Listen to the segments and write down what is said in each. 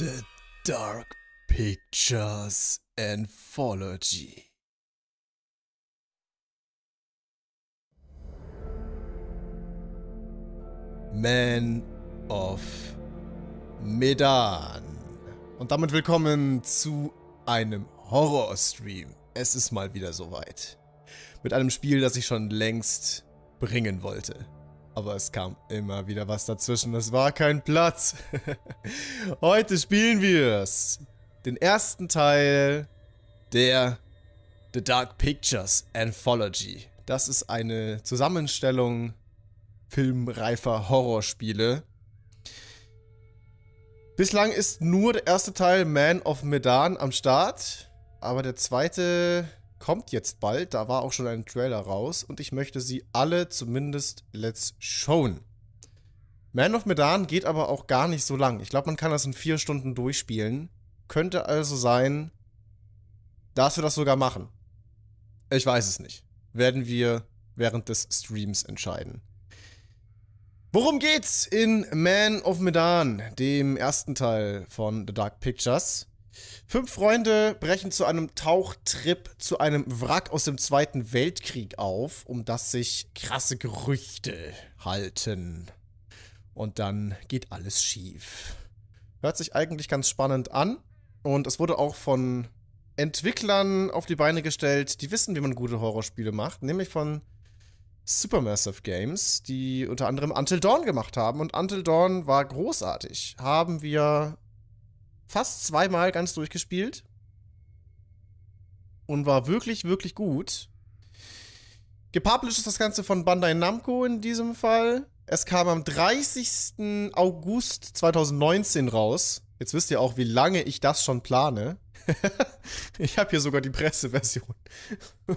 The Dark Pictures Anthology. Man of Medan. Und damit willkommen zu einem Horror-Stream. Es ist mal wieder soweit. Mit einem Spiel, das ich schon längst bringen wollte. Aber es kam immer wieder was dazwischen. Es war kein Platz. Heute spielen wir es. Den ersten Teil der The Dark Pictures Anthology. Das ist eine Zusammenstellung filmreifer Horrorspiele. Bislang ist nur der erste Teil Man of Medan am Start. Aber der zweite kommt jetzt bald. Da war auch schon ein Trailer raus und ich möchte sie alle zumindest let's showen. Man of Medan geht aber auch gar nicht so lang. Ich glaube, man kann das in vier Stunden durchspielen. Könnte also sein, dass wir das sogar machen. Ich weiß es nicht. Werden wir während des Streams entscheiden. Worum geht's in Man of Medan, dem ersten Teil von The Dark Pictures? Fünf Freunde brechen zu einem Tauchtrip zu einem Wrack aus dem Zweiten Weltkrieg auf, um das sich krasse Gerüchte halten. Und dann geht alles schief. Hört sich eigentlich ganz spannend an. Und es wurde auch von Entwicklern auf die Beine gestellt, die wissen, wie man gute Horrorspiele macht, nämlich von Supermassive Games, die unter anderem Until Dawn gemacht haben. Und Until Dawn war großartig. Haben wir fast zweimal ganz durchgespielt. Und war wirklich, wirklich gut. Gepublished ist das Ganze von Bandai Namco in diesem Fall. Es kam am 30. August 2019 raus. Jetzt wisst ihr auch, wie lange ich das schon plane. ich habe hier sogar die Presseversion.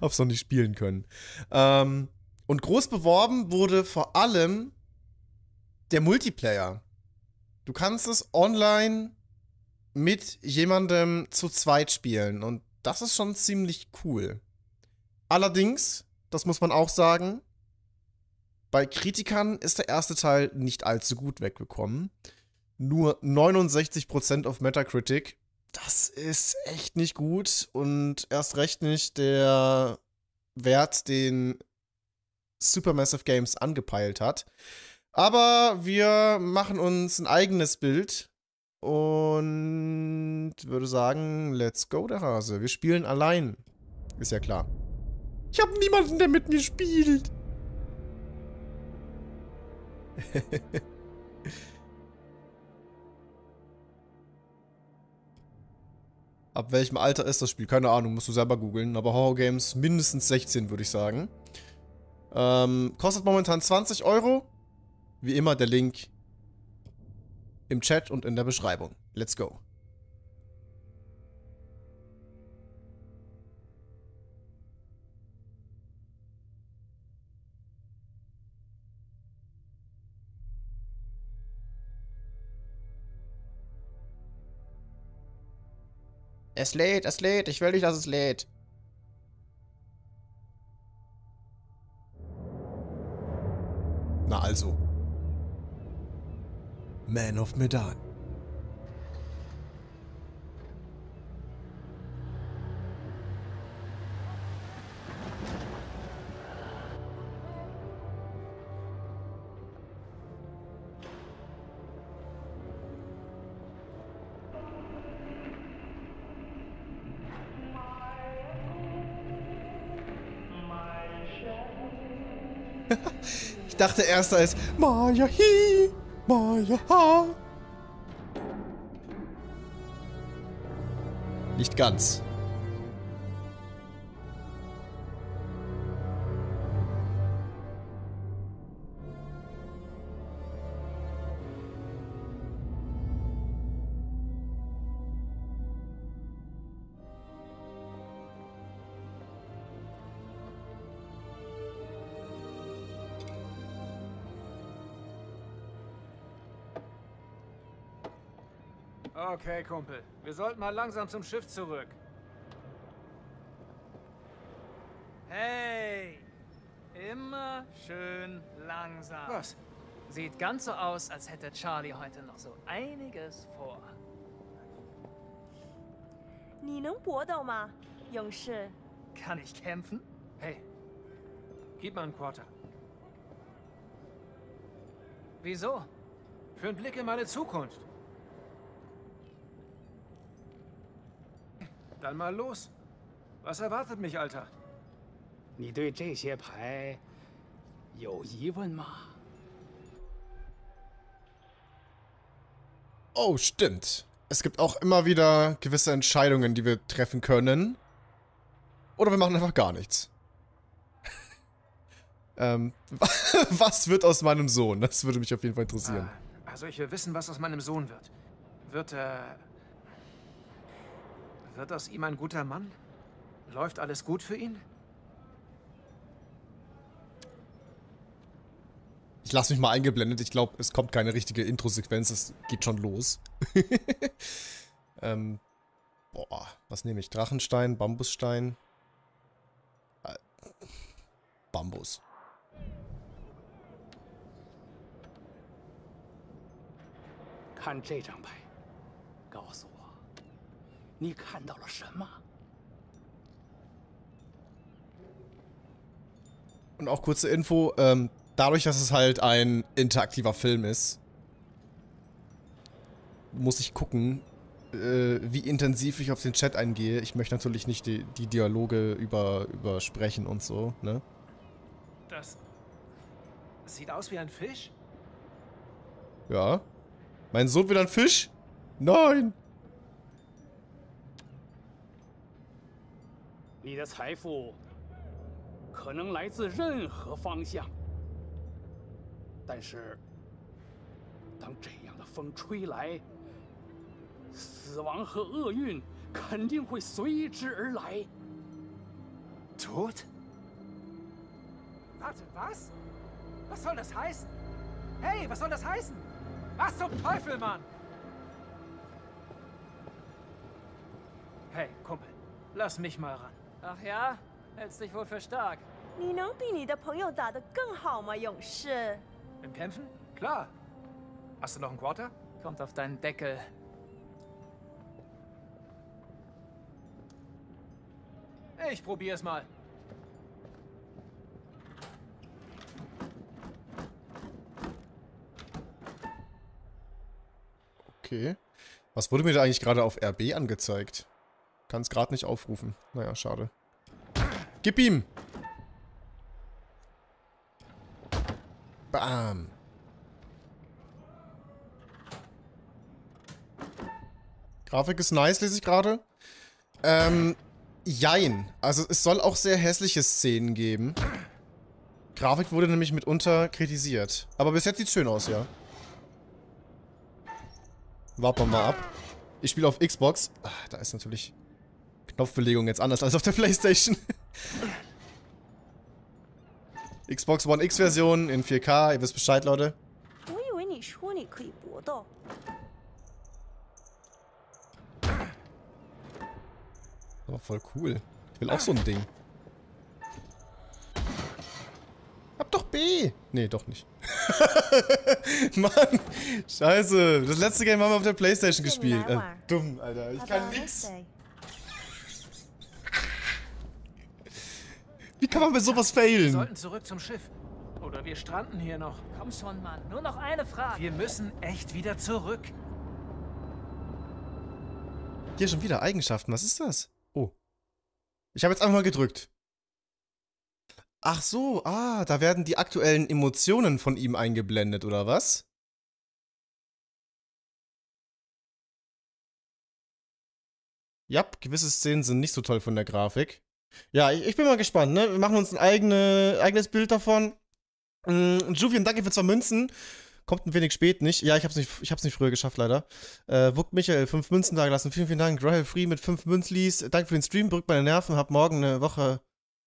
Hab's noch nicht spielen können. Ähm, und groß beworben wurde vor allem der Multiplayer. Du kannst es online mit jemandem zu zweit spielen und das ist schon ziemlich cool. Allerdings, das muss man auch sagen, bei Kritikern ist der erste Teil nicht allzu gut weggekommen. Nur 69% auf Metacritic. Das ist echt nicht gut und erst recht nicht der Wert, den Supermassive Games angepeilt hat. Aber wir machen uns ein eigenes Bild und würde sagen, let's go, der Hase. Wir spielen allein. Ist ja klar. Ich habe niemanden, der mit mir spielt. Ab welchem Alter ist das Spiel? Keine Ahnung, musst du selber googeln. Aber Horror Games mindestens 16, würde ich sagen. Ähm, kostet momentan 20 Euro. Wie immer der Link im Chat und in der Beschreibung. Let's go. Es lädt, es lädt. Ich will nicht, dass es lädt. Na also. Man of Medan. ich dachte erst, da ist Hi. Maya. Nicht ganz. Okay, Kumpel. Wir sollten mal langsam zum Schiff zurück. Hey! Immer schön langsam. Was? Sieht ganz so aus, als hätte Charlie heute noch so einiges vor. 你能搏斗吗，勇士？ Kann ich kämpfen? Hey, Gib mal einen Quarter. wieso? Für einen Blick in meine Zukunft. Dann mal los. Was erwartet mich, Alter? 你对这些牌有疑问吗？ Oh, stimmt. Es gibt auch immer wieder gewisse Entscheidungen, die wir treffen können. Oder wir machen einfach gar nichts. ähm, was wird aus meinem Sohn? Das würde mich auf jeden Fall interessieren. Ah, Also ich will wissen, was aus meinem Sohn wird. Wird er... wird aus ihm ein guter Mann? Läuft alles gut für ihn? Ich lasse mich mal eingeblendet. Ich glaube, es kommt keine richtige Intro-Sequenz. Es geht schon los. ähm, boah, was nehme ich? Drachenstein, Bambusstein. Äh, Bambus. Kann 你看到了什么？ Und auch kurze Info, ähm, dadurch, dass es halt ein interaktiver Film ist, muss ich gucken, äh, wie intensiv ich auf den Chat eingehe. Ich möchte natürlich nicht die, die Dialoge über, übersprechen und so, ne? Das... Sieht aus wie ein Fisch? Ja. Mein Sohn will ein Fisch? Nein! 你的财富可能来自任何方向，但是当这样的风吹来，死亡和厄运肯定会随之而来。Tot? Warte, was? Was soll das heißen? Hey, was soll das heißen? Was zum Teufel, Mann? Hey, Kumpel, lass mich mal ran. Ach ja? Hältst dich wohl für stark. Im Kämpfen? Klar. Hast du noch einen Quarter? Kommt auf deinen Deckel. Ich probier's mal. Okay. Was wurde mir da eigentlich gerade auf RB angezeigt? Kann es gerade nicht aufrufen. Naja, schade. Gib ihm! Bam! Grafik ist nice, lese ich gerade. Ähm, jein. Also es soll auch sehr hässliche Szenen geben. Grafik wurde nämlich mitunter kritisiert. Aber bis jetzt sieht schön aus, ja. Warten wir mal ab. Ich spiele auf Xbox. Ah, da ist natürlich Knopfbelegung jetzt anders als auf der Playstation. Xbox One X Version in 4K, ihr wisst Bescheid, Leute. Aber voll cool. Ich will auch so ein Ding. Hab doch B! Nee, doch nicht. Mann! Scheiße! Das letzte Game haben wir auf der Playstation gespielt. Äh, dumm, Alter. Ich kann nichts. Wie kann man bei sowas Wir failen? sollten zurück zum Schiff. Oder wir stranden hier noch. Komm schon, Mann. Nur noch eine Frage. Wir müssen echt wieder zurück. Hier schon wieder Eigenschaften. Was ist das? Oh. Ich habe jetzt einfach mal gedrückt. Ach so, ah, da werden die aktuellen Emotionen von ihm eingeblendet, oder was? Ja, gewisse Szenen sind nicht so toll von der Grafik. Ja, ich, ich bin mal gespannt, ne? Wir machen uns ein eigene, eigenes Bild davon. Mm, Juvian, danke für zwei Münzen. Kommt ein wenig spät, nicht? Ja, ich hab's nicht, ich hab's nicht früher geschafft, leider. Äh, Wuck Michael, fünf Münzen da gelassen. Vielen, vielen Dank. Royal Free mit fünf Münzlis. Danke für den Stream. Drückt meine Nerven. Hab morgen eine Woche,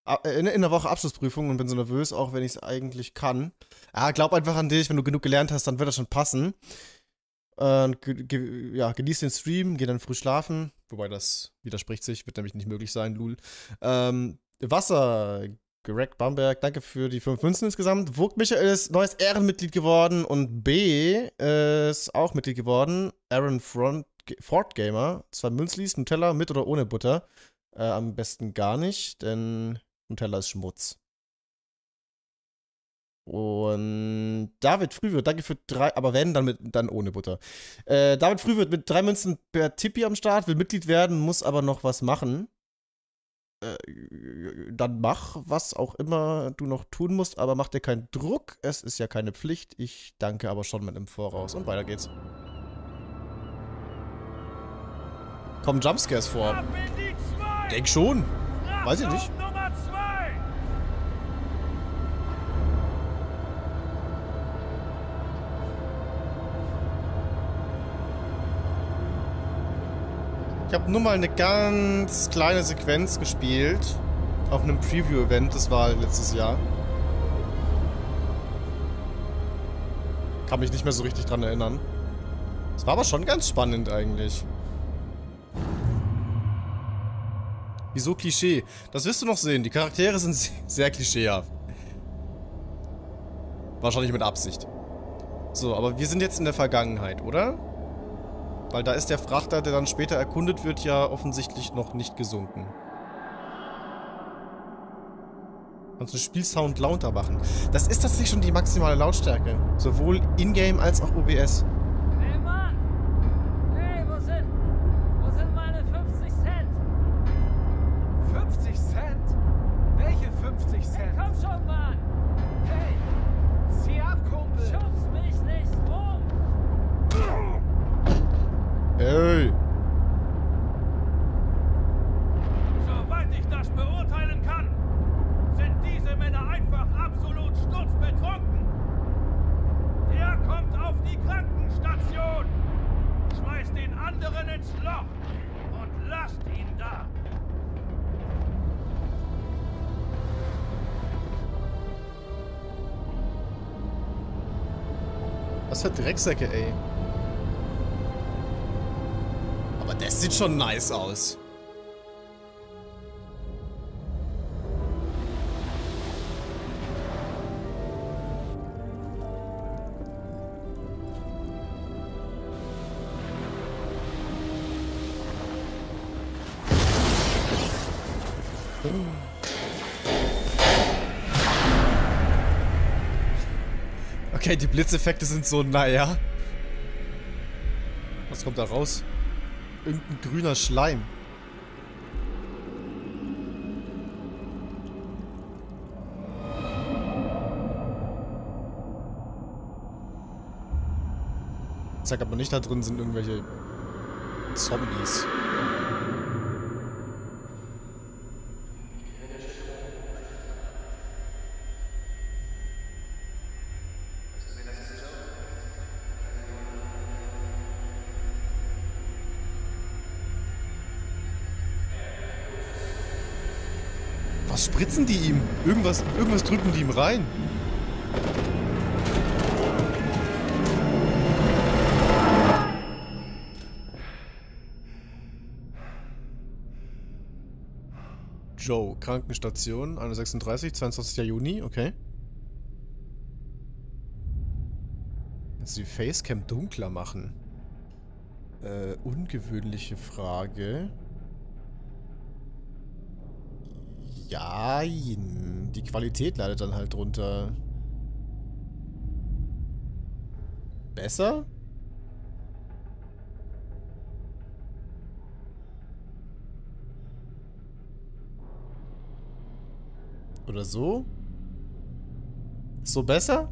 äh, in, in der Woche Abschlussprüfung und bin so nervös, auch wenn ich es eigentlich kann. Ja, glaub einfach an dich. Wenn du genug gelernt hast, dann wird das schon passen. Äh, ge ja, genieß den Stream, geh dann früh schlafen. Wobei das widerspricht sich, wird nämlich nicht möglich sein, Lul. Ähm, Wasser, Greg Bamberg, danke für die fünf Münzen insgesamt. Vogt Michael ist neues Ehrenmitglied geworden und B ist auch Mitglied geworden. Aaron Front, Ford Gamer, zwei Münzlis, Nutella mit oder ohne Butter. Äh, am besten gar nicht, denn Nutella ist Schmutz. Und David Frühwirt, danke für drei, aber wenn, dann, mit, dann ohne Butter. Äh, David Frühwirt mit drei Münzen per Tippi am Start, will Mitglied werden, muss aber noch was machen. Äh, dann mach, was auch immer du noch tun musst, aber mach dir keinen Druck. Es ist ja keine Pflicht. Ich danke aber schon mit im Voraus. Und weiter geht's. Kommen Jumpscares vor. Denk schon. Weiß ich nicht. Habe nur mal eine ganz kleine Sequenz gespielt. Auf einem Preview-Event, das war letztes Jahr. Kann mich nicht mehr so richtig dran erinnern. Es war aber schon ganz spannend eigentlich. Wieso Klischee? Das wirst du noch sehen. Die Charaktere sind sehr klischeehaft. Wahrscheinlich mit Absicht. So, aber wir sind jetzt in der Vergangenheit, oder? Weil da ist der Frachter, der dann später erkundet wird, ja offensichtlich noch nicht gesunken. Kannst du Spielsound lauter machen. Das ist tatsächlich schon die maximale Lautstärke. Sowohl in-game als auch OBS. Hey Mann! Hey, wo sind, wo sind meine 50 Cent? 50 Cent? Welche 50 Hey, Cent? komm schon, Mann! Ey. Soweit ich das beurteilen kann, sind diese Männer einfach absolut sturzbetrunken. Der kommt auf die Krankenstation. Schmeißt den anderen ins Loch und lasst ihn da. Was für Drecksäcke, ey. Aber das sieht schon nice aus. Okay, die Blitzeffekte sind so, naja. Was kommt da raus? Irgendein grüner Schleim. Sag aber nicht, da drin sind irgendwelche Zombies. Irgendwas, irgendwas drücken die ihm rein. Joe, Krankenstation, 136, 22. Juni, okay. Kannst du die Facecam dunkler machen? Äh, ungewöhnliche Frage. Ja, die Qualität leidet dann halt drunter. Besser? Oder so? So besser?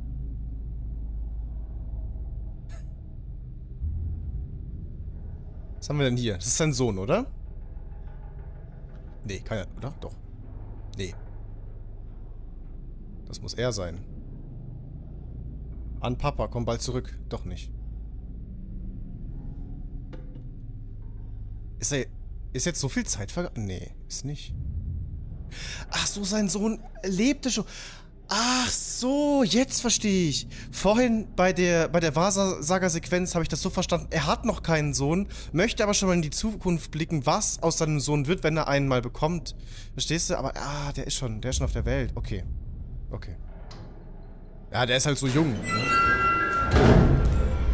Was haben wir denn hier? Das ist sein Sohn, oder? Nee, keiner, oder? Doch. Nee. Das muss er sein. An Papa, komm bald zurück. Doch nicht. Ist er... Ist jetzt so viel Zeit vergangen? Nee, ist nicht. Ach so, sein Sohn lebte schon... Ach so, jetzt verstehe ich. Vorhin bei der, bei der Wahrsager-Sequenz habe ich das so verstanden. Er hat noch keinen Sohn, möchte aber schon mal in die Zukunft blicken, was aus seinem Sohn wird, wenn er einen mal bekommt. Verstehst du? Aber, ah, der ist schon, der ist schon auf der Welt. Okay. Okay. Ja, der ist halt so jung. Ne?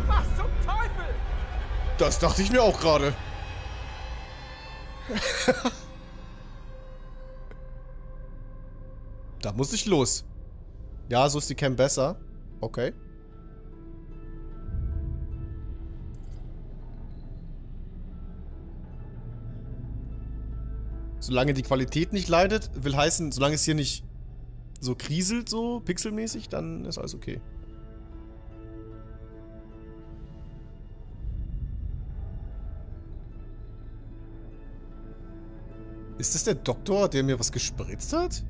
Was zum Teufel? Das dachte ich mir auch gerade. da muss ich los. Ja, so ist die Cam besser. Okay. Solange die Qualität nicht leidet, will heißen, solange es hier nicht so kriselt, so pixelmäßig, dann ist alles okay. Ist das der Doktor, der mir was gespritzt hat?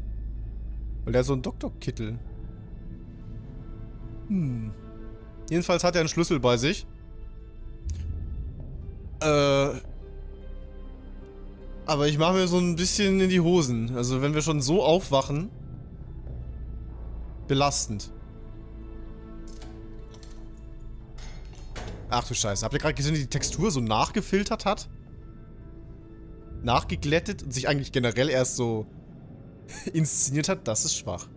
Weil der so einen Doktorkittel. Hm. Jedenfalls hat er einen Schlüssel bei sich. Äh. Aber ich mache mir so ein bisschen in die Hosen. Also wenn wir schon so aufwachen. Belastend. Ach du Scheiße. Habt ihr gerade gesehen, wie die Textur so nachgefiltert hat? Nachgeglättet und sich eigentlich generell erst so inszeniert hat? Das ist schwach.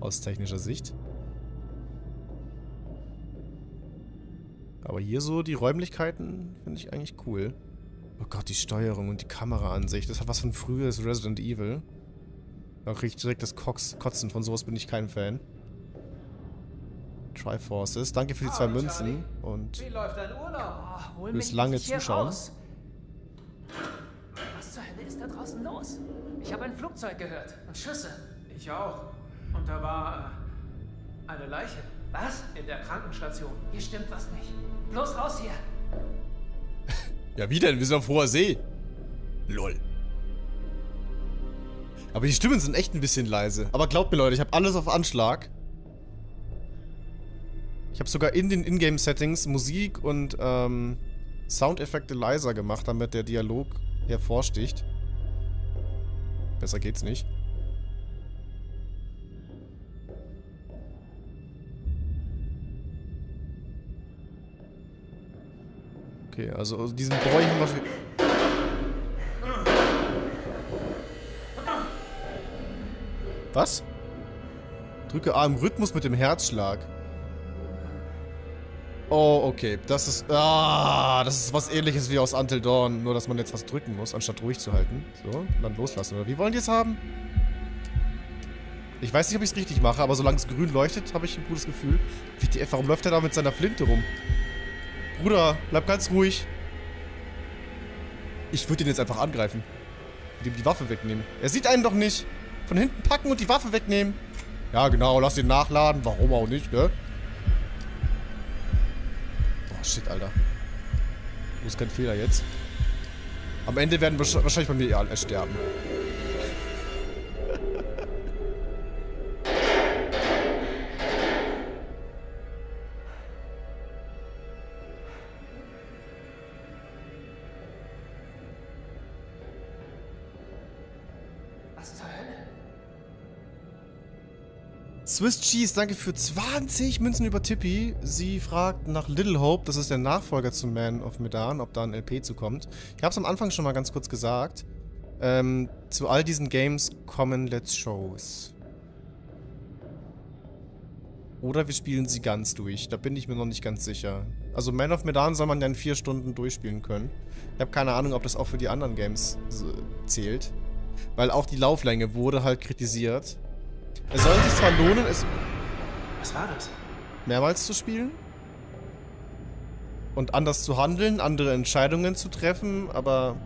Aus technischer Sicht. Aber hier so die Räumlichkeiten finde ich eigentlich cool. Oh Gott, die Steuerung und die Kameraansicht. Das hat was von frühes Resident Evil. Da kriege ich direkt das Cox Kotzen. Von sowas bin ich kein Fan. Triforces. Danke für die zwei Münzen. Und Wie läuft dein Urlaub? Oh, hol Fürs mich lange nicht hier Zuschauen. raus. Was zur Hölle ist da draußen los? Ich habe ein Flugzeug gehört und Schüsse. Ich auch. Und da war äh, eine Leiche Was? in der Krankenstation. Hier stimmt was nicht. Bloß raus hier. Ja, wie denn? Wir sind auf hoher See. Lol. Aber die Stimmen sind echt ein bisschen leise. Aber glaubt mir, Leute, ich habe alles auf Anschlag. Ich habe sogar in den Ingame-Settings Musik und ähm, Soundeffekte leiser gemacht, damit der Dialog hervorsticht. Besser geht's nicht. Okay, also aus diesen Bräuchen was wir... Was? Drücke A im Rhythmus mit dem Herzschlag. Oh, okay. Das ist... Ah, das ist was ähnliches wie aus Until Dawn. Nur, dass man jetzt was drücken muss, anstatt ruhig zu halten. So, dann loslassen. Oder wie wollen die es haben? Ich weiß nicht, ob ich es richtig mache, aber solange es grün leuchtet, habe ich ein gutes Gefühl. WTF, warum läuft er da mit seiner Flinte rum? Bruder, bleib ganz ruhig. Ich würde ihn jetzt einfach angreifen. Und ihm die Waffe wegnehmen. Er sieht einen doch nicht. Von hinten packen und die Waffe wegnehmen. Ja, genau, lass ihn nachladen. Warum auch nicht, ne? Oh, shit, Alter. Bloß kein Fehler jetzt. Am Ende werden wahrsch- wahrscheinlich bei mir alle sterben. Swiss Cheese, danke für 20 Münzen über Tippi. Sie fragt nach Little Hope, das ist der Nachfolger zu Man of Medan, ob da ein LP zukommt. Ich habe es am Anfang schon mal ganz kurz gesagt. Ähm, zu all diesen Games kommen Let's Shows. Oder wir spielen sie ganz durch. Da bin ich mir noch nicht ganz sicher. Also Man of Medan soll man ja in vier Stunden durchspielen können. Ich habe keine Ahnung, ob das auch für die anderen Games so zählt. Weil auch die Lauflänge wurde halt kritisiert. Es soll sich zwar lohnen, es Was war das? mehrmals zu spielen und anders zu handeln, andere Entscheidungen zu treffen, aber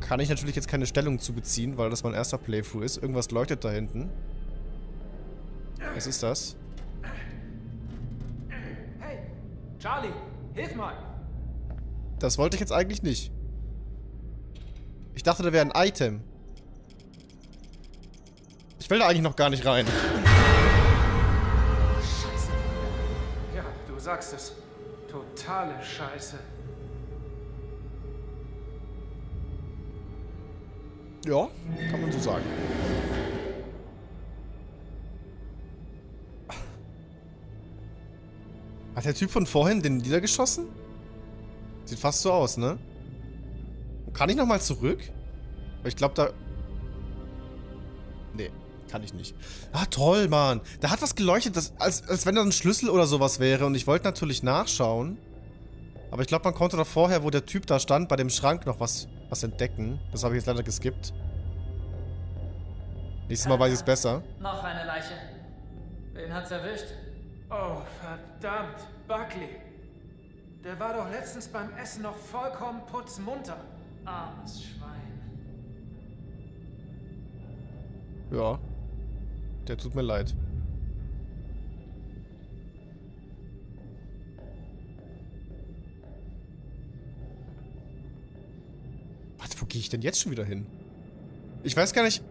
kann ich natürlich jetzt keine Stellung zu beziehen, weil das mein erster Playthrough ist. Irgendwas leuchtet da hinten. Was ist das? Hey, Charlie, hilf mal. Das wollte ich jetzt eigentlich nicht. Ich dachte, da wäre ein Item. Ich will da eigentlich noch gar nicht rein. Scheiße. Ja, du sagst es. Totale Scheiße. Ja, kann man so sagen. Hat der Typ von vorhin den niedergeschossen? Sieht fast so aus, ne? Kann ich nochmal zurück? Ich glaube, da kann ich nicht. Ah, toll, Mann. Da hat was geleuchtet, das, als, als wenn da ein Schlüssel oder sowas wäre. Und ich wollte natürlich nachschauen. Aber ich glaube, man konnte da vorher, wo der Typ da stand, bei dem Schrank noch was, was entdecken. Das habe ich jetzt leider geskippt. Nächstes Mal weiß ich es besser. Noch eine Leiche. Wen hat's erwischt? Oh, verdammt. Buckley. Der war doch letztens beim Essen noch vollkommen putzmunter. Armes Schwein. Ja. Der tut mir leid. Warte, wo gehe ich denn jetzt schon wieder hin? Ich weiß gar nicht,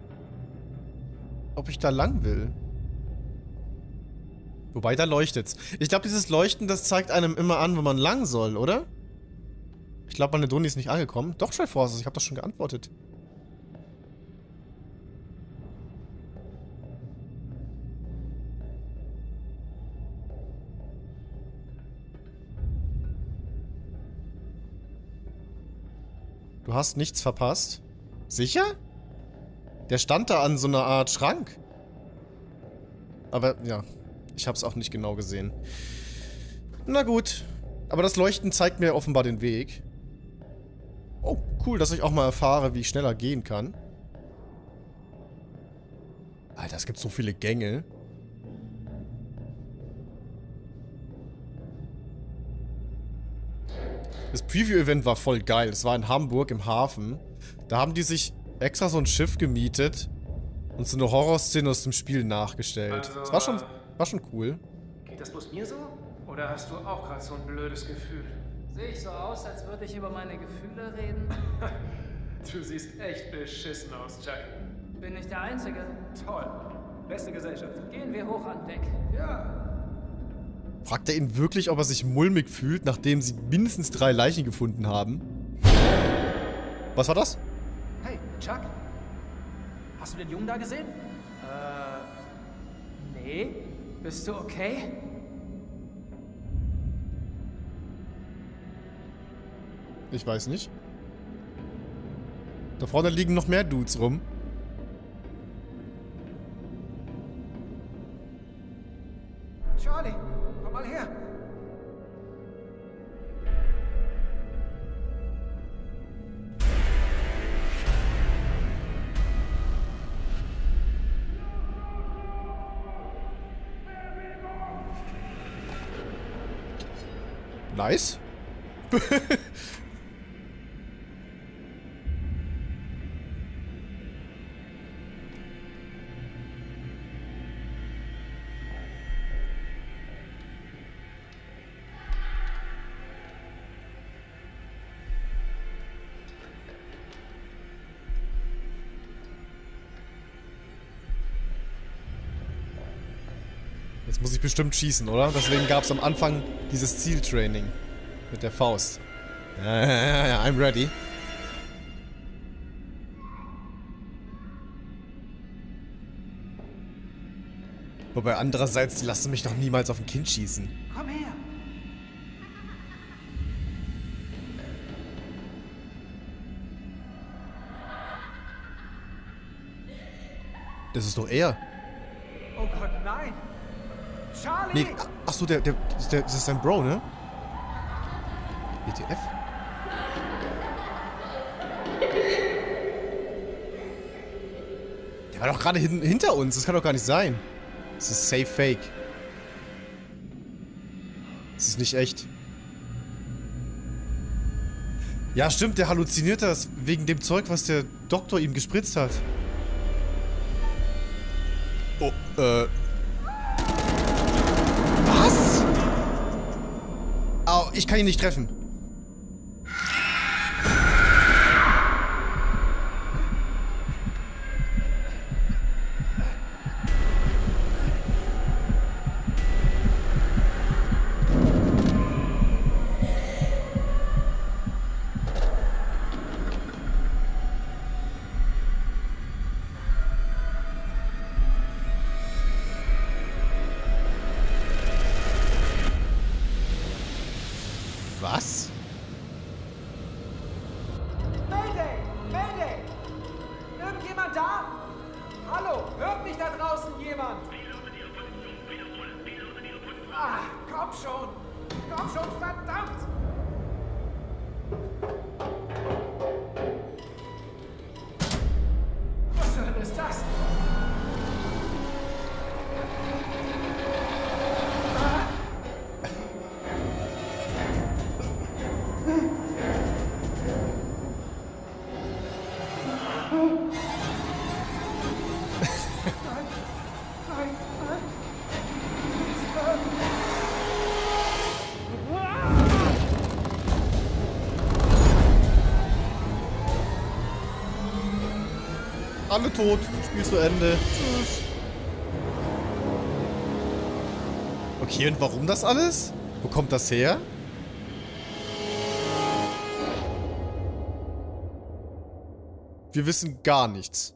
ob ich da lang will. Wobei, da leuchtet's. Ich glaube, dieses Leuchten, das zeigt einem immer an, wo man lang soll, oder? Ich glaube, meine Doni ist nicht angekommen. Doch, Triforces, ich habe das schon geantwortet. Du hast nichts verpasst? Sicher? Der stand da an so einer Art Schrank. Aber, ja. Ich hab's auch nicht genau gesehen. Na gut. Aber das Leuchten zeigt mir offenbar den Weg. Oh, cool, dass ich auch mal erfahre, wie ich schneller gehen kann. Alter, es gibt so viele Gänge. Das Preview-Event war voll geil. Es war in Hamburg im Hafen. Da haben die sich extra so ein Schiff gemietet und so eine Horrorszene aus dem Spiel nachgestellt. Also, das war schon, äh, war schon cool. Geht das bloß mir so? Oder hast du auch gerade so ein blödes Gefühl? Sehe ich so aus, als würde ich über meine Gefühle reden? Du siehst echt beschissen aus, Chuck. Bin ich der Einzige? Toll. Beste Gesellschaft. Gehen wir hoch an Deck. Ja. Fragt er ihn wirklich, ob er sich mulmig fühlt, nachdem sie mindestens drei Leichen gefunden haben? Was war das? Hey, Chuck. Hast du den Jungen da gesehen? Äh. Nee. Bist du okay? Ich weiß nicht. Da vorne liegen noch mehr Dudes rum. Nice. bestimmt schießen, oder? Deswegen gab es am Anfang dieses Zieltraining. Mit der Faust. Ja, ja, ja, ja, I'm ready. Wobei andererseits, die lassen mich doch niemals auf ein Kind schießen. Komm her. Das ist doch er. Oh Gott, nein. Nee, achso, der, der, der, das ist sein Bro, ne? WTF? Der war doch gerade hin, hinter uns. Das kann doch gar nicht sein. Das ist safe fake. Das ist nicht echt. Ja, stimmt, der halluziniert das wegen dem Zeug, was der Doktor ihm gespritzt hat. Oh, äh. Kann ihn nicht treffen. Alle tot. Spiel zu Ende. Tschüss. Okay, und warum das alles? Wo kommt das her? Wir wissen gar nichts.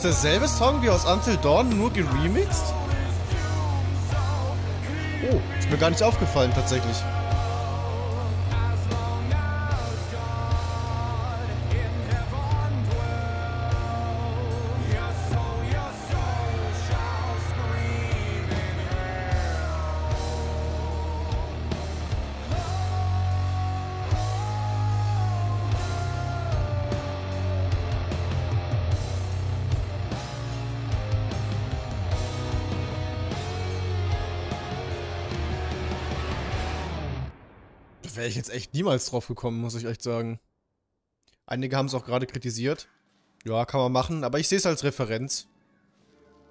Ist derselbe Song wie aus Until Dawn, nur geremixed? Oh, ist mir gar nicht aufgefallen tatsächlich. Wäre ich jetzt echt niemals drauf gekommen, muss ich echt sagen. Einige haben es auch gerade kritisiert. Ja, kann man machen, aber ich sehe es als Referenz.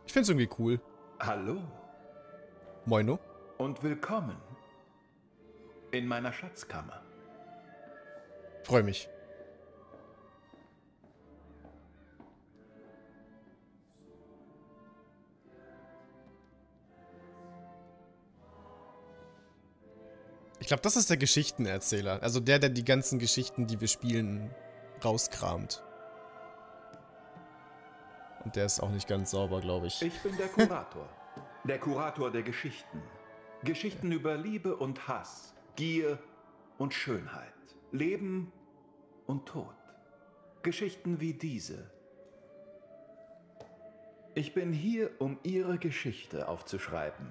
Ich finde es irgendwie cool. Hallo Moino. und willkommen in meiner Schatzkammer. Freue mich. Glaube, das ist der Geschichtenerzähler. Also der, der die ganzen Geschichten, die wir spielen, rauskramt. Und der ist auch nicht ganz sauber, glaube ich. Ich bin der Kurator. der Kurator der Geschichten. Geschichten über Liebe und Hass, Gier und Schönheit, Leben und Tod. Geschichten wie diese. Ich bin hier, um Ihre Geschichte aufzuschreiben.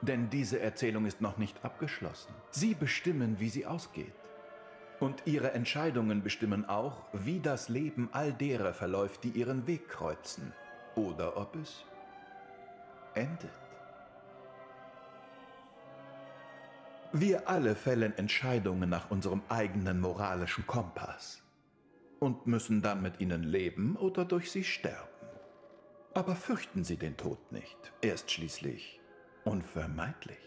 Denn diese Erzählung ist noch nicht abgeschlossen. Sie bestimmen, wie sie ausgeht. Und Ihre Entscheidungen bestimmen auch, wie das Leben all derer verläuft, die Ihren Weg kreuzen. Oder ob es endet. Wir alle fällen Entscheidungen nach unserem eigenen moralischen Kompass und müssen dann mit ihnen leben oder durch sie sterben. Aber fürchten Sie den Tod nicht. Er ist schließlich unvermeidlich.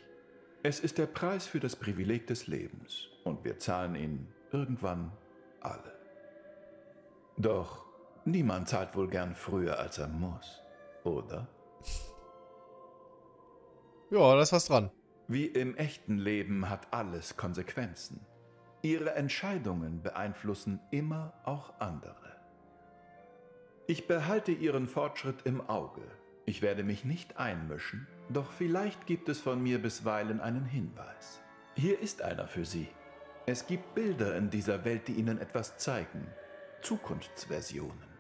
Es ist der Preis für das Privileg des Lebens und wir zahlen ihn irgendwann alle. Doch niemand zahlt wohl gern früher, als er muss, oder? Ja, da ist was dran. Wie im echten Leben hat alles Konsequenzen. Ihre Entscheidungen beeinflussen immer auch andere. Ich behalte Ihren Fortschritt im Auge. Ich werde mich nicht einmischen, doch vielleicht gibt es von mir bisweilen einen Hinweis. Hier ist einer für Sie. Es gibt Bilder in dieser Welt, die Ihnen etwas zeigen. Zukunftsversionen.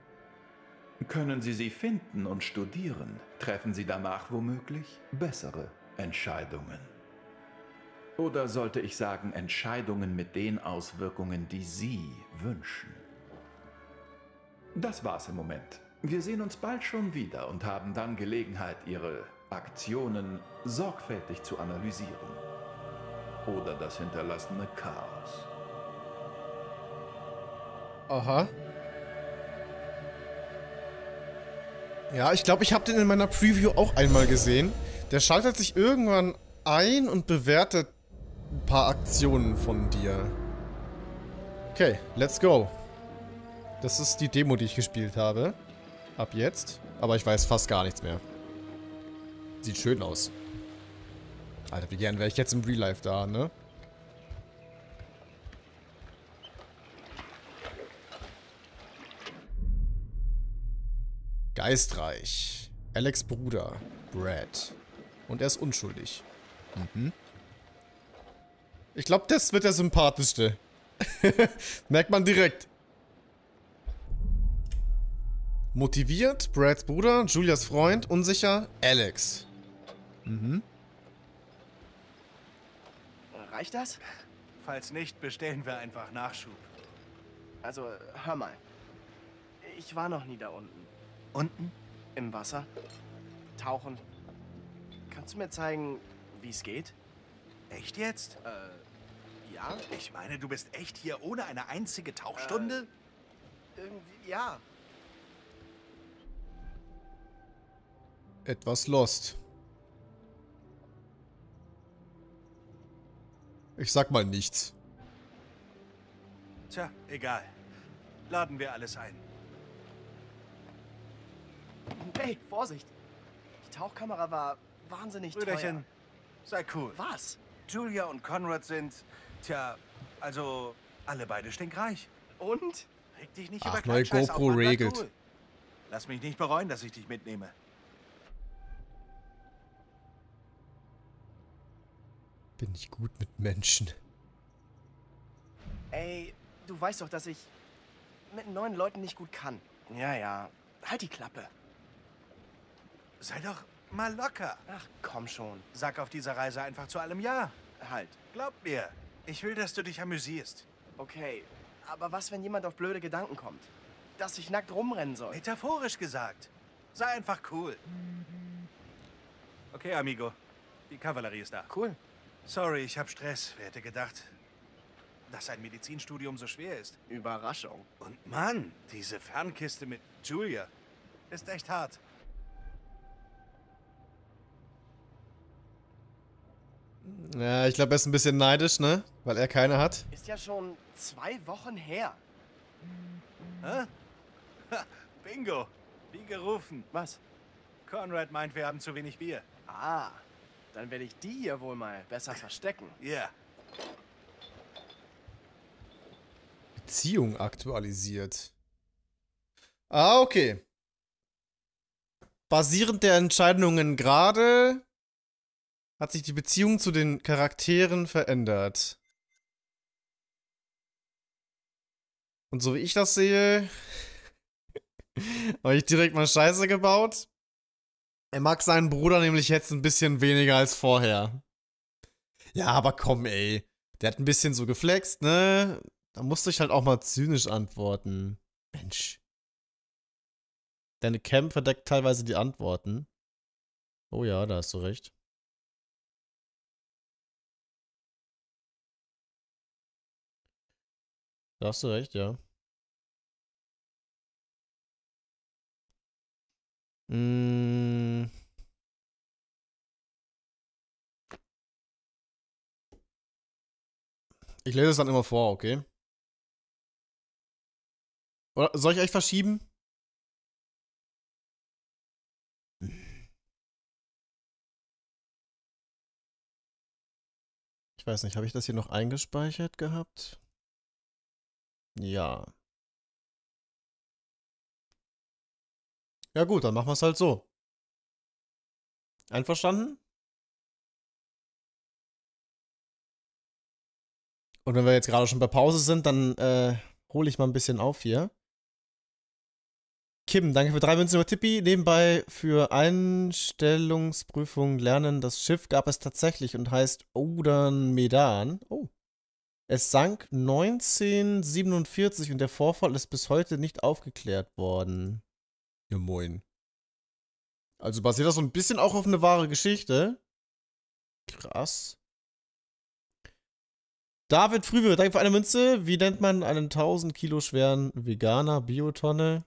Können Sie sie finden und studieren, treffen Sie danach womöglich bessere Entscheidungen. Oder sollte ich sagen, Entscheidungen mit den Auswirkungen, die Sie wünschen. Das war's im Moment. Wir sehen uns bald schon wieder und haben dann Gelegenheit, Ihre Aktionen sorgfältig zu analysieren. Oder das hinterlassene Chaos. Aha. Ja, ich glaube, ich habe den in meiner Preview auch einmal gesehen. Der schaltet sich irgendwann ein und bewertet ein paar Aktionen von dir. Okay, let's go. Das ist die Demo, die ich gespielt habe. Ab jetzt. Aber ich weiß fast gar nichts mehr. Sieht schön aus. Alter, wie gern wäre ich jetzt im Real Life da, ne? Geistreich. Alex Bruder. Brad. Und er ist unschuldig. Mhm. Ich glaube, das wird der sympathischste. Merkt man direkt. Motiviert, Brads Bruder, Julias Freund, unsicher, Alex. Mhm. Reicht das? Falls nicht, bestellen wir einfach Nachschub. Also, hör mal. Ich war noch nie da unten. Unten? Im Wasser. Tauchen. Kannst du mir zeigen, wie es geht? Echt jetzt? Äh, ja? Ich meine, du bist echt hier ohne eine einzige Tauchstunde? Äh, irgendwie, ja. Etwas lost. Ich sag mal nichts. Tja, egal. Laden wir alles ein. Hey, Vorsicht! Die Tauchkamera war wahnsinnig Brüderchen, sei cool. teuer. Was? Julia und Conrad sind, tja, also alle beide stinkreich. Und? Reg dich nicht Ach, über neue GoPro regelt. cool. Lass mich nicht bereuen, dass ich dich mitnehme. Bin ich gut mit Menschen. Ey, du weißt doch, dass ich mit neuen Leuten nicht gut kann. Ja, ja. Halt die Klappe. Sei doch mal locker. Ach, komm schon. Sag auf dieser Reise einfach zu allem Ja. Halt. Glaub mir, ich will, dass du dich amüsierst. Okay, aber was, wenn jemand auf blöde Gedanken kommt? Dass ich nackt rumrennen soll? Metaphorisch gesagt. Sei einfach cool. Okay, Amigo. Die Kavallerie ist da. Cool. Sorry, ich hab Stress. Wer hätte gedacht, dass ein Medizinstudium so schwer ist? Überraschung. Und Mann, diese Fernkiste mit Julia ist echt hart. Ja, ich glaube, er ist ein bisschen neidisch, ne? Weil er keine hat. Ist ja schon zwei Wochen her. Hä? Ha, Bingo. Wie gerufen. Was? Conrad meint, wir haben zu wenig Bier. Ah, dann werde ich die hier wohl mal besser verstecken. Ja. Beziehung aktualisiert. Ah, okay. Basierend der Entscheidungen gerade hat sich die Beziehung zu den Charakteren verändert. Und so wie ich das sehe, habe ich direkt mal Scheiße gebaut. Er mag seinen Bruder nämlich jetzt ein bisschen weniger als vorher. Ja, aber komm, ey. Der hat ein bisschen so geflext, ne? Da musste ich halt auch mal zynisch antworten. Mensch. Deine Cam verdeckt teilweise die Antworten. Oh ja, da hast du recht. Da hast du recht, ja. Mm. Ich lese es dann immer vor, okay? Oder soll ich euch verschieben? Ich weiß nicht, habe ich das hier noch eingespeichert gehabt? Ja. Ja gut, dann machen wir es halt so. Einverstanden? Und wenn wir jetzt gerade schon bei Pause sind, dann äh, hole ich mal ein bisschen auf hier. Kim, danke für drei Münzen über Tippi. Nebenbei für Einstellungsprüfung lernen. Das Schiff gab es tatsächlich und heißt Odan Medan. Oh. Es sank 1947 und der Vorfall ist bis heute nicht aufgeklärt worden. Ja, moin. Also basiert das so ein bisschen auch auf eine wahre Geschichte. Krass. David Frühwe, danke für eine Münze. Wie nennt man einen 1000 Kilo schweren Veganer Biotonne?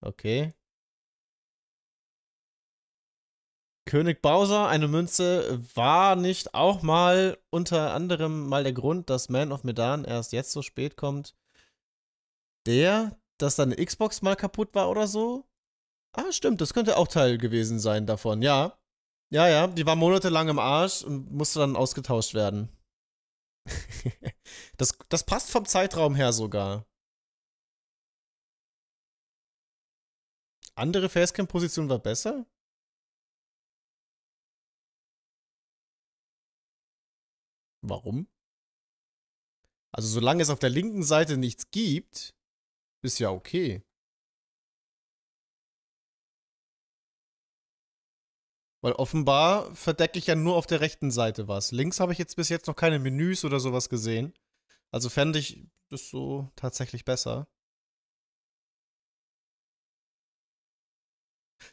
Okay. König Bowser, eine Münze, war nicht auch mal unter anderem mal der Grund, dass Man of Medan erst jetzt so spät kommt? Der, dass deine Xbox mal kaputt war oder so? Ah, stimmt, das könnte auch Teil gewesen sein davon, ja. Ja, ja, die war monatelang im Arsch und musste dann ausgetauscht werden. das, das passt vom Zeitraum her sogar. Andere Facecam-Position war besser? Warum? Also solange es auf der linken Seite nichts gibt, ist ja okay. Weil offenbar verdecke ich ja nur auf der rechten Seite was. Links habe ich jetzt bis jetzt noch keine Menüs oder sowas gesehen. Also fände ich das so tatsächlich besser.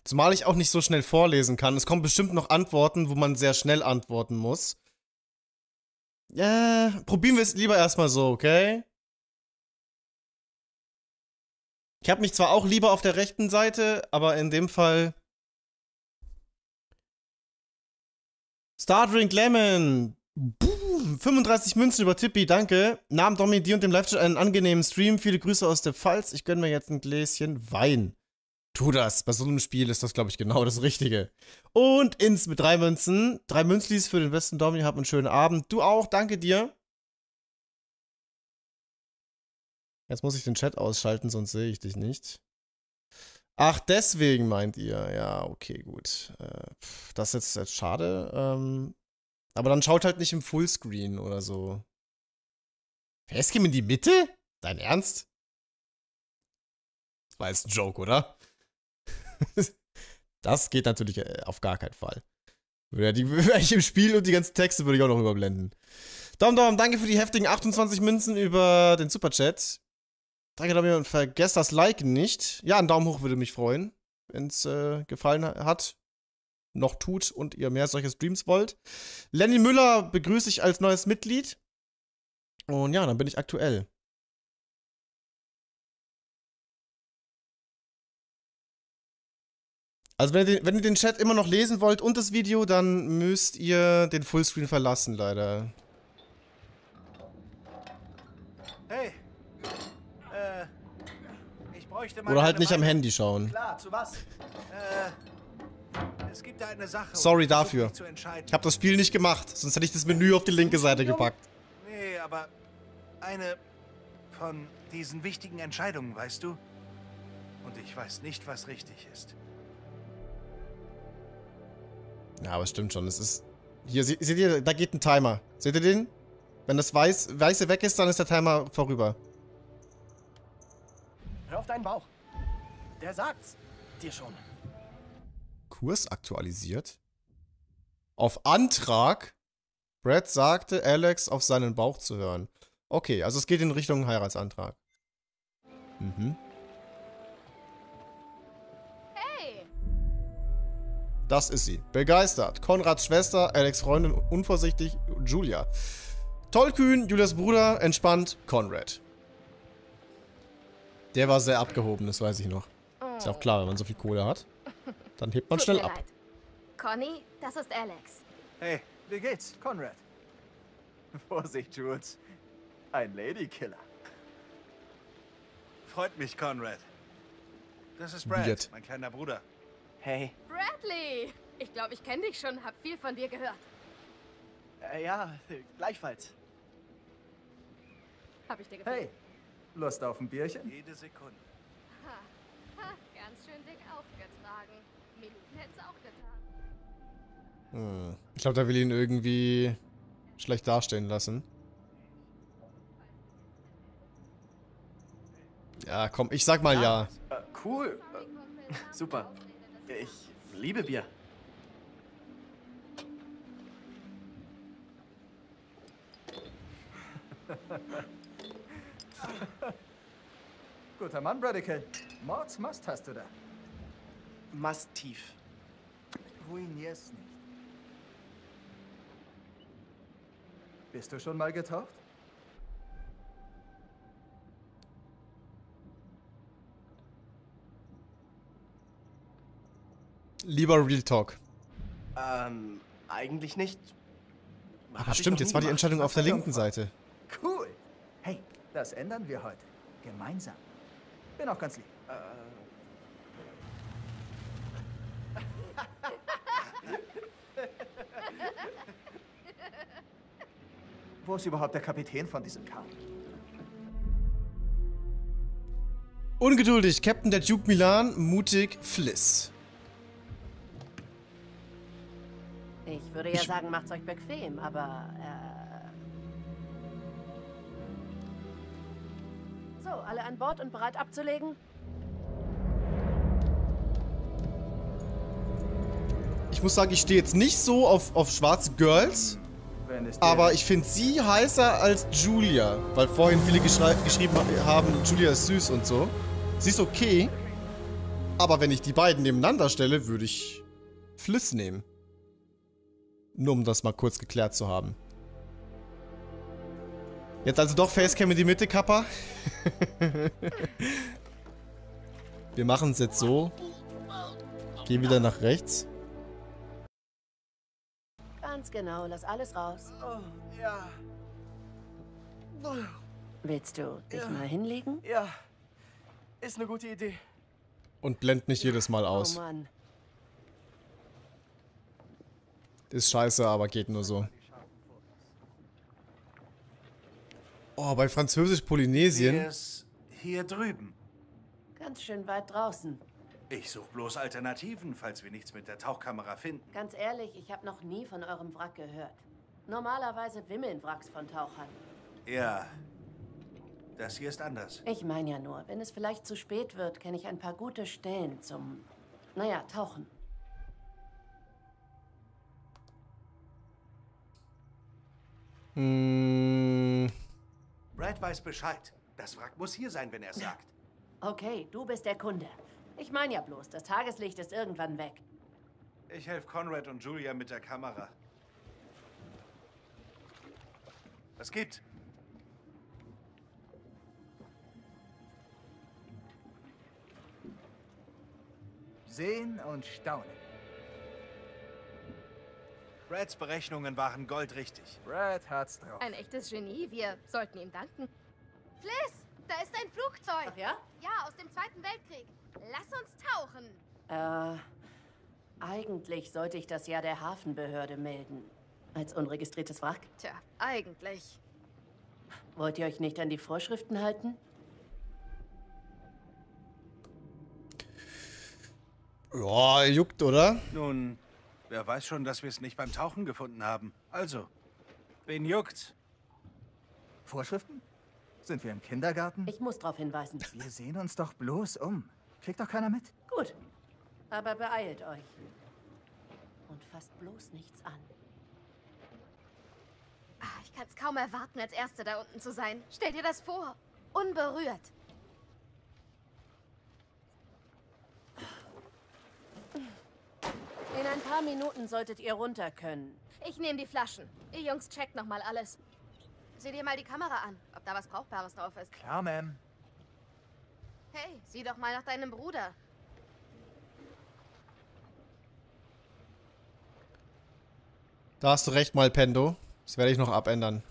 Zumal ich auch nicht so schnell vorlesen kann. Es kommen bestimmt noch Antworten, wo man sehr schnell antworten muss. Ja, probieren wir es lieber erstmal so, okay? Ich habe mich zwar auch lieber auf der rechten Seite, aber in dem Fall Stardrink Lemon. Boom, 35 Münzen über Tippi, danke. Namen Domi, dir und dem Live-Chat einen angenehmen Stream. Viele Grüße aus der Pfalz. Ich gönne mir jetzt ein Gläschen Wein. Tu das. Bei so einem Spiel ist das, glaube ich, genau das Richtige. Und ins mit drei Münzen. Drei Münzlis für den besten Domi. Hab einen schönen Abend. Du auch. Danke dir. Jetzt muss ich den Chat ausschalten, sonst sehe ich dich nicht. Ach, deswegen meint ihr. Ja, okay, gut. Äh, das ist jetzt, schade. Ähm, aber dann schaut halt nicht im Fullscreen oder so. Facecam in die Mitte? Dein Ernst? War jetzt ein Joke, oder? das geht natürlich äh, auf gar keinen Fall. Wäre ich im Spiel und die ganzen Texte würde ich auch noch überblenden. Daumen, Daumen, danke für die heftigen 28 Münzen über den Superchat. Danke dafür und vergesst das Like nicht. Ja, ein Daumen hoch würde mich freuen, wenn es äh, gefallen hat, noch tut und ihr mehr solche Streams wollt. Lenny Müller begrüße ich als neues Mitglied. Und ja, dann bin ich aktuell. Also wenn ihr, den, wenn ihr den Chat immer noch lesen wollt und das Video, dann müsst ihr den Fullscreen verlassen, leider. Hey, oder halt nicht am Handy schauen. Klar, zu was? Äh, es gibt eine Sache. Sorry dafür. Ich habe das Spiel nicht gemacht, sonst hätte ich das Menü auf die linke Seite gepackt. Nee, aber eine von diesen wichtigen Entscheidungen, weißt du? Und ich weiß nicht, was richtig ist. Ja, aber es stimmt schon. Es ist. Hier, seht ihr, da geht ein Timer. Seht ihr den? Wenn das Weiß, Weiße weg ist, dann ist der Timer vorüber. Hör auf deinen Bauch. Der sagt's dir schon. Kurs aktualisiert? Auf Antrag? Brad sagte, Alex auf seinen Bauch zu hören. Okay, also es geht in Richtung Heiratsantrag. Mhm. Hey! Das ist sie. Begeistert. Konrads Schwester, Alex Freundin, unvorsichtig, Julia. Tollkühn, Julias Bruder, entspannt, Konrad. Der war sehr abgehoben, das weiß ich noch. Ist ja auch klar, wenn man so viel Kohle hat. Dann hebt man schnell ab. Conny, das ist Alex. Hey, wie geht's, Conrad? Vorsicht, Jules. Ein Ladykiller. Freut mich, Conrad. Das ist Brad, Weird. mein kleiner Bruder. Hey. Bradley! Ich glaube, ich kenne dich schon, hab viel von dir gehört. Äh, ja, gleichfalls. Hab ich dir gefallen? Hey, Lust auf ein Bierchen? Jede Sekunde. Ha, ha, ganz schön dick aufgetragen. Minuten hätte's auch getan. Hm. Ich glaube, da will ihn irgendwie schlecht dastehen lassen. Ja, komm, ich sag mal ja. ja. Äh, cool. Äh, super. Ich liebe Bier. Ha ha ha. Guter Mann, Radical. Mords Mast hast du da. Mast tief. Ruinier's nicht. Bist du schon mal getaucht? Lieber Real Talk. Ähm, eigentlich nicht. Aber stimmt, jetzt war die. Entscheidung auf der linken. Seite. Cool. Das ändern wir heute. Gemeinsam. Bin auch ganz lieb. Wo ist überhaupt der Kapitän von diesem Kahn? Ungeduldig, Captain der Duke Milan, mutig, Fliss. Ich würde ja sagen, macht's euch bequem, aber äh... So, alle an Bord und bereit abzulegen? Ich muss sagen, ich stehe jetzt nicht so auf, auf schwarze Girls, aber ich finde sie heißer als Julia. Weil vorhin viele geschrieben ha- haben, Julia ist süß und so. Sie ist okay, aber wenn ich die beiden nebeneinander stelle, würde ich Fliss nehmen. Nur um das mal kurz geklärt zu haben. Jetzt also doch Facecam in die Mitte, Kappa. Wir machen es jetzt so. Geh wieder nach rechts. Ganz genau, lass alles raus. Oh, ja. Willst du dich Ja. mal hinlegen? Ja. Ist eine gute Idee. Und blend nicht jedes Mal Oh aus. Mann. Ist scheiße, aber geht nur so. Oh, bei Französisch-Polynesien. Hier drüben. Ganz schön weit draußen. Ich suche bloß Alternativen, falls wir nichts mit der Tauchkamera finden. Ganz ehrlich, ich habe noch nie von eurem Wrack gehört. Normalerweise wimmeln Wracks von Tauchern. Ja. Das hier ist anders. Ich meine ja nur, wenn es vielleicht zu spät wird, kenne ich ein paar gute Stellen zum, naja, Tauchen. Hm, Brad weiß Bescheid. Das Wrack muss hier sein, wenn er sagt. Okay, du bist der Kunde. Ich meine ja bloß, das Tageslicht ist irgendwann weg. Ich helfe Conrad und Julia mit der Kamera. Was gibt? Sehen und staunen. Brads Berechnungen waren goldrichtig. Brad hat's drauf. Ein echtes Genie. Wir sollten ihm danken. Fliss, da ist ein Flugzeug. Ach ja? Ja, aus dem Zweiten Weltkrieg. Lass uns tauchen. Äh, eigentlich sollte ich das ja der Hafenbehörde melden. Als unregistriertes Wrack. Tja, eigentlich. Wollt ihr euch nicht an die Vorschriften halten? ja, juckt, oder? Nun, wer weiß schon, dass wir es nicht beim Tauchen gefunden haben. Also, wen juckt's? Vorschriften? Sind wir im Kindergarten? Ich muss darauf hinweisen. Wir sehen uns doch bloß um. Kriegt doch keiner mit. Gut. Aber beeilt euch. Und fasst bloß nichts an. Ah, Ich kann es kaum erwarten, als Erste da unten zu sein. Stell dir das vor. Unberührt. In ein paar Minuten solltet ihr runter können. Ich nehme die Flaschen. Ihr Jungs checkt noch mal alles. Sieh dir mal die Kamera an, ob da was Brauchbares drauf ist. Klar, Ma'am. Hey, sieh doch mal nach deinem Bruder. Da hast du recht, Malpendo. Das werde ich noch abändern.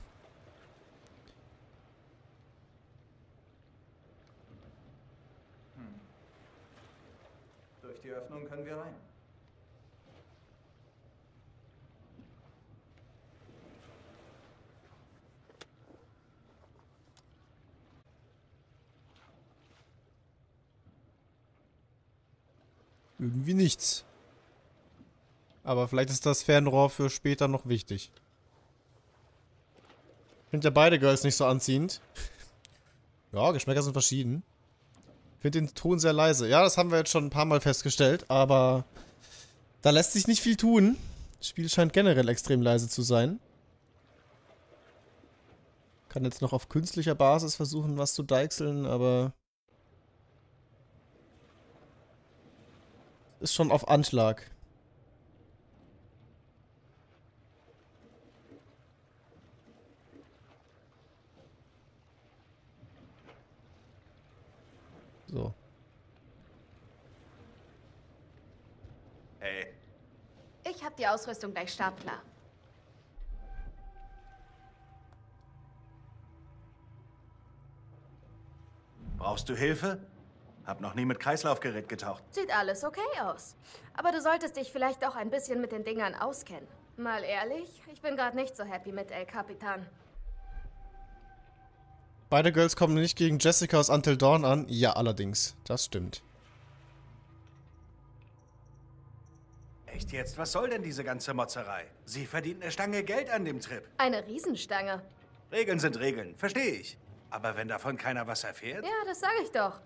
Durch die Öffnung können wir rein. Irgendwie nichts. Aber vielleicht ist das Fernrohr für später noch wichtig. Ich finde ja beide Girls nicht so anziehend. Ja, Geschmäcker sind verschieden. Ich finde den Ton sehr leise. Ja, das haben wir jetzt schon ein paar Mal festgestellt, aber da lässt sich nicht viel tun. Das Spiel scheint generell extrem leise zu sein. Kann jetzt noch auf künstlicher Basis versuchen, was zu deichseln, aber... Ist schon auf Anschlag. So. Hey, Ich habe die Ausrüstung gleich startklar. brauchst du Hilfe? Hab noch nie mit Kreislaufgerät getaucht. Sieht alles okay aus. Aber du solltest dich vielleicht auch ein bisschen mit den Dingern auskennen. Mal ehrlich, ich bin gerade nicht so happy mit El Capitan. Beide Girls kommen nicht gegen Jessica aus Until Dawn an. Ja, allerdings. Das stimmt. Echt jetzt? Was soll denn diese ganze Motzerei? Sie verdient eine Stange Geld an dem Trip. Eine Riesenstange. Regeln sind Regeln, verstehe ich. Aber wenn davon keiner was erfährt? Ja, das sage ich doch.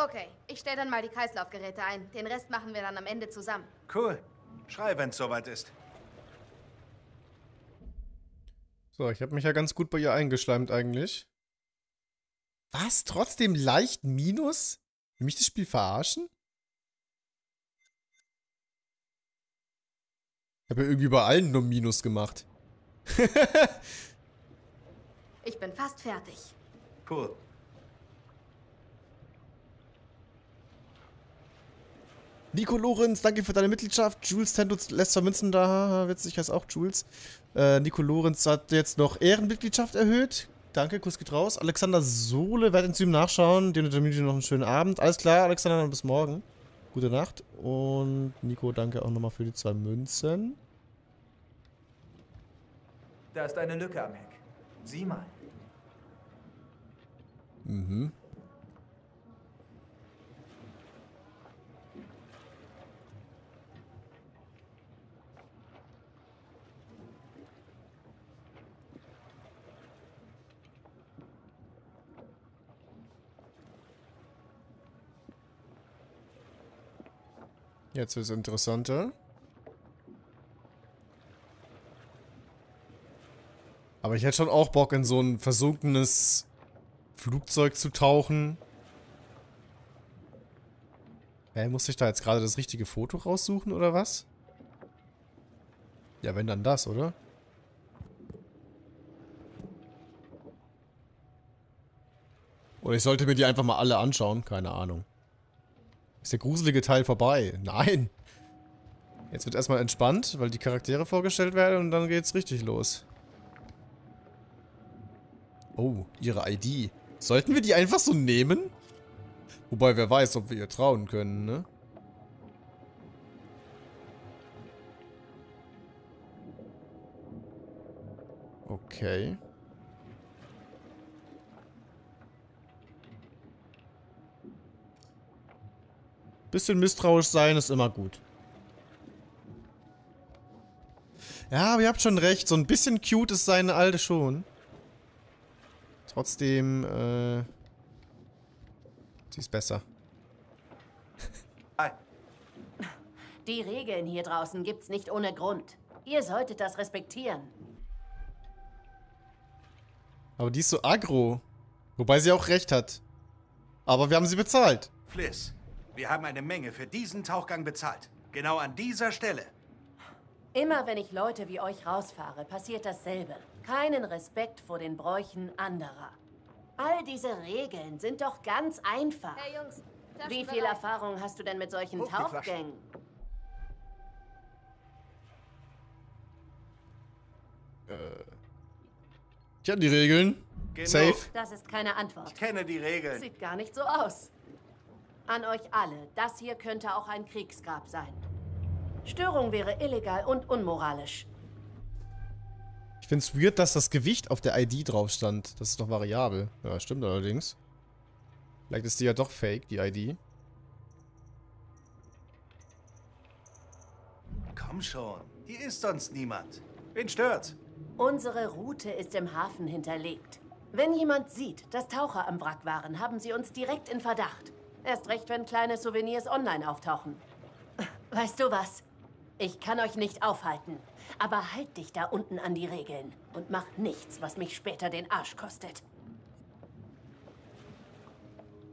Okay, ich stelle dann mal die Kreislaufgeräte ein. Den Rest machen wir dann am Ende zusammen. Cool. Schrei, wenn's soweit ist. So, ich habe mich ja ganz gut bei ihr eingeschleimt eigentlich. Was? Trotzdem leicht Minus? Will mich das Spiel verarschen? Ich habe ja irgendwie bei allen nur Minus gemacht. Ich bin fast fertig. Cool. Nico Lorenz, danke für deine Mitgliedschaft. Jules Tendo lässt zwei Münzen da. Witzig heißt auch Jules. Äh, Nico Lorenz hat jetzt noch Ehrenmitgliedschaft erhöht. Danke, Kuss geht raus. Alexander Sohle, werde in Stream nachschauen. Und der noch einen schönen Abend. Alles klar, Alexander, dann bis morgen. Gute Nacht. Und Nico, danke auch nochmal für die zwei Münzen. Da ist eine Lücke am Heck. Sieh mal. Mhm. Jetzt ist interessanter. Aber ich hätte schon auch Bock, in so ein versunkenes Flugzeug zu tauchen. Hä, muss ich da jetzt gerade das richtige Foto raussuchen, oder was? Ja, wenn dann das, oder? Oder ich sollte mir die einfach mal alle anschauen. Keine Ahnung. Ist der gruselige Teil vorbei? Nein! Jetzt wird erstmal entspannt, weil die Charaktere vorgestellt werden und dann geht's richtig los. Oh, ihre ID. Sollten wir die einfach so nehmen? Wobei, wer weiß, ob wir ihr trauen können, ne? Okay. Bisschen misstrauisch sein ist immer gut. Ja, aber ihr habt schon recht. So ein bisschen cute ist seine alte schon. Trotzdem, äh... Sie ist besser. Die Regeln hier draußen gibt's nicht ohne Grund. Ihr solltet das respektieren. Aber die ist so aggro. Wobei sie auch recht hat. Aber wir haben sie bezahlt. Fliss, wir haben eine Menge für diesen Tauchgang bezahlt. Genau an dieser Stelle. Immer wenn ich Leute wie euch rausfahre, passiert dasselbe. Keinen Respekt vor den Bräuchen anderer. All diese Regeln sind doch ganz einfach. Hey Jungs, Wie viel bereit. Erfahrung hast du denn mit solchen Hoch. Tauchgängen? Ich habe die Regeln. Genug. Safe. Das ist keine Antwort. Ich kenne die Regeln. Sieht gar nicht so aus. An euch alle, das hier könnte auch ein Kriegsgrab sein. Störung wäre illegal und unmoralisch. Ich find's weird, dass das Gewicht auf der ID drauf stand. Das ist doch variabel. Ja, stimmt allerdings. Vielleicht ist die ja doch fake, die ID. Komm schon, hier ist sonst niemand. Wen stört's? Unsere Route ist im Hafen hinterlegt. Wenn jemand sieht, dass Taucher am Wrack waren, haben sie uns direkt in Verdacht. Erst recht, wenn kleine Souvenirs online auftauchen. Weißt du was? Ich kann euch nicht aufhalten. Aber halt dich da unten an die Regeln. Und mach nichts, was mich später den Arsch kostet.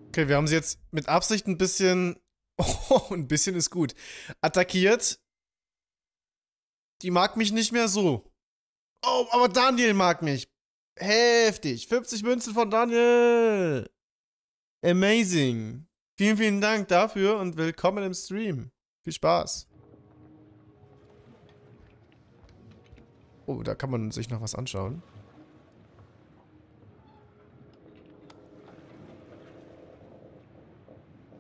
Okay, wir haben sie jetzt mit Absicht ein bisschen. Oh, ein bisschen ist gut. Attackiert. Die mag mich nicht mehr so. Oh, aber Daniel mag mich. Heftig. 50 Münzen von Daniel. Amazing. Vielen, vielen Dank dafür und willkommen im Stream. Viel Spaß. Oh, da kann man sich noch was anschauen.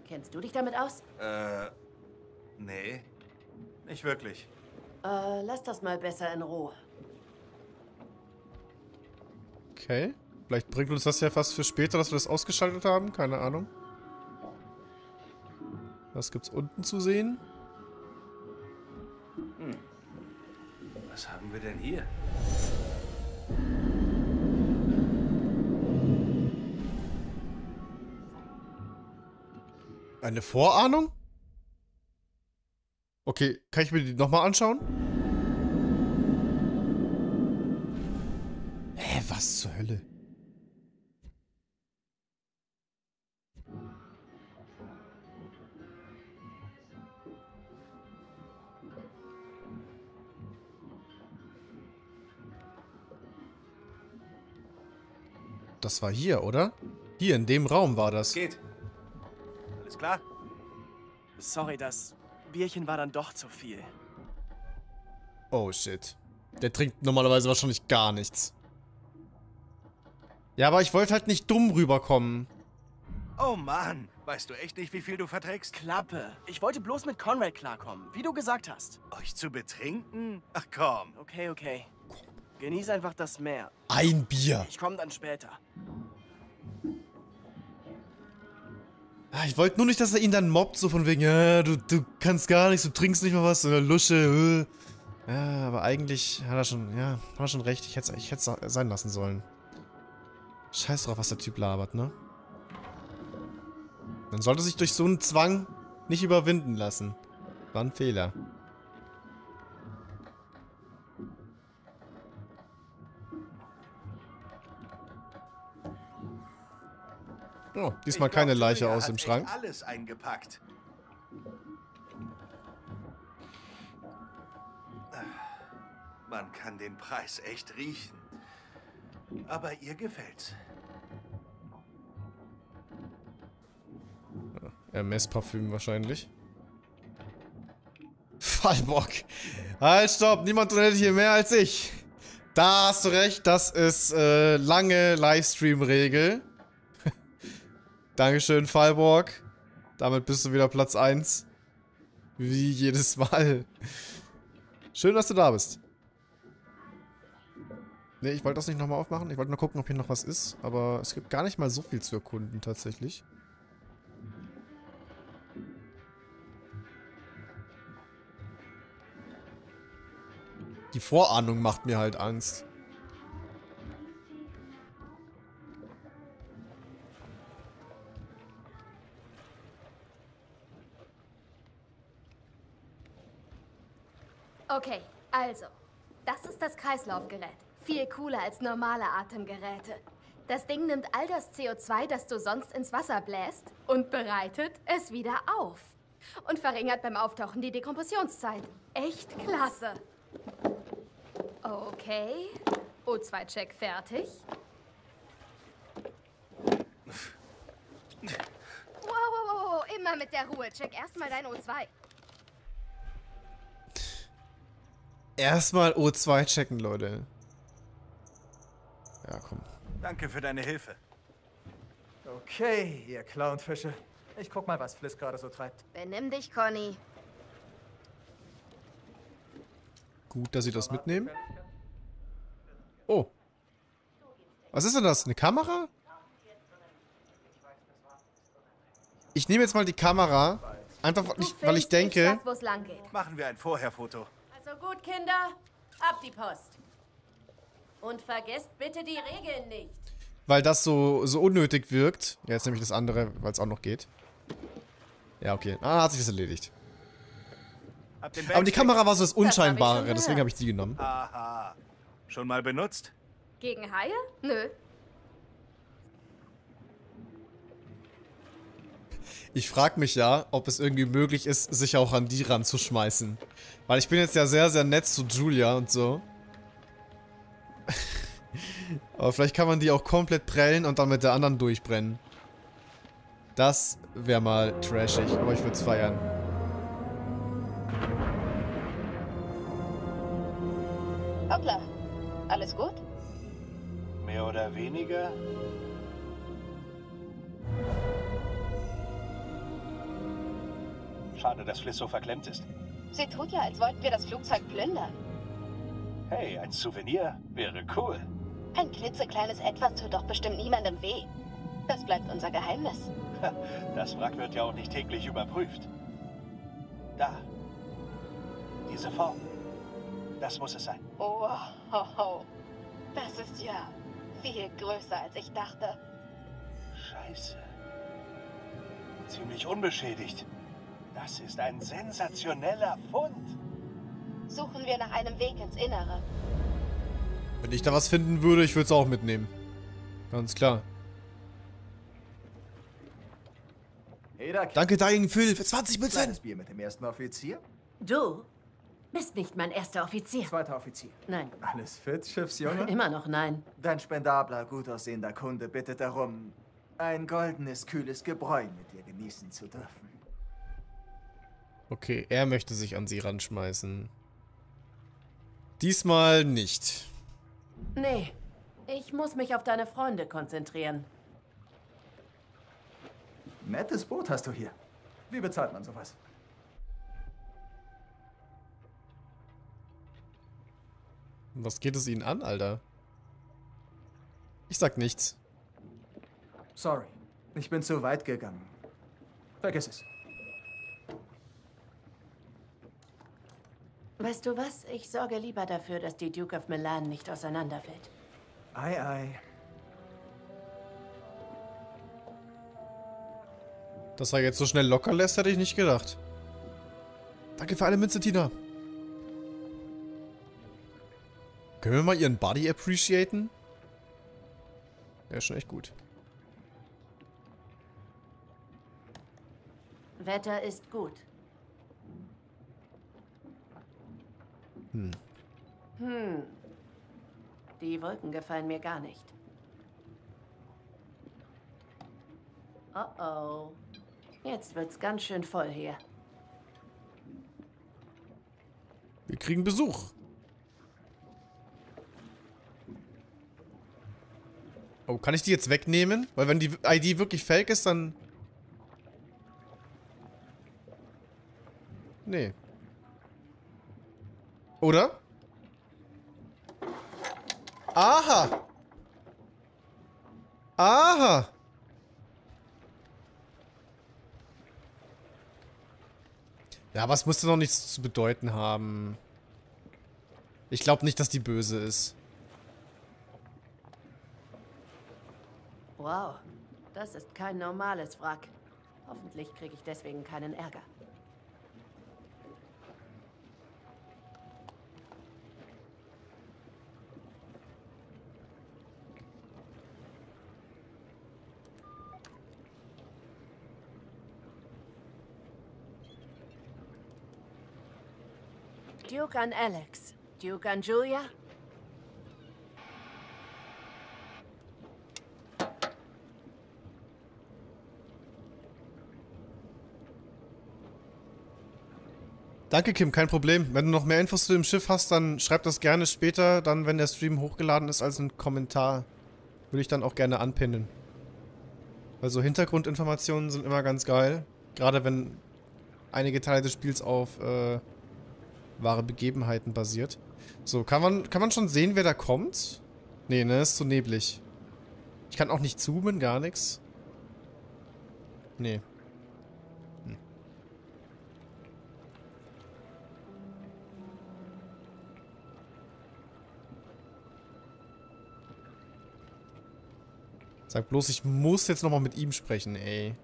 Kennst du dich damit aus? Äh, nee. Nicht wirklich. Äh, lass das mal besser in Ruhe. Okay. Vielleicht bringt uns das ja fast für später, dass wir das ausgeschaltet haben. Keine Ahnung. Was gibt's unten zu sehen? Hm. Was haben wir denn hier? Eine Vorahnung? Okay, kann ich mir die nochmal anschauen? Hä, was zur Hölle? Das war hier, oder? Hier, in dem Raum war das. Geht. Alles klar? Sorry, das Bierchen war dann doch zu viel. Oh shit. Der trinkt normalerweise wahrscheinlich gar nichts. Ja, aber ich wollte halt nicht dumm rüberkommen. Oh Mann, weißt du echt nicht, wie viel du verträgst? Klappe. Ich wollte bloß mit Conrad klarkommen, wie du gesagt hast. Euch zu betrinken? Ach komm. Okay, okay. Genieß einfach das Meer. Ein Bier. Ich komme dann später. Ah, Ich wollte nur nicht, dass er ihn dann mobbt, so von wegen, ja, du, du kannst gar nichts, du trinkst nicht mal was, oder Lusche, äh. Ja, aber eigentlich hat er schon, ja, hat er schon recht. Ich hätte es ich hätt's sein lassen sollen. Scheiß drauf, was der Typ labert, ne? Man sollte sich durch so einen Zwang nicht überwinden lassen. War ein Fehler. Oh, diesmal keine Leiche aus dem Schrank. alles eingepackt. Man kann den Preis echt riechen. Aber ihr gefällt's. Hermes-Parfüm wahrscheinlich. Fallbock. Halt, stopp. Niemand donate hier mehr als ich. Da hast du recht. Das ist äh, lange Livestream-Regel. Dankeschön, Fallborg. Damit bist du wieder Platz 1. Wie jedes Mal. Schön, dass du da bist. Ne, ich wollte das nicht nochmal aufmachen. Ich wollte nur gucken, ob hier noch was ist. Aber es gibt gar nicht mal so viel zu erkunden, tatsächlich. Die Vorahnung macht mir halt Angst. Okay, also. Das ist das Kreislaufgerät. Viel cooler als normale Atemgeräte. Das Ding nimmt all das CO2, das du sonst ins Wasser bläst, und bereitet es wieder auf. Und verringert beim Auftauchen die Dekompressionszeit. Echt klasse. Okay. O2-Check fertig. Wow, wow, wow, wow, immer mit der Ruhe. Check erstmal dein O2. Erstmal O2 checken, Leute. Ja, komm. Danke für deine Hilfe. Okay, ihr Clownfische. Ich guck mal, was Fliss gerade so treibt. Benimm dich, Conny. Gut, dass sie das mitnehmen. Oh. Was ist denn das? Eine Kamera? Ich nehme jetzt mal die Kamera. Einfach, weil ich denke... es lang geht. Machen wir ein Vorherfoto. Also gut, Kinder, ab die Post. Und vergesst bitte die Regeln nicht. Weil das so, so unnötig wirkt. Ja, jetzt nehme ich das andere, weil es auch noch geht. Ja, okay. Ah, hat sich das erledigt. Aber die Kamera war so das gehört. deswegen habe ich die genommen. Aha. Schon mal benutzt? Gegen Haie? Nö. Ich frage mich ja, ob es irgendwie möglich ist, sich auch an die ranzuschmeißen. Weil ich bin jetzt ja sehr, sehr nett zu Julia und so. Aber vielleicht kann man die auch komplett prellen und dann mit der anderen durchbrennen. Das wäre mal trashig, aber ich würde es feiern. Hoppla. Alles gut? Mehr oder weniger? Schade, dass Fliss so verklemmt ist. Sie tut ja, als wollten wir das Flugzeug plündern. Hey, ein Souvenir wäre cool. Ein klitzekleines Etwas tut doch bestimmt niemandem weh. Das bleibt unser Geheimnis. Das Wrack wird ja auch nicht täglich überprüft. Da. Diese Form. Das muss es sein. Oh, ho, ho. Das ist ja viel größer, als ich dachte. Scheiße. Ziemlich unbeschädigt. Das ist ein sensationeller Fund. Suchen wir nach einem Weg ins Innere. Wenn ich da was finden würde, ich würde es auch mitnehmen. Ganz klar. Hey, da, Danke, Dying Phil, für 20 Kleines Bier mit dem ersten Offizier. Du bist nicht mein erster Offizier. Zweiter Offizier. Nein. Alles fit, Schiffsjunge? Immer noch nein. Dein spendabler, gut aussehender Kunde bittet darum, ein goldenes, kühles Gebräu mit dir genießen zu dürfen. Okay, er möchte sich an sie ranschmeißen. Diesmal nicht. Nee, ich muss mich auf deine Freunde konzentrieren. Nettes Boot hast du hier. Wie bezahlt man sowas? Was geht es ihnen an, Alter? Ich sag nichts. Sorry, ich bin zu weit gegangen. Vergiss es. Weißt du was? Ich sorge lieber dafür, dass die Duke of Milan nicht auseinanderfällt. Ei, ei. Dass er jetzt so schnell locker lässt, hätte ich nicht gedacht. Danke für eine Münze, Tina. Können wir mal ihren Body appreciaten? Der ist schon echt gut. Wetter ist gut. Hm. Hm. Die Wolken gefallen mir gar nicht. Oh oh. Jetzt wird's ganz schön voll hier. Wir kriegen Besuch. Oh, kann ich die jetzt wegnehmen? Weil wenn die ID wirklich fake ist, dann... Nee. Oder? Aha! Aha! Ja, aber es musste noch nichts zu bedeuten haben. Ich glaube nicht, dass die böse ist. Wow, das ist kein normales Wrack. Hoffentlich kriege ich deswegen keinen Ärger. Duke an Alex. Duke an Julia. Danke, Kim, kein Problem. Wenn du noch mehr Infos zu dem Schiff hast, dann schreib das gerne später, dann, wenn der Stream hochgeladen ist, als ein Kommentar. Würde ich dann auch gerne anpinnen. Also Hintergrundinformationen sind immer ganz geil. Gerade wenn einige Teile des Spiels auf äh, wahre Begebenheiten basiert. So, kann man, kann man schon sehen, wer da kommt? Nee, ne, ist zu neblig. Ich kann auch nicht zoomen, gar nichts. Nee. Hm. Sag bloß, ich muss jetzt nochmal mit ihm sprechen, ey.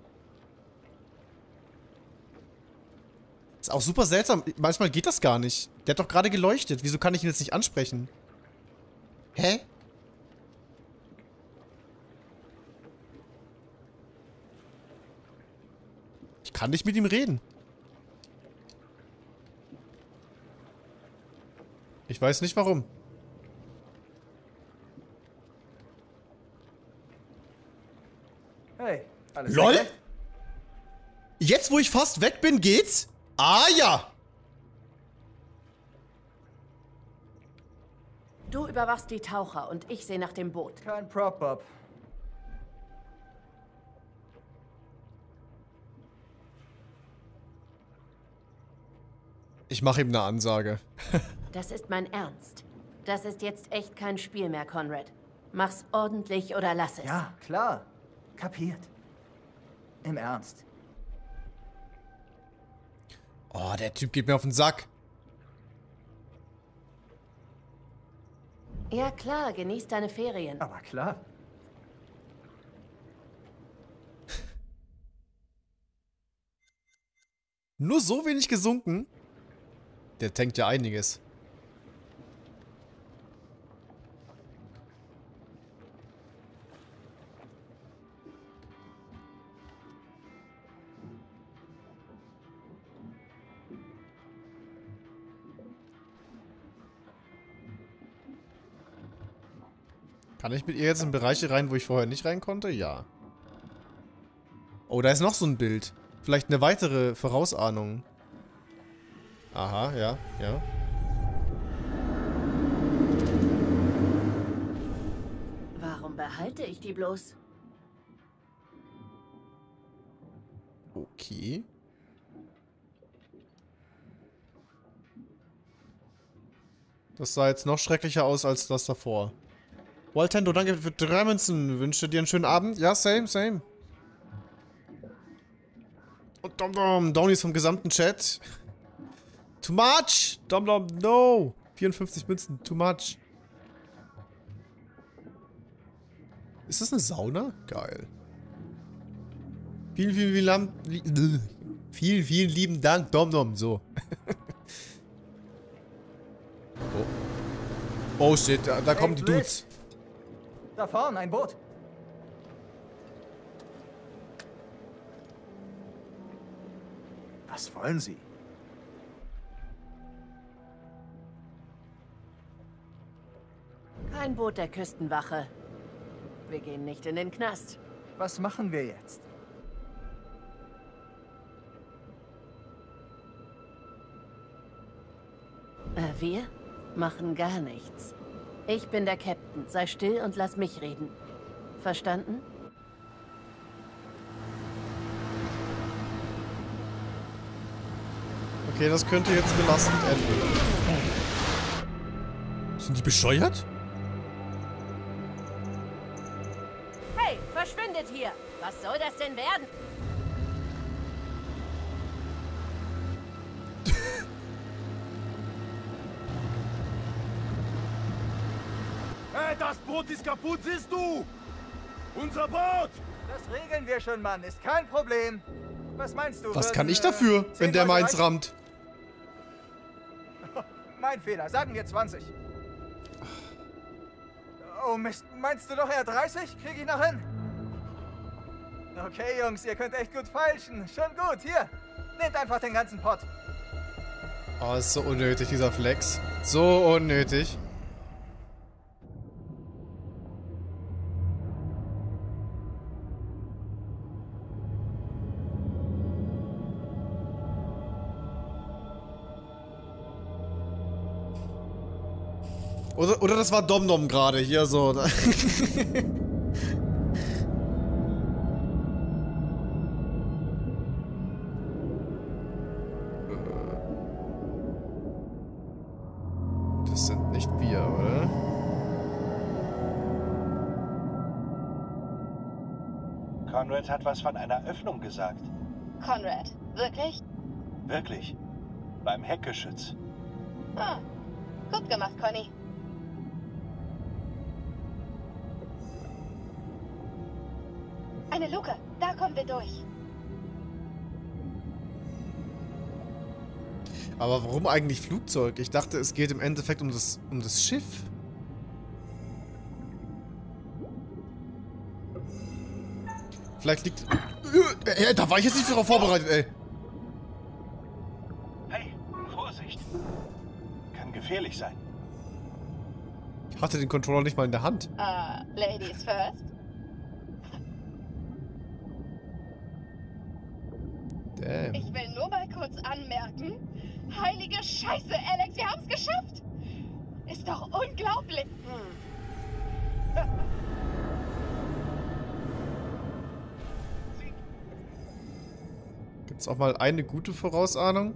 Ist auch super seltsam. Manchmal geht das gar nicht. Der hat doch gerade geleuchtet. Wieso kann ich ihn jetzt nicht ansprechen? Hä? Ich kann nicht mit ihm reden. Ich weiß nicht warum. Hey, alles LOL? Jetzt, wo ich fast weg bin, geht's? Ah ja! Du überwachst die Taucher und ich sehe nach dem Boot. Kein Prop, Bob. Ich mache ihm eine Ansage. Das ist mein Ernst. Das ist jetzt echt kein Spiel mehr, Conrad. Mach's ordentlich oder lass es. Ja, klar. Kapiert. Im Ernst. Oh, der Typ geht mir auf den Sack. Ja, klar, genieß deine Ferien. Aber klar. Nur so wenig gesunken? Der tankt ja einiges. Kann ich mit ihr jetzt in Bereiche rein, wo ich vorher nicht rein konnte? Ja. Oh, da ist noch so ein Bild. Vielleicht eine weitere Vorausahnung. Aha, ja, ja. Warum behalte ich die bloß? Okay. Das sah jetzt noch schrecklicher aus als das davor. Waltendo, danke für drei Münzen. Wünsche dir einen schönen Abend. Ja, same, same. Und Dom Dom, Downies vom gesamten Chat. Too much! Dom Dom, no! 54 Münzen, too much. Ist das eine Sauna? Geil. Vielen, vielen, vielen, li vielen, vielen lieben Dank, Dom Dom. So. oh. oh shit, da, da kommen die Dudes. Da vorne, ein Boot. Was wollen Sie? Kein Boot der Küstenwache. Wir gehen nicht in den Knast. Was machen wir jetzt? Äh, wir machen gar nichts. Ich bin der Captain. Sei still und lass mich reden. Verstanden? Okay, das könnte jetzt belastend enden. Sind die bescheuert? Hey, verschwindet hier! Was soll das denn werden? Boot ist kaputt, siehst du? Unser Boot! Das regeln wir schon, Mann. Ist kein Problem. Was meinst du? Was kann ich äh, dafür, wenn 10 der meins rammt? Mein Fehler. Sagen wir 20. Oh Mist. Meinst du doch eher 30? Krieg ich noch hin? Okay, Jungs. Ihr könnt echt gut feilschen. Schon gut. Hier. Nehmt einfach den ganzen Pott. Oh, ist so unnötig, dieser Flex. So unnötig. Oder, oder das war Domdom gerade hier so. Das sind nicht wir, oder? Conrad hat was von einer Öffnung gesagt. Conrad, wirklich? Wirklich. Beim Heckgeschütz. Ah, gut gemacht, Conny. Eine Luke, da kommen wir durch. Aber warum eigentlich Flugzeug? Ich dachte, es geht im Endeffekt um das, um das Schiff. Vielleicht liegt... Äh, da war ich jetzt nicht darauf vorbereitet, ey. Hey, Vorsicht. Kann gefährlich sein. Ich hatte den Controller nicht mal in der Hand. Uh, ladies first. Damn. Ich will nur mal kurz anmerken. Heilige Scheiße, Alex, wir haben es geschafft. Ist doch unglaublich. Hm. Gibt's auch mal eine gute Vorausahnung?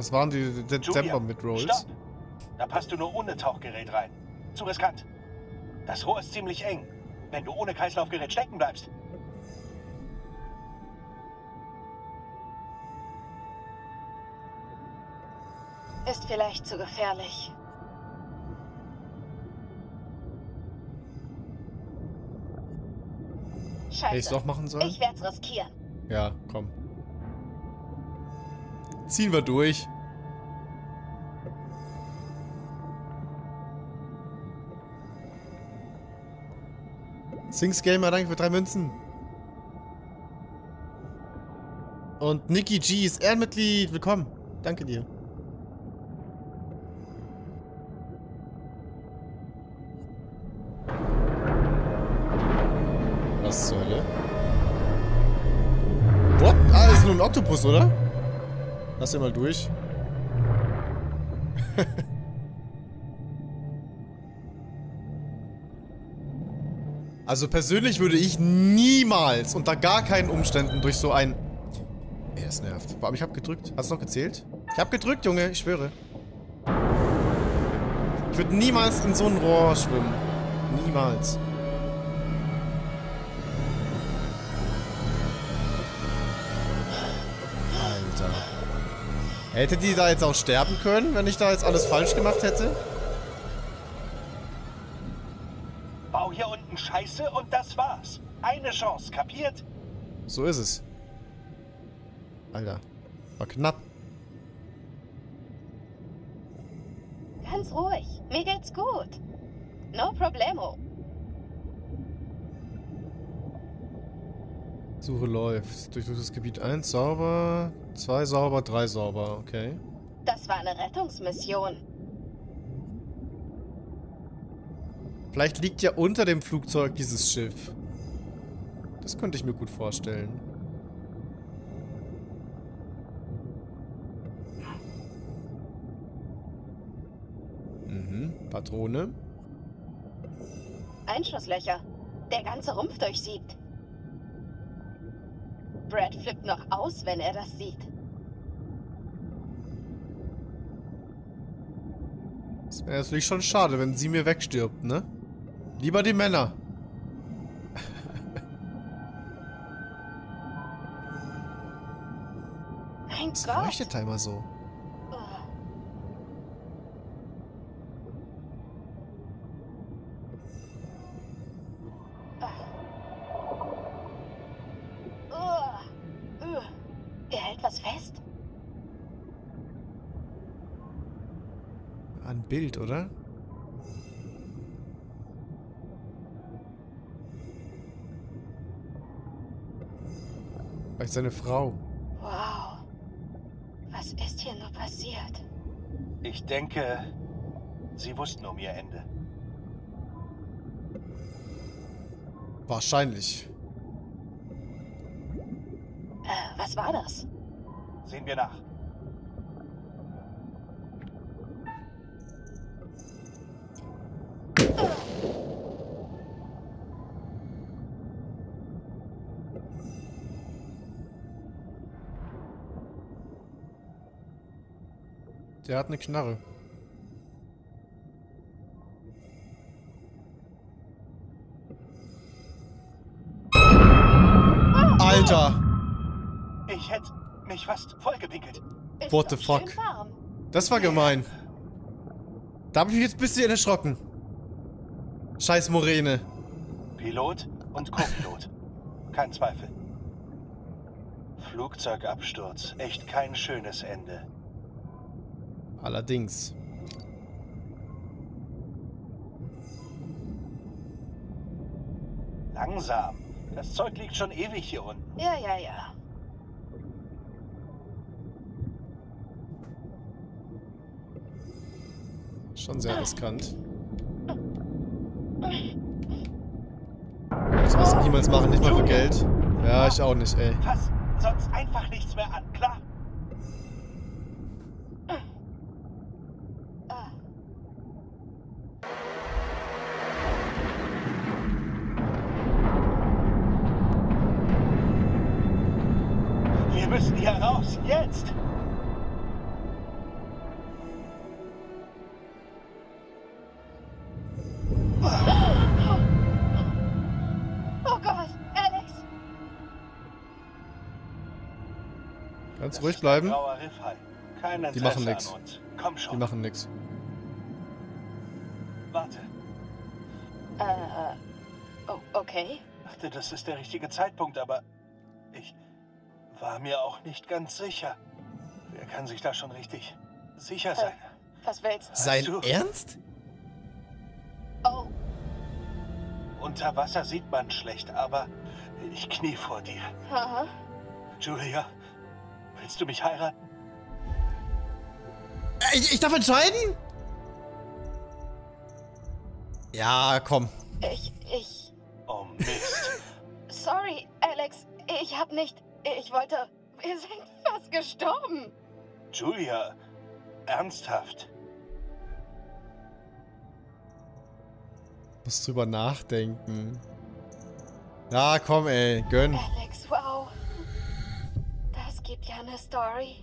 Das waren die Dezember-Midrolls. Stopp! Da passt du nur ohne Tauchgerät rein. Zu riskant. Das Rohr ist ziemlich eng, wenn du ohne Kreislaufgerät stecken bleibst. Ist vielleicht zu gefährlich. Scheiße. Hätte ich's doch machen sollen? Ich werd's riskieren. Ja, komm. Ziehen wir durch. Sings Gamer, danke für drei Münzen. Und Nikki G ist Ehrenmitglied. Willkommen. Danke dir. Was zur Hölle? What? Ah, das ist nur ein Oktopus, oder? Lass den mal durch. also persönlich würde ich niemals, unter gar keinen Umständen, durch so ein... Ey, das nervt. Aber ich hab gedrückt. Hast du noch gezählt? Ich hab gedrückt, Junge. Ich schwöre. Ich würde niemals in so ein Rohr schwimmen. Niemals. Hätte die da jetzt auch sterben können, wenn ich da jetzt alles falsch gemacht hätte? Bau hier unten Scheiße und das war's. Eine Chance, kapiert? So ist es. Alter. War knapp. Ganz ruhig. Mir geht's gut. No problemo. Suche läuft. Durch das Gebiet 1 sauber, 2 sauber, 3 sauber. Okay. Das war eine Rettungsmission. Vielleicht liegt ja unter dem Flugzeug dieses Schiff. Das könnte ich mir gut vorstellen. Mhm. Patrone. Einschusslöcher. Der ganze Rumpf durchsiebt. Brad flippt noch aus, wenn er das sieht. Das wäre natürlich schon schade, wenn sie mir wegstirbt, ne? Lieber die Männer. Mein Gott. leuchtet da immer so? Oder? Vielleicht seine Frau. Wow. Was ist hier nur passiert? Ich denke, sie wussten um ihr Ende. Wahrscheinlich. Äh, was war das? Sehen wir nach. Der hat eine Knarre. Alter! Ich hätte mich fast vollgepinkelt. What the fuck? Das war gemein. Da habe ich mich jetzt ein bisschen erschrocken. Scheiß Moräne. Pilot und Co-Pilot. Kein Zweifel. Flugzeugabsturz. Echt kein schönes Ende. Allerdings. Langsam. Das Zeug liegt schon ewig hier unten. Ja, ja, ja. Schon sehr riskant. Ich muss niemals machen, nicht mal für Geld. Ja, ich auch nicht, ey. Fass sonst einfach nichts mehr an, klar? Ruhig bleiben. Kein Die machen an nix. uns. Komm schon. Die machen nix. Warte. Äh, oh, okay. dachte, das ist der richtige Zeitpunkt, aber ich war mir auch nicht ganz sicher. Wer kann sich da schon richtig sicher sein? Was willst Sein du? Ernst? Oh, Unter Wasser sieht man schlecht, aber ich knie vor dir. aha. Julia, willst du mich heiraten? Ich, ich darf entscheiden? Ja, komm. Ich, ich. Oh Mist. Sorry, Alex. Ich hab nicht. Ich wollte. Wir sind fast gestorben. Julia, ernsthaft. Muss drüber nachdenken. Ja, komm, ey. Gönn. Alex, wow. Gibt ja eine Story.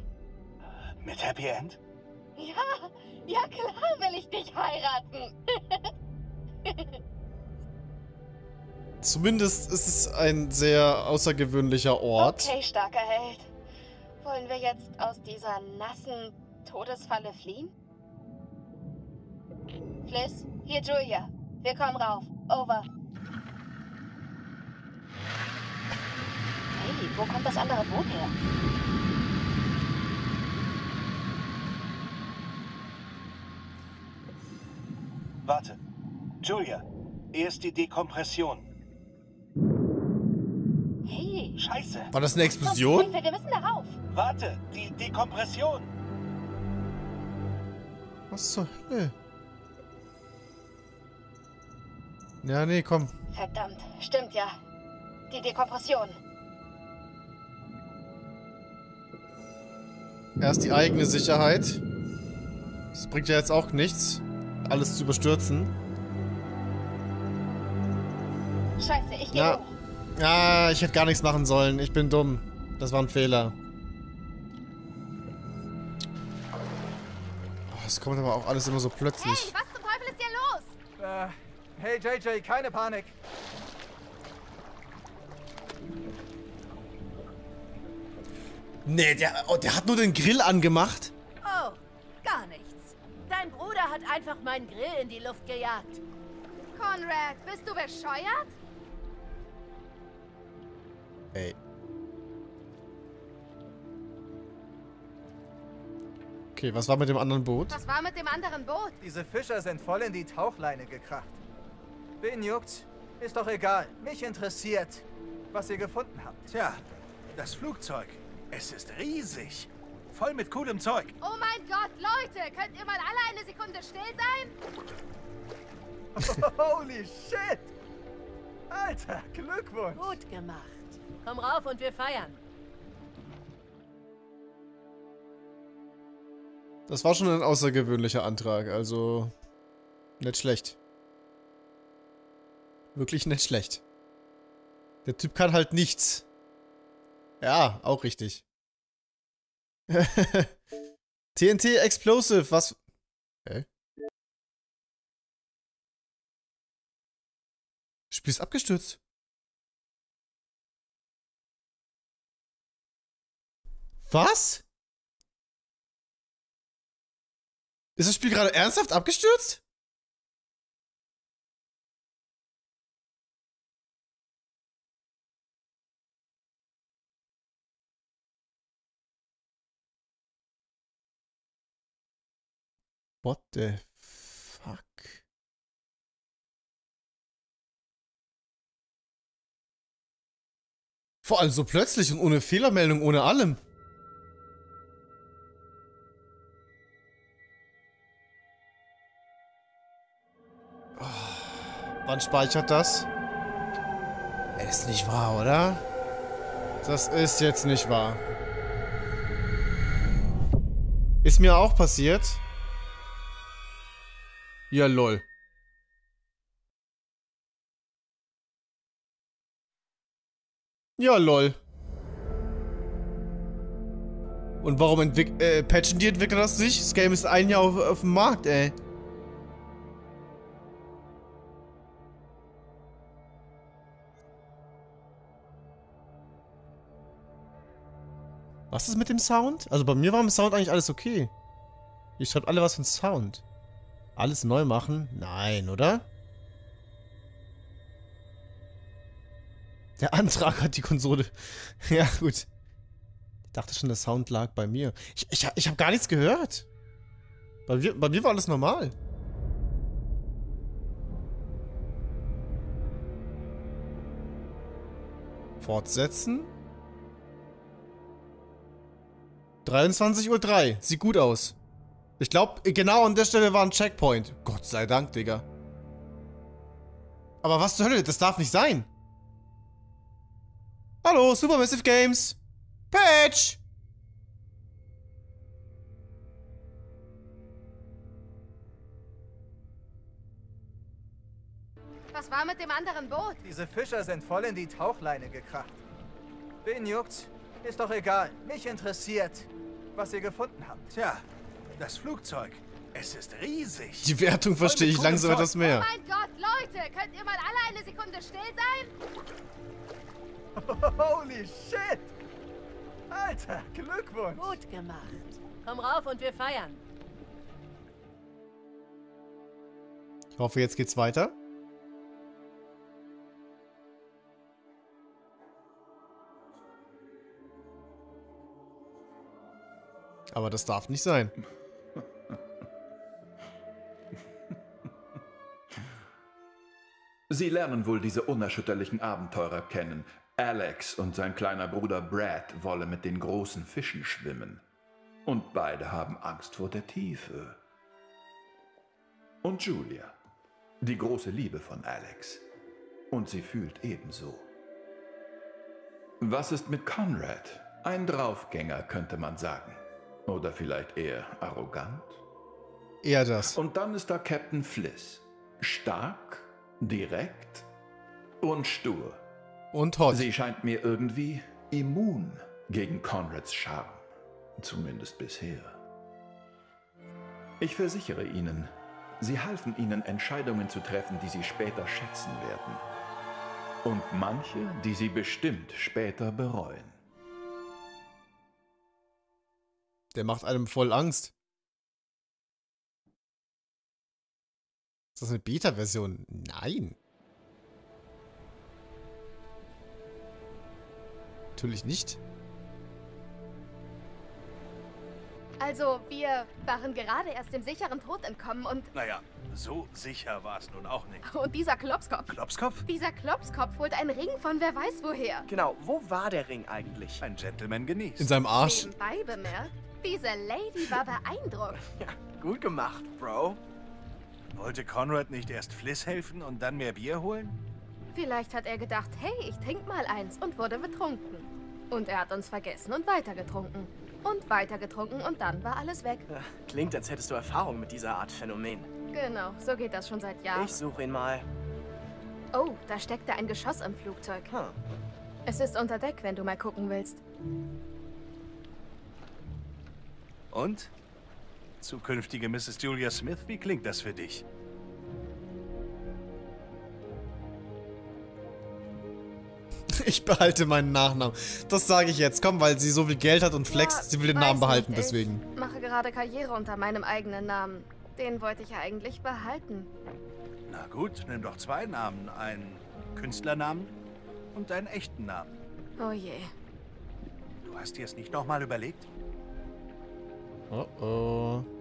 Mit Happy End? Ja, ja klar will ich dich heiraten. Zumindest ist es ein sehr außergewöhnlicher Ort. Okay, starker Held. Wollen wir jetzt aus dieser nassen Todesfalle fliehen? Fliss, hier Julia. Wir kommen rauf. Over. Hey, wo kommt das andere Boot her? Warte. Julia, erst die Dekompression. Hey. Scheiße. War das eine Explosion? Wir müssen darauf. Warte, die Dekompression. Was zur Hölle? Ja, nee, komm. Verdammt, stimmt ja. Die Dekompression. Erst die eigene Sicherheit. Das bringt ja jetzt auch nichts, alles zu überstürzen. Scheiße, ich gehe Ja. hoch. Ja, ich hätte gar nichts machen sollen. Ich bin dumm. Das war ein Fehler. Oh, Es kommt aber auch alles immer so plötzlich. Was zum Teufel ist hier los? Äh, hey JJ, keine Panik. Nee, der, oh, der hat nur den Grill angemacht. Oh, gar nichts. Dein Bruder hat einfach meinen Grill in die Luft gejagt. Conrad, bist du bescheuert? Ey. Okay, was war mit dem anderen Boot? Was war mit dem anderen Boot? Diese Fischer sind voll in die Tauchleine gekracht. Wen juckt's? Ist doch egal. Mich interessiert, was ihr gefunden habt. Tja, das Flugzeug. Es ist riesig. Voll mit coolem Zeug. Oh mein Gott, Leute, könnt ihr mal alle eine Sekunde still sein? Holy shit! Alter, Glückwunsch! Gut gemacht. Komm rauf und wir feiern. Das war schon ein außergewöhnlicher Antrag, also nicht schlecht. Wirklich nicht schlecht. Der Typ kann halt nichts. Ja, auch richtig. TNT Explosive, was... Hä? Spiel ist abgestürzt. Was? Ist das Spiel gerade ernsthaft abgestürzt? What the fuck? Vor allem so plötzlich und ohne Fehlermeldung, ohne allem. Oh, wann speichert das? Ist nicht wahr, oder? Das ist jetzt nicht wahr. Ist mir auch passiert. Ja, lol. Ja, lol. Und warum entwick äh, patchen die Entwickler das nicht? Das Game ist ein Jahr auf, auf dem Markt, ey. Was ist mit dem Sound? Also bei mir war im Sound eigentlich alles okay. Ihr schreibt alle was von Sound. Alles neu machen? Nein, oder? Der Antrag hat die Konsole. ja, gut. Ich dachte schon, der Sound lag bei mir. Ich, ich, ich habe gar nichts gehört. Bei mir, bei mir war alles normal. Fortsetzen. 23.03 Uhr. Sieht gut aus. Ich glaube, genau an der Stelle war ein Checkpoint. Gott sei Dank, Digga. Aber was zur Hölle? Das darf nicht sein. Hallo, Supermassive Games. Patch! Was war mit dem anderen Boot? Diese Fischer sind voll in die Tauchleine gekracht. Wen juckt's? Ist doch egal. Mich interessiert, was ihr gefunden habt. Tja, das Flugzeug. Es ist riesig. Die Wertung verstehe ich langsam etwas mehr. Oh mein Gott, Leute, könnt ihr mal alle eine Sekunde still sein? Holy shit! Alter, Glückwunsch! Gut gemacht. Komm rauf und wir feiern. Ich hoffe, jetzt geht's weiter. Aber das darf nicht sein. Sie lernen wohl diese unerschütterlichen Abenteurer kennen. Alex und sein kleiner Bruder Brad wollen mit den großen Fischen schwimmen. Und beide haben Angst vor der Tiefe. Und Julia, die große Liebe von Alex. Und sie fühlt ebenso. Was ist mit Conrad? Ein Draufgänger, könnte man sagen. Oder vielleicht eher arrogant? Eher das. Und dann ist da Captain Fliss. Stark, direkt und stur. Und hot. Sie scheint mir irgendwie immun gegen Conrads Charme. Zumindest bisher. Ich versichere Ihnen, Sie halfen Ihnen Entscheidungen zu treffen, die Sie später schätzen werden. Und manche, die Sie bestimmt später bereuen. Der macht einem voll Angst. Ist das eine Beta-Version? Nein. Natürlich nicht. Also, wir waren gerade erst dem sicheren Tod entkommen und... Naja, so sicher war es nun auch nicht. Und dieser Klopskopf. Klopskopf? Dieser Klopskopf holt einen Ring von wer weiß woher. Genau, wo war der Ring eigentlich? Ein Gentleman genießt. In seinem Arsch. Nebenbei bemerkt, diese Lady war beeindruckt. Ja, gut gemacht, Bro. Wollte Conrad nicht erst Fliss helfen und dann mehr Bier holen? Vielleicht hat er gedacht, hey, ich trink mal eins und wurde betrunken. Und er hat uns vergessen und weitergetrunken. Und weitergetrunken und dann war alles weg. Klingt, als hättest du Erfahrung mit dieser Art Phänomen. Genau, so geht das schon seit Jahren. Ich suche ihn mal. Oh, da steckte ein Geschoss im Flugzeug. Es ist unter Deck, wenn du mal gucken willst. Und? Zukünftige Mrs. Julia Smith, wie klingt das für dich? Ich behalte meinen Nachnamen. Das sage ich jetzt. Komm, weil sie so viel Geld hat und flext, Ja, sie will den Namen behalten, nicht, deswegen. Ich mache gerade Karriere unter meinem eigenen Namen. Den wollte ich ja eigentlich behalten. Na gut, nimm doch zwei Namen. Einen Künstlernamen und einen echten Namen. Oh je. Du hast dir es nicht nochmal überlegt? Oh oh.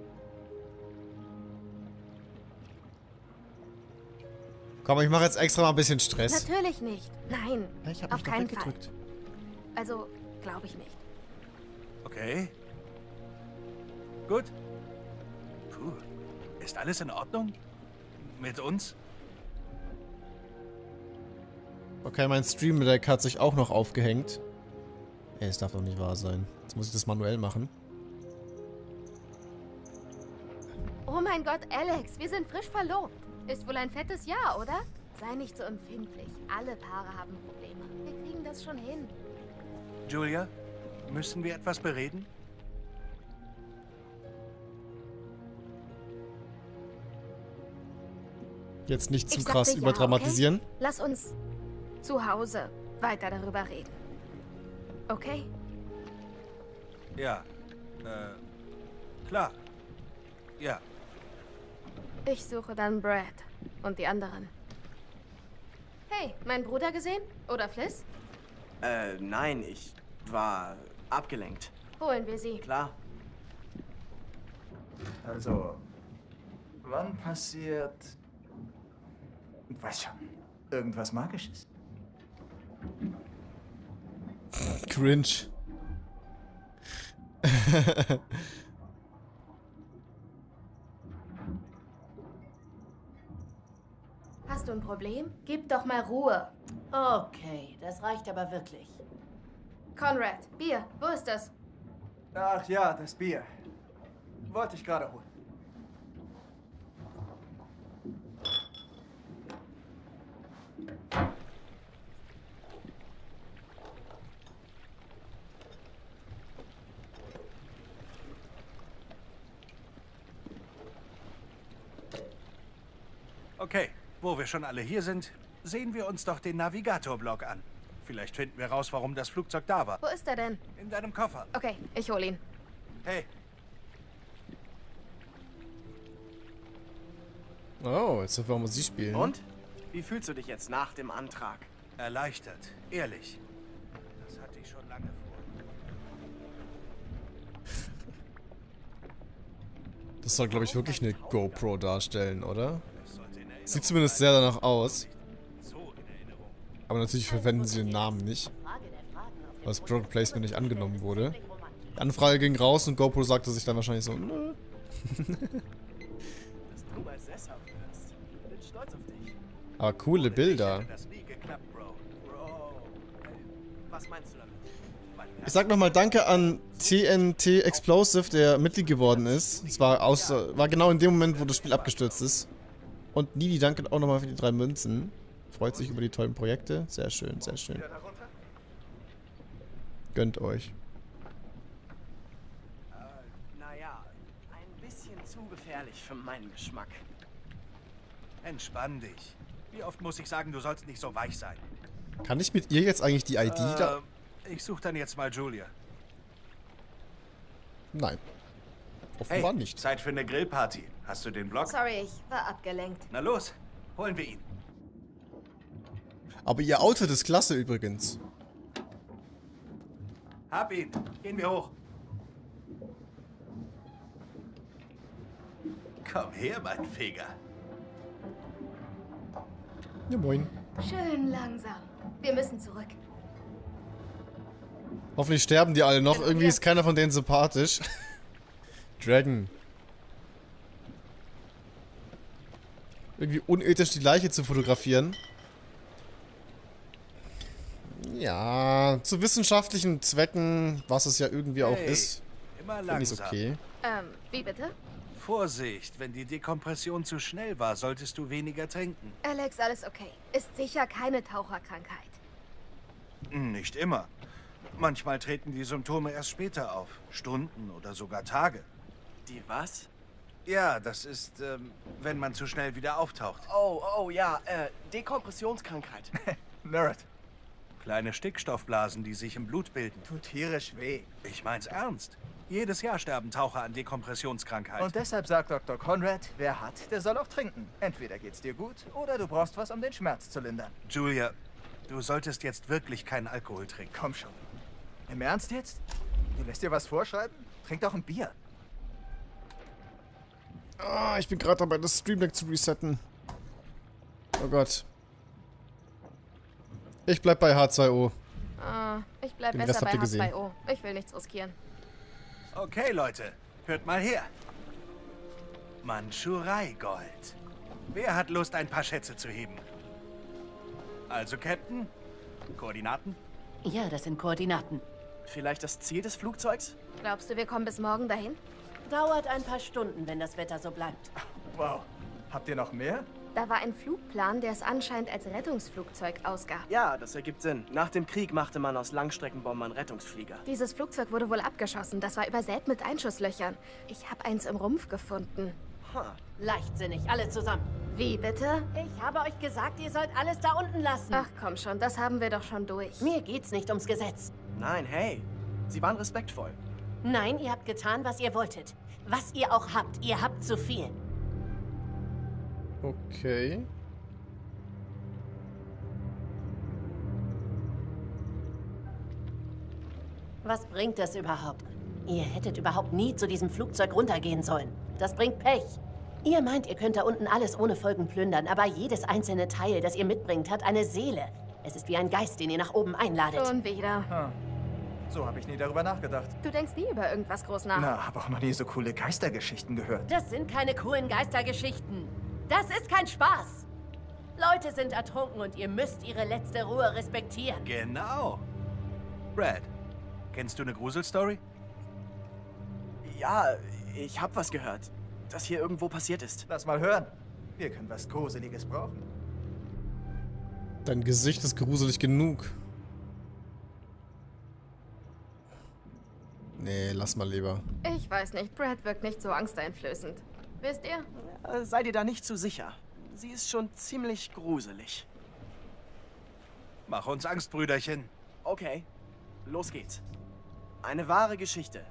Komm, ich mache jetzt extra mal ein bisschen Stress. Natürlich nicht. Nein. Ich hab auf mich doch keinen Fall. Also, glaube ich nicht. Okay. Gut. Puh. Ist alles in Ordnung? Mit uns? Okay, mein Stream-Deck hat sich auch noch aufgehängt. Ey, es darf doch nicht wahr sein. Jetzt muss ich das manuell machen. Oh mein Gott, Alex, wir sind frisch verlobt. Ist wohl ein fettes Jahr, oder? Sei nicht so empfindlich. Alle Paare haben Probleme. Wir kriegen das schon hin. Julia, müssen wir etwas bereden? Jetzt nicht zu Ich krass sagte ja, überdramatisieren. Okay? Lass uns zu Hause weiter darüber reden. Okay? Ja. Äh, klar. Ja. Ich suche dann Brad und die anderen. Hey, mein Bruder gesehen? Oder Fliss? Äh, nein, ich war abgelenkt. Holen wir sie. Klar. Also, wann passiert... Weiß schon, irgendwas Magisches? Cringe. Hast du ein Problem? Gib doch mal Ruhe. Okay, das reicht aber wirklich. Conrad, Bier, wo ist das? Ach ja, das Bier. Wollte ich gerade holen. Okay, wo wir schon alle hier sind, sehen wir uns doch den Navigator-Blog an. Vielleicht finden wir raus, warum das Flugzeug da war. Wo ist er denn? In deinem Koffer. Okay, ich hol ihn. Hey, Oh, jetzt dürfen wir Musik spielen. Und? Wie fühlst du dich jetzt nach dem Antrag? erleichtert. Ehrlich. Das hatte ich schon lange vor. Das soll, glaube ich, wirklich eine GoPro darstellen, oder? Sieht zumindest sehr danach aus. Aber natürlich verwenden sie den Namen nicht. Weil das Product Placement nicht angenommen wurde. Die Anfrage ging raus und GoPro sagte sich dann wahrscheinlich so, nö. Aber coole Bilder. Ich sag nochmal Danke an TNT Explosive, der Mitglied geworden ist. Es war, aus, war genau in dem Moment, wo das Spiel abgestürzt ist. Und Nidi danke auch nochmal für die drei Münzen. Freut sich über die tollen Projekte. Sehr schön, sehr schön. Gönnt euch. Äh, naja, ein bisschen zu gefährlich für meinen Geschmack. Entspann dich. Wie oft muss ich sagen, du sollst nicht so weich sein? Kann ich mit ihr jetzt eigentlich die ID da... Äh, ich suche dann jetzt mal Julia. Nein. Hey, Offenbar nicht. Zeit für eine Grillparty. Hast du den Blog? Sorry, ich war abgelenkt. Na los, holen wir ihn. Aber ihr Outfit ist klasse übrigens. Hab ihn. Gehen wir hoch. Komm her, mein Feger. Ja, moin. Schön langsam. Wir müssen zurück. Hoffentlich sterben die alle noch. Irgendwie ist keiner von denen sympathisch. Dragon. Irgendwie unethisch die Leiche zu fotografieren. Ja, zu wissenschaftlichen Zwecken, was es ja irgendwie auch Hey, ist, Immer langsam. okay. Ähm, wie bitte? Vorsicht, wenn die Dekompression zu schnell war, solltest du weniger trinken. Alex, alles okay. Ist sicher keine Taucherkrankheit. Nicht immer. Manchmal treten die Symptome erst später auf. Stunden oder sogar Tage. Die was? Ja, das ist, ähm, wenn man zu schnell wieder auftaucht. Oh, oh ja, äh, Dekompressionskrankheit. Nerd. Kleine Stickstoffblasen, die sich im Blut bilden. Tut tierisch weh. Ich mein's ernst. Jedes Jahr sterben Taucher an Dekompressionskrankheit. Und deshalb sagt Dr. Conrad, wer hat, der soll auch trinken. Entweder geht's dir gut oder du brauchst was, um den Schmerz zu lindern. Julia, du solltest jetzt wirklich keinen Alkohol trinken. Komm schon. Im Ernst jetzt? Du lässt dir was vorschreiben? Trink doch ein Bier. Ah, ich bin gerade dabei, das Stream Deck zu resetten. Oh Gott. Ich bleib bei H2O. Ah, ich bleib Den besser Rest habt bei ihr gesehen. H2O. Ich will nichts riskieren. Okay, Leute, hört mal her. Mandschurei-Gold. Wer hat Lust, ein paar Schätze zu heben? Also, Captain? Koordinaten? Ja, das sind Koordinaten. Vielleicht das Ziel des Flugzeugs? Glaubst du, wir kommen bis morgen dahin? Dauert ein paar Stunden, wenn das Wetter so bleibt. Wow. Habt ihr noch mehr? Da war ein Flugplan, der es anscheinend als Rettungsflugzeug ausgab. Ja, das ergibt Sinn. Nach dem Krieg machte man aus Langstreckenbombern Rettungsflieger. Dieses Flugzeug wurde wohl abgeschossen. Das war übersät mit Einschusslöchern. Ich habe eins im Rumpf gefunden. Leichtsinnig, alle zusammen. Wie bitte? Ich habe euch gesagt, ihr sollt alles da unten lassen. Ach komm schon, das haben wir doch schon durch. Mir geht's nicht ums Gesetz. Nein, hey. Sie waren respektvoll. Nein, ihr habt getan, was ihr wolltet. Was ihr auch habt, ihr habt zu viel. Okay. Was bringt das überhaupt? Ihr hättet überhaupt nie zu diesem Flugzeug runtergehen sollen. Das bringt Pech. Ihr meint, ihr könnt da unten alles ohne Folgen plündern, aber jedes einzelne Teil, das ihr mitbringt, hat eine Seele. Es ist wie ein Geist, den ihr nach oben einladet. Schon wieder. Ah. So habe ich nie darüber nachgedacht. Du denkst nie über irgendwas groß nach. Na, hab auch noch nie so coole Geistergeschichten gehört. Das sind keine coolen Geistergeschichten. Das ist kein Spaß. Leute sind ertrunken und ihr müsst ihre letzte Ruhe respektieren. Genau. Brad, kennst du eine Gruselstory? Ja, ich hab was gehört. Das hier irgendwo passiert ist. Lass mal hören. Wir können was Gruseliges brauchen. Dein Gesicht ist gruselig genug. Nee, lass mal lieber. Ich weiß nicht, Brad wirkt nicht so angsteinflößend. Wisst ihr? Äh, Sei dir da nicht zu sicher. Sie ist schon ziemlich gruselig. Mach uns Angst, Brüderchen. Okay, los geht's. Eine wahre Geschichte,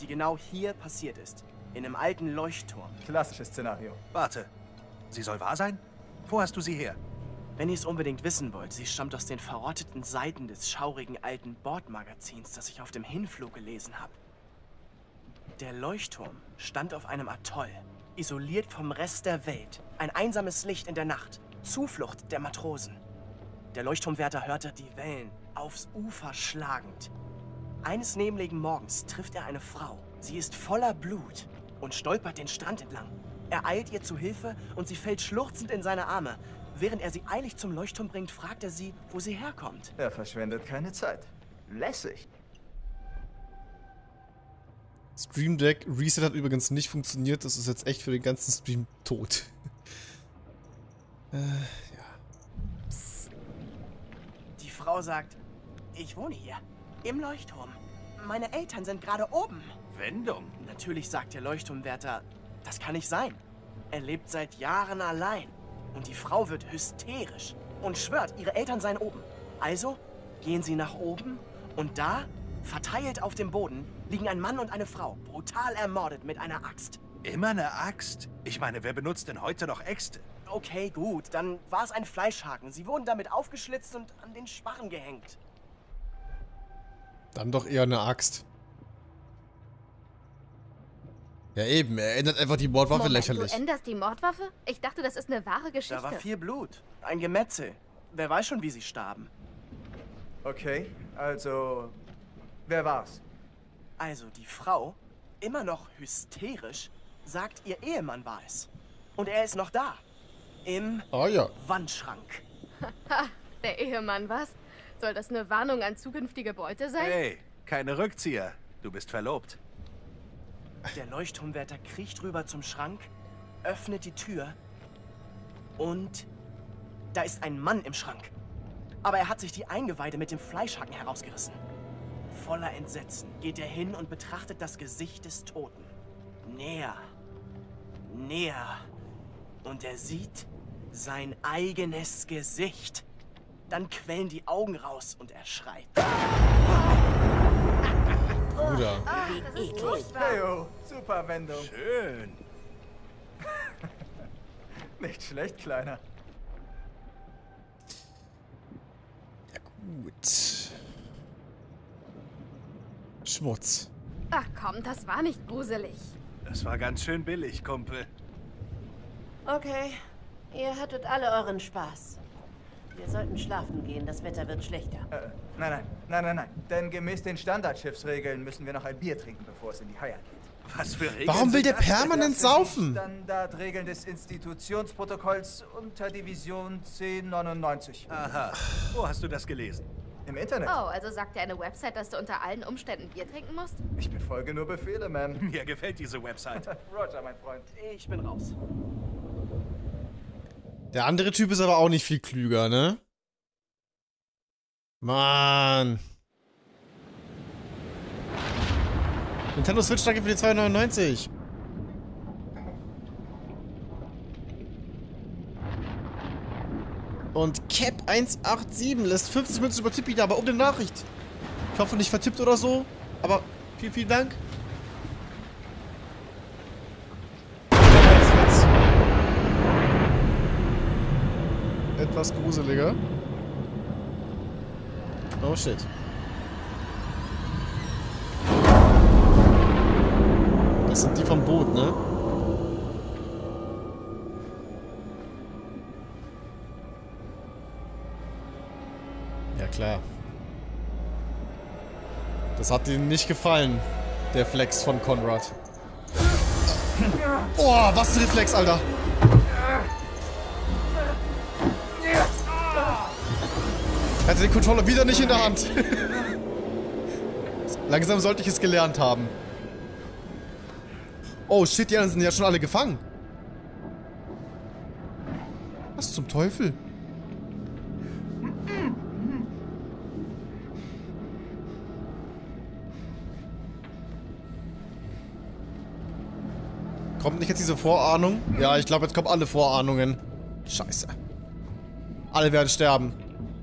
die genau hier passiert ist. In einem alten Leuchtturm. Klassisches Szenario. Warte, sie soll wahr sein? Wo hast du sie her? Wenn ihr es unbedingt wissen wollt, sie stammt aus den verrotteten Seiten des schaurigen alten Bordmagazins, das ich auf dem Hinflug gelesen habe. Der Leuchtturm stand auf einem Atoll, isoliert vom Rest der Welt. Ein einsames Licht in der Nacht, Zuflucht der Matrosen. Der Leuchtturmwärter hörte die Wellen aufs Ufer schlagend. Eines nebligen Morgens trifft er eine Frau. Sie ist voller Blut und stolpert den Strand entlang. Er eilt ihr zu Hilfe und sie fällt schluchzend in seine Arme. Während er sie eilig zum Leuchtturm bringt, fragt er sie, wo sie herkommt. Er verschwendet keine Zeit. Lässig. Stream Deck Reset hat übrigens nicht funktioniert. Das ist jetzt echt für den ganzen Stream tot. äh, Die Frau sagt, ich wohne hier, im Leuchtturm. Meine Eltern sind gerade oben. Wendung. Natürlich sagt der Leuchtturmwärter, das kann nicht sein. Er lebt seit Jahren allein. Und die Frau wird hysterisch und schwört, ihre Eltern seien oben. Also gehen sie nach oben und da, verteilt auf dem Boden, liegen ein Mann und eine Frau, brutal ermordet mit einer Axt. Immer eine Axt? Ich meine, wer benutzt denn heute noch Äxte? Okay, gut, dann war es ein Fleischhaken. Sie wurden damit aufgeschlitzt und an den Sparren gehängt. Dann doch eher eine Axt. Ja eben, er ändert einfach die Mordwaffe Moment, lächerlich. Du änderst die Mordwaffe? Ich dachte, das ist eine wahre Geschichte. Da war viel Blut. Ein Gemetzel. Wer weiß schon, wie sie starben. Okay, also. Wer war's? Also, die Frau, immer noch hysterisch, sagt, ihr Ehemann war es. Und er ist noch da. Im Ah ja. Wandschrank. Ha, der Ehemann, was? Soll das eine Warnung an zukünftige Beute sein? Hey, keine Rückzieher. Du bist verlobt. Der Leuchtturmwärter kriecht rüber zum Schrank, öffnet die Tür und da ist ein Mann im Schrank. Aber er hat sich die Eingeweide mit dem Fleischhacken herausgerissen. Voller Entsetzen geht er hin und betrachtet das Gesicht des Toten. Näher, näher. Und er sieht sein eigenes Gesicht. Dann quellen die Augen raus und er schreit. Bruder. Wie eklig. Heyo, super Wendung. Schön. Nicht schlecht, Kleiner. Gut. Schmutz. Ach komm, das war nicht gruselig. Das war ganz schön billig, Kumpel. Okay, ihr hattet alle euren Spaß. Wir sollten schlafen gehen, das Wetter wird schlechter. Äh, nein, nein, nein, nein, nein. Denn gemäß den Standardschiffsregeln müssen wir noch ein Bier trinken, bevor es in die Haia geht. Was für Regeln Warum will der permanent saufen? Standardregeln des Institutionsprotokolls unter Division 1099. Aha. Wo hast du das gelesen? Im Internet. Oh, also sagt dir eine Website, dass du unter allen Umständen Bier trinken musst? Ich befolge nur Befehle, Ma'am. Mir gefällt diese Website. Roger, mein Freund. Ich bin raus. Der andere Typ ist aber auch nicht viel klüger, ne? Mann. Nintendo Switch, danke für die 2,99. Und Cap187 lässt 50 Münzen über Tippi da, aber um eine Nachricht. Ich hoffe nicht vertippt oder so, aber vielen, vielen Dank. Etwas gruseliger. Oh shit. Das sind die vom Boot, ne? Ja klar. Das hat ihnen nicht gefallen, der Flex von Konrad. Oh, was ein Reflex, Alter. Er hatte den Controller wieder nicht in der Hand. Langsam sollte ich es gelernt haben. Oh shit, die anderen sind ja schon alle gefangen. Was zum Teufel? Kommt nicht jetzt diese Vorahnung? Ja, ich glaube, jetzt kommen alle Vorahnungen. Scheiße. Alle werden sterben.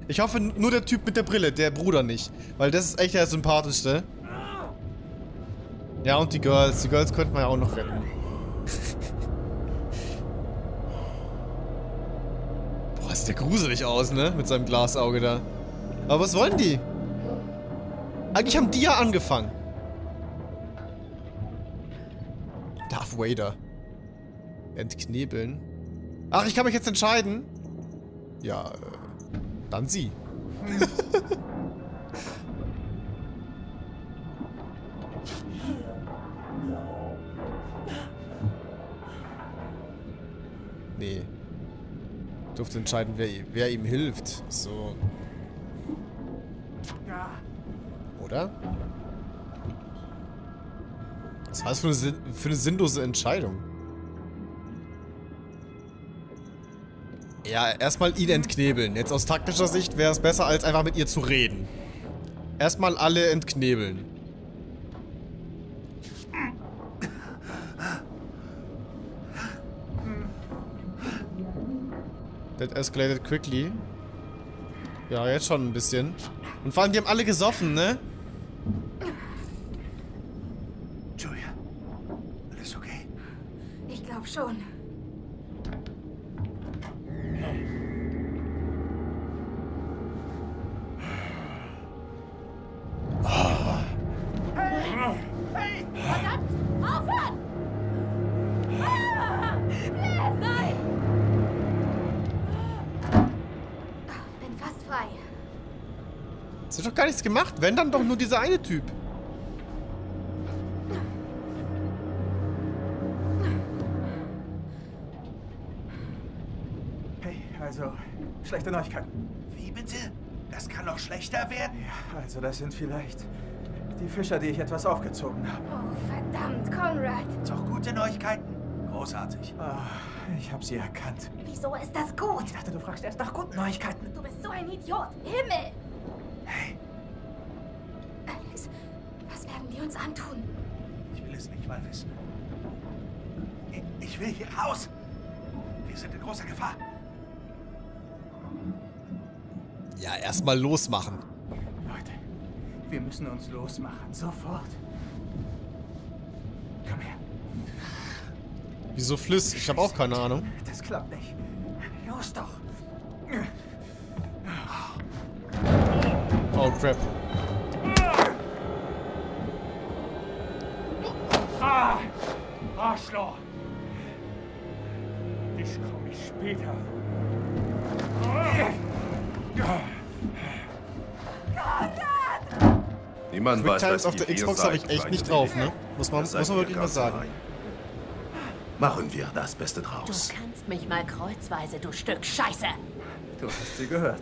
Ich hoffe, nur der Typ mit der Brille, der Bruder nicht. Weil das ist echt der sympathischste. Ja, und die Girls. Die Girls könnten wir ja auch noch retten. Boah, sieht der gruselig aus, ne? Mit seinem Glasauge da. Aber was wollen die? Eigentlich haben die ja angefangen. Darth Vader. Entknebeln. Ach, ich kann mich jetzt entscheiden. Ja, äh, dann sie. nee. Durfte entscheiden, wer, wer ihm hilft. So. Oder? Was war das für eine, für eine sinnlose Entscheidung? Ja, erstmal ihn entknebeln. Jetzt aus taktischer Sicht wäre es besser, als einfach mit ihr zu reden. Erstmal alle entknebeln. That escalated quickly. Ja, jetzt schon ein bisschen. Und vor allem, die haben alle gesoffen, ne? Julia, alles okay? Ich glaube schon. Hey, verdammt! Aufhören! Ah, nein! Bin fast frei. Sie hat doch gar nichts gemacht. Wenn, dann doch nur dieser eine Typ. Also, schlechte Neuigkeiten. Wie bitte? Das kann noch schlechter werden? Ja, also das sind vielleicht die Fischer, die ich etwas aufgezogen habe. Oh, verdammt, Conrad. Doch gute Neuigkeiten. Großartig. Ah, ich habe sie erkannt. Wieso ist das gut? Ich dachte, du fragst erst nach guten Neuigkeiten. Du bist so ein Idiot. Himmel! Hey, Alex, was werden die uns antun? ich will es nicht mal wissen. Ich, ich will hier raus. Wir sind in großer Gefahr. Ja, erstmal losmachen. Leute, wir müssen uns losmachen. Sofort. Komm her. Wieso Fliss? Ich habe auch keine Ahnung. Das klappt nicht. Los doch. Oh, crap. Ah! Arschloch! Dich komme ich später. Niemand weiß, Quicktimes was auf der Xbox habe ich echt nicht drauf, ne? Muss man, muss man wirklich mal sagen. Machen wir das Beste Du draus. kannst mich mal kreuzweise, du Stück Scheiße. Du hast sie gehört.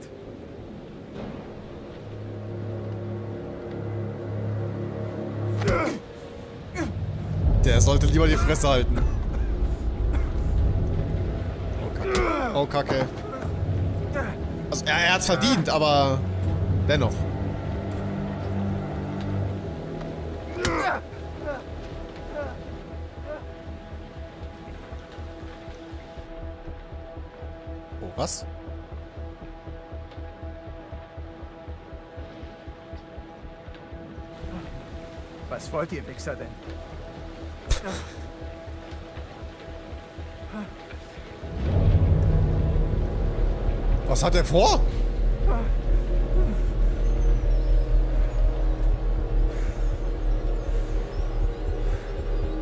Der sollte lieber die Fresse halten. Oh, Kacke. Oh, Kacke. Also, er, er hat's verdient, aber dennoch. Oh, was? Was wollt ihr, Wichser denn? Was hat er vor?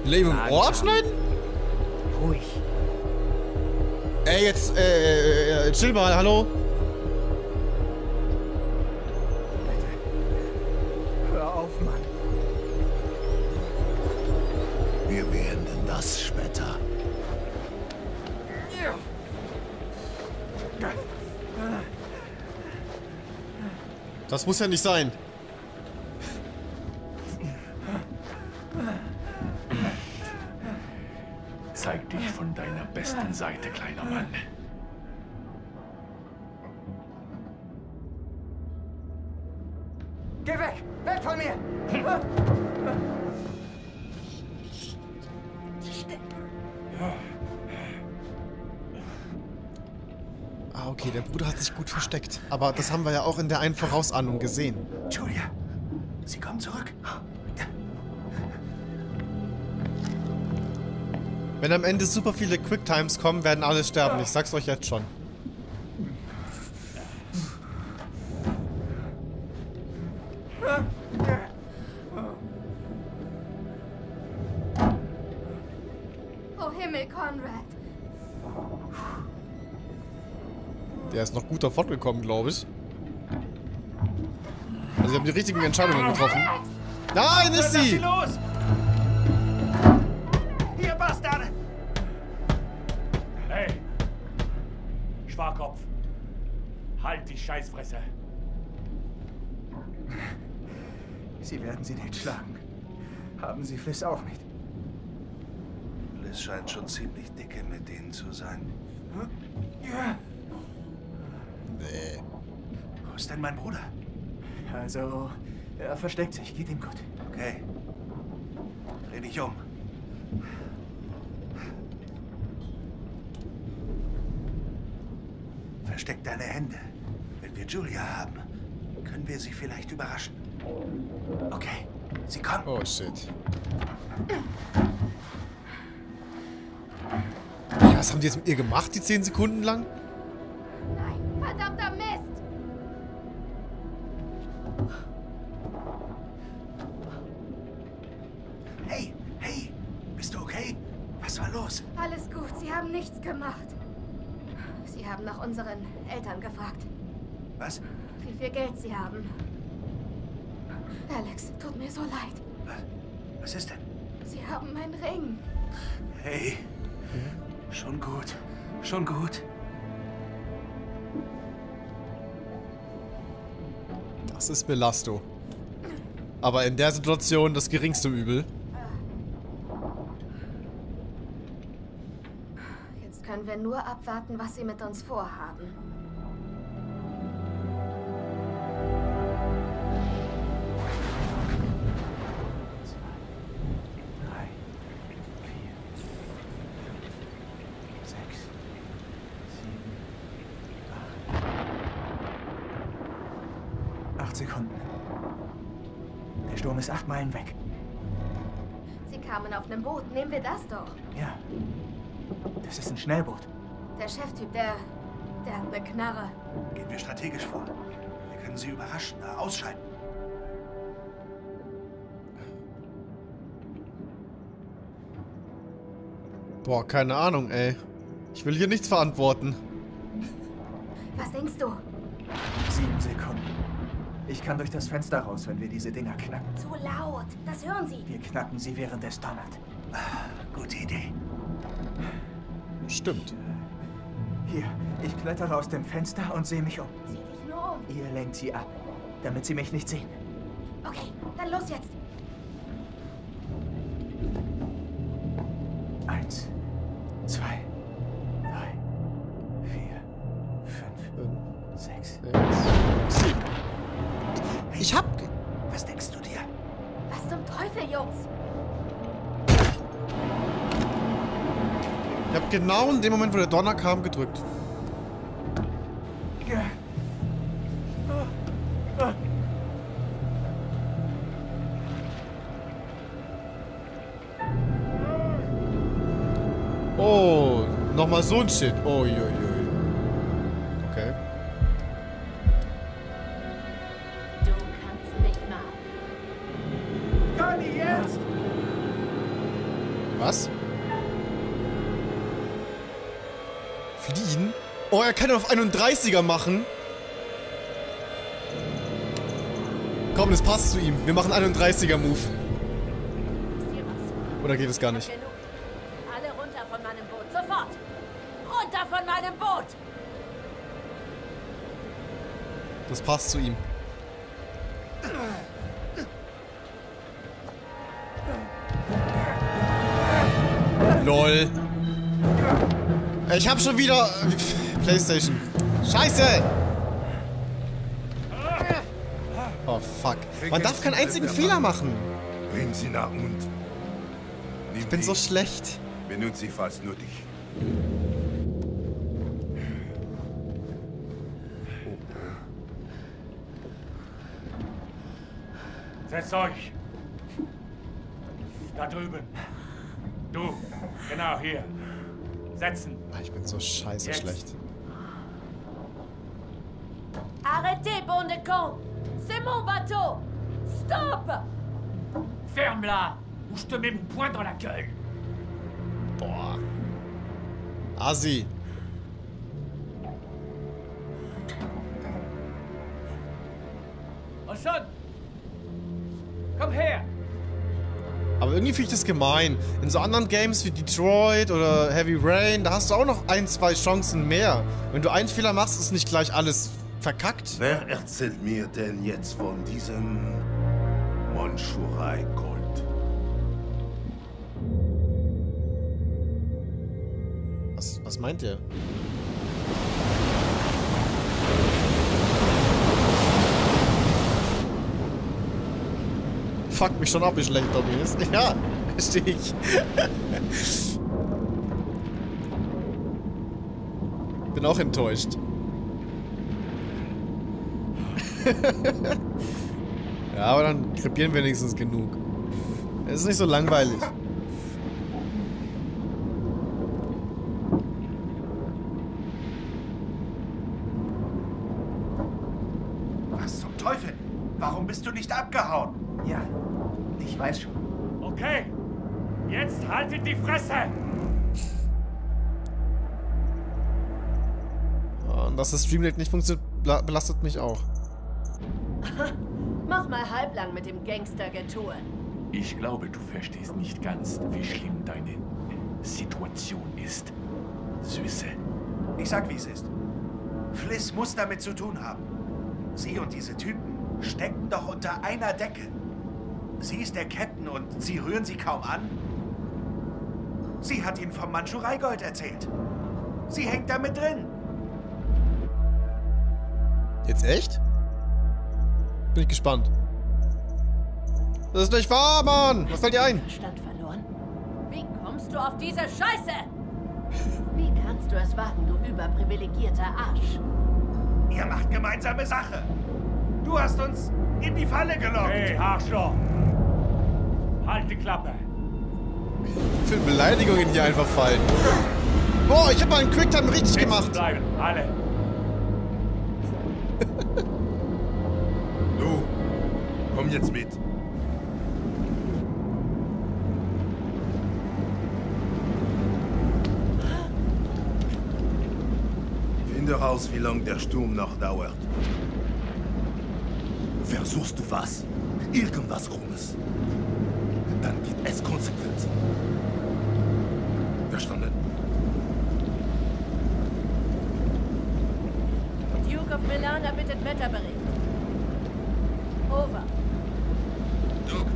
Leben im Ohr abschneiden? Ruhig. Ey, jetzt, äh, äh, chill mal, hallo? Hör auf, Mann. Wir beenden das später. Das muss ja nicht sein. Zeig dich von deiner besten Seite, kleiner Mann. Geh weg! Weg von mir! Ah, okay, der Bruder hat sich gut versteckt. Aber das haben wir ja auch in der einen Vorausahnung gesehen. Julia, sie kommt zurück. Wenn am Ende super viele Quicktimes kommen, werden alle sterben. Ich sag's euch jetzt schon. Oh Himmel, Conrad. Der ist noch gut davon gekommen, glaube ich. Also, sie haben die richtigen Entscheidungen getroffen. Nein, ist Lass sie los! Ihr Bastarde! Hey! Schwarkopf! Halt die Scheißfresse! Sie werden sie nicht schlagen. Haben sie Fliss auch nicht. Liz scheint schon ziemlich dicke mit denen zu sein. Nee. Wo ist denn mein Bruder? Also, er versteckt sich. Geht ihm gut. Okay. Dreh dich um. Versteck deine Hände. Wenn wir Julia haben, können wir sie vielleicht überraschen. Okay, sie kommt. Oh, shit. Ja, was haben die jetzt mit ihr gemacht, die 10 Sekunden lang? Verdammter Mist! Hey, hey, bist du okay? Was war los? Alles gut, sie haben nichts gemacht. Sie haben nach unseren Eltern gefragt, Was? wie viel Geld sie haben. Alex, tut mir so leid. Was ist denn? Sie haben meinen Ring. Hey, schon gut, schon gut. Das ist Belasto. Aber in der Situation das geringste Übel. Jetzt können wir nur abwarten, was sie mit uns vorhaben. Auf einem Boot. Nehmen wir das doch. Ja. Das ist ein Schnellboot. Der Cheftyp, der... der hat eine Knarre. Gehen wir strategisch vor. Wir können sie überraschen, äh, ausschalten. Boah, keine Ahnung, ey. Ich will hier nichts verantworten. Was denkst du? Sieben Sekunden. Ich kann durch das Fenster raus, wenn wir diese Dinger knacken. Zu laut. Das hören Sie. Wir knacken sie, während es donnert. Gute Idee. Stimmt. Hier, ich klettere aus dem Fenster und sehe mich um. Sieh dich nur um. Ihr lenkt sie ab, damit sie mich nicht sehen. Okay, dann los jetzt. Eins, zwei, genau in dem Moment, wo der Donner kam, gedrückt. Oh, nochmal so ein Shit. Oh, ui, Oh, er kann auf 31er machen. Komm, das passt zu ihm. Wir machen 31er Move. Oder geht es gar nicht? Alle runter von meinem Boot. Sofort! Runter von meinem Boot! Das passt zu ihm. LOL. Ich hab schon wieder... Playstation. Scheiße! Oh, fuck. Man darf keinen einzigen Fehler machen. Bring sie nach und. Ich bin so schlecht. Benutze sie falls nötig. Setzt euch. Da drüben. Du, genau hier. Setzen. Ah, Ich bin so scheiße Jetzt. schlecht. Cons! C'est mon bateau! Stop! Ferme-la ou je te mets mon poing dans la gueule. Boah. Assi. Oshon! Komm her! Aber irgendwie finde ich das gemein. In so anderen Games wie Detroit oder Heavy Rain, da hast du auch noch ein, zwei Chancen mehr. Wenn du einen Fehler machst, ist nicht gleich alles verkackt. Wer erzählt mir denn jetzt von diesem Monschurei-Gold? Was, was meint ihr? Fuck mich schon ab, wie schlecht Dobby ist. Ja, verstehe ich. Bin auch enttäuscht. ja, aber dann krepieren wir wenigstens genug. Es ist nicht so langweilig. Was zum Teufel? Warum bist du nicht abgehauen? Ja, ich weiß schon. Okay, jetzt haltet die Fresse! Und dass das Streamlink nicht funktioniert, belastet mich auch. Mach mal halblang mit dem Gangster-Getue. Ich glaube, du verstehst nicht ganz, wie schlimm deine Situation ist. Süße. Ich sag, wie es ist. Fliss muss damit zu tun haben. Sie und diese Typen stecken doch unter einer Decke. Sie ist der Captain und Sie rühren sie kaum an. Sie hat Ihnen vom Mandschurei-Gold erzählt. Sie hängt da mit drin. Jetzt echt? Bin ich gespannt. Das ist nicht wahr, Mann! Was fällt dir ein? Verstand verloren? Wie kommst du auf diese Scheiße? Wie kannst du es wagen, du überprivilegierter Arsch? Ihr macht gemeinsame Sache. Du hast uns in die Falle gelockt. Hey, Arschloch! Halt die Klappe! Wie viele Beleidigungen hier einfach fallen. Boah, ich habe mal einen Quicktime richtig gemacht. Bleiben, alle! Komm jetzt mit. Finde raus, wie lange der Sturm noch dauert. Versuchst du was? Irgendwas Krummes. Dann gibt es Konsequenzen. Verstanden? Duke of Milana bittet Wetterbericht. Over.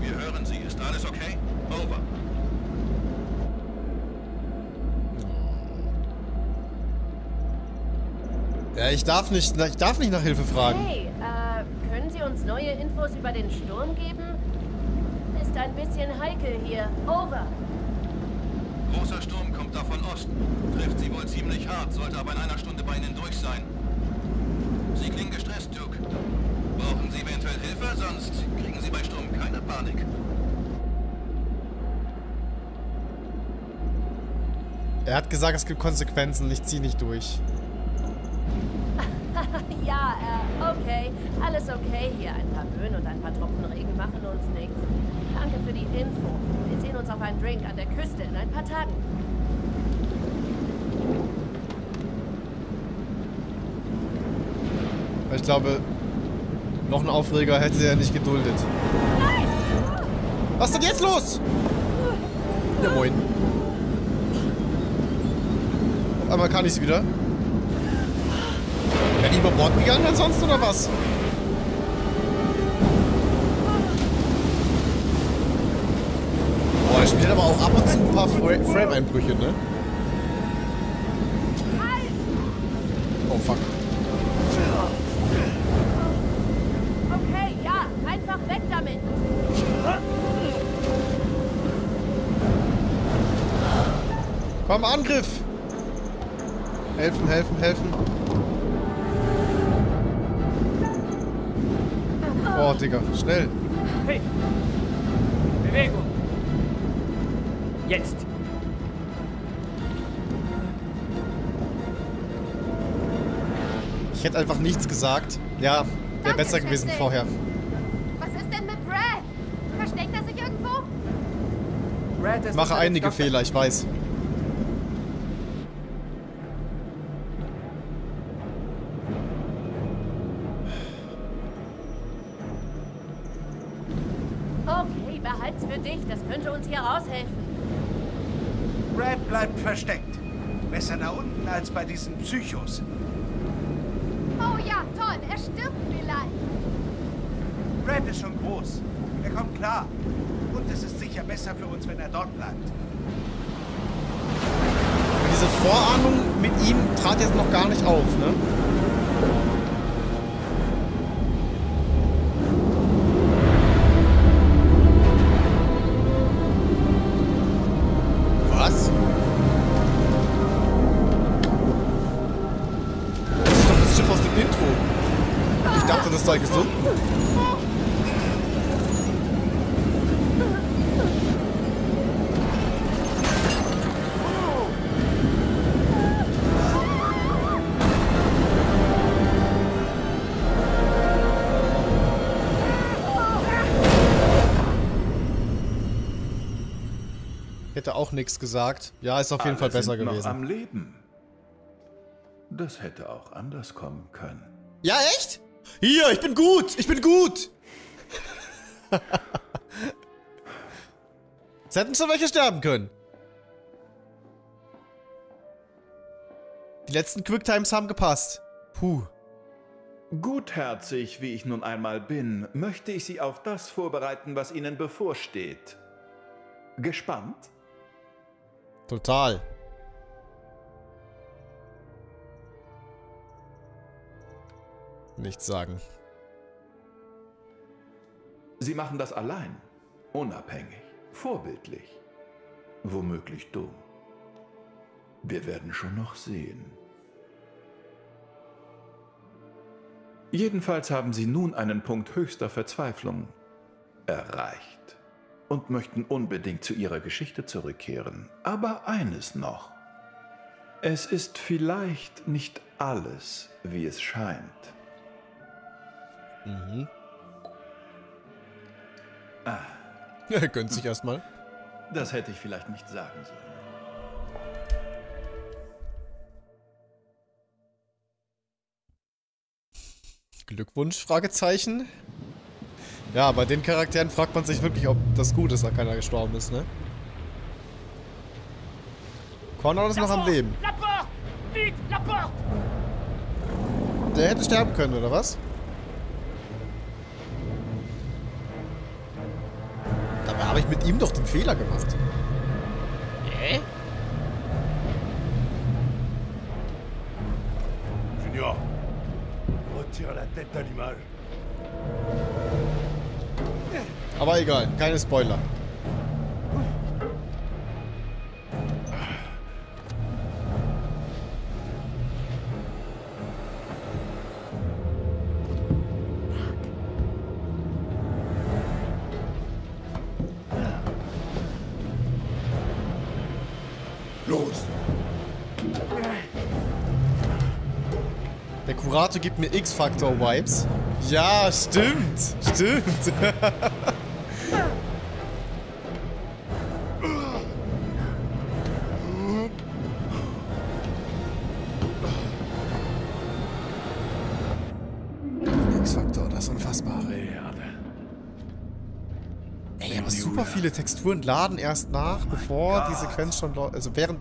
Wir hören Sie. Ist alles okay? Over. Ja, ich darf nicht, ich darf nicht nach Hilfe fragen. Hey, äh, können Sie uns neue Infos über den Sturm geben? Ist ein bisschen heikel hier. Over. Großer Sturm kommt da von Osten. Trifft Sie wohl ziemlich hart, sollte aber in einer Stunde bei Ihnen durch sein. Sie klingen gestresst, Duke. Sie eventuell Hilfe? Sonst kriegen Sie bei Sturm keine Panik. Er hat gesagt, es gibt Konsequenzen. Ich zieh nicht durch. ja, äh, okay. Alles okay hier. Ein paar Böen und ein paar Tropfen Regen machen uns nichts. Danke für die Info. Wir sehen uns auf einen Drink an der Küste in ein paar Tagen. Ich glaube, noch ein Aufreger hätte er nicht geduldet. Was ist denn jetzt los? Ja, moin. Auf einmal kann ich es wieder. Wäre die über Bord gegangen ansonsten oder was? Boah, er spielt aber auch ab und zu ein paar Fra Frame-Einbrüche, ne? Oh fuck. Okay, ja, einfach weg damit. Komm, Angriff! Helfen, helfen, helfen. Oh, Digga, schnell. Hey! Bewegung! Jetzt! Ich hätte einfach nichts gesagt. Ja, wäre besser gewesen vorher. Was ist denn mit Brad? Versteckt er sich irgendwo? Brad ist Ich mache einige. Fehler, ich weiß. Als bei diesen Psychos. Oh ja, toll. Er stirbt vielleicht. Brad ist schon groß. Er kommt klar. Und es ist sicher besser für uns, wenn er dort bleibt. Diese Vorahnung mit ihm trat jetzt noch gar nicht auf, ne? Hätte auch nichts gesagt. Ja, ist auf jeden Alle Fall besser sind noch gewesen. am Leben. Das hätte auch anders kommen können. Ja, echt? Hier, ich bin gut. Ich bin gut. es hätten schon welche sterben können. Die letzten Quicktimes haben gepasst. Puh. Gutherzig, wie ich nun einmal bin, möchte ich Sie auf das vorbereiten, was Ihnen bevorsteht. Gespannt? Total. Nichts sagen. Sie machen das allein, unabhängig, vorbildlich, womöglich dumm. Wir werden schon noch sehen. Jedenfalls haben sie nun einen Punkt höchster Verzweiflung erreicht und möchten unbedingt zu ihrer Geschichte zurückkehren. Aber eines noch. Es ist vielleicht nicht alles, wie es scheint. Mhm. Ah, Er gönnt sich erstmal. das hätte ich vielleicht nicht sagen sollen. Glückwunsch, Fragezeichen. Ja, bei den Charakteren fragt man sich wirklich, ob das gut ist, dass keiner gestorben ist, ne? Conrad ist noch am Leben. Der hätte sterben können, oder was? Dabei habe ich mit ihm doch den Fehler gemacht. Hä? Junior, retire la tête à l'image. Aber egal, keine Spoiler. Los! Der Kurator gibt mir X-Factor-Vibes. Ja, stimmt. Stimmt. viele Texturen laden erst nach, bevor die Sequenz schon läuft. Also während,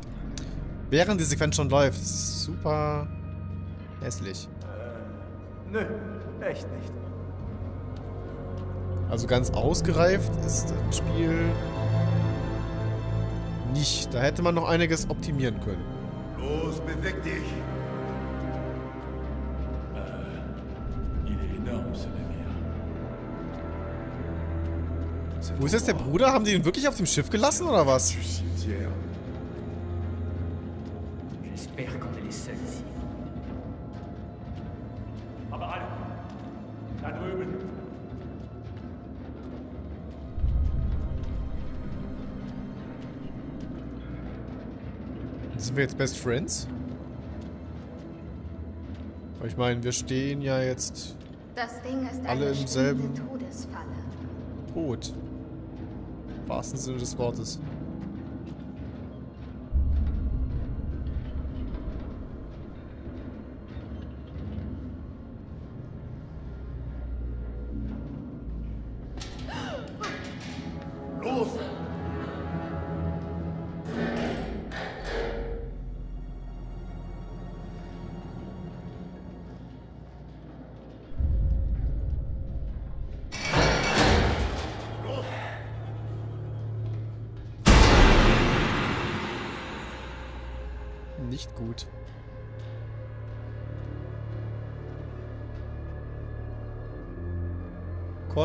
während die Sequenz schon läuft. Das ist super hässlich. Nö, echt nicht. Also ganz ausgereift ist das Spiel nicht. Da hätte man noch einiges optimieren können. Los, beweg dich! Wo ist jetzt der Bruder? Haben die ihn wirklich auf dem Schiff gelassen oder was? Sind wir jetzt Best Friends? Ich meine, wir stehen ja jetzt Alle im selben-. Boot. Wahrsten Sinne des Wortes.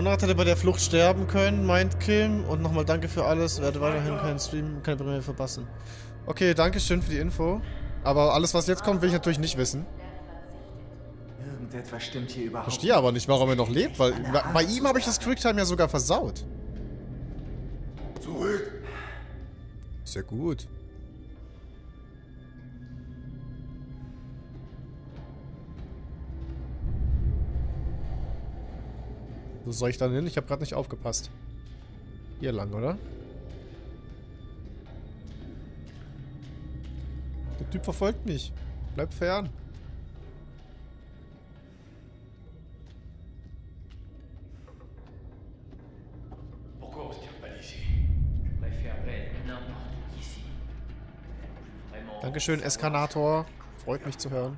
Konrad hätte bei der Flucht sterben können, meint Kim. Und nochmal danke für alles. Werde weiterhin keinen Stream, keine Premiere verpassen. Okay, danke schön für die Info. Aber alles, was jetzt kommt, will ich natürlich nicht wissen. Irgendetwas stimmt hier überhaupt Verstehe aber nicht, warum er noch lebt, weil bei- bei ihm habe ich das Quicktime ja sogar versaut. Zurück! Ist ja gut. Wo soll ich dann hin? Ich habe gerade nicht aufgepasst. Hier lang, oder? Der Typ verfolgt mich. Bleib fern. Dankeschön, Eskanator. Freut mich zu hören.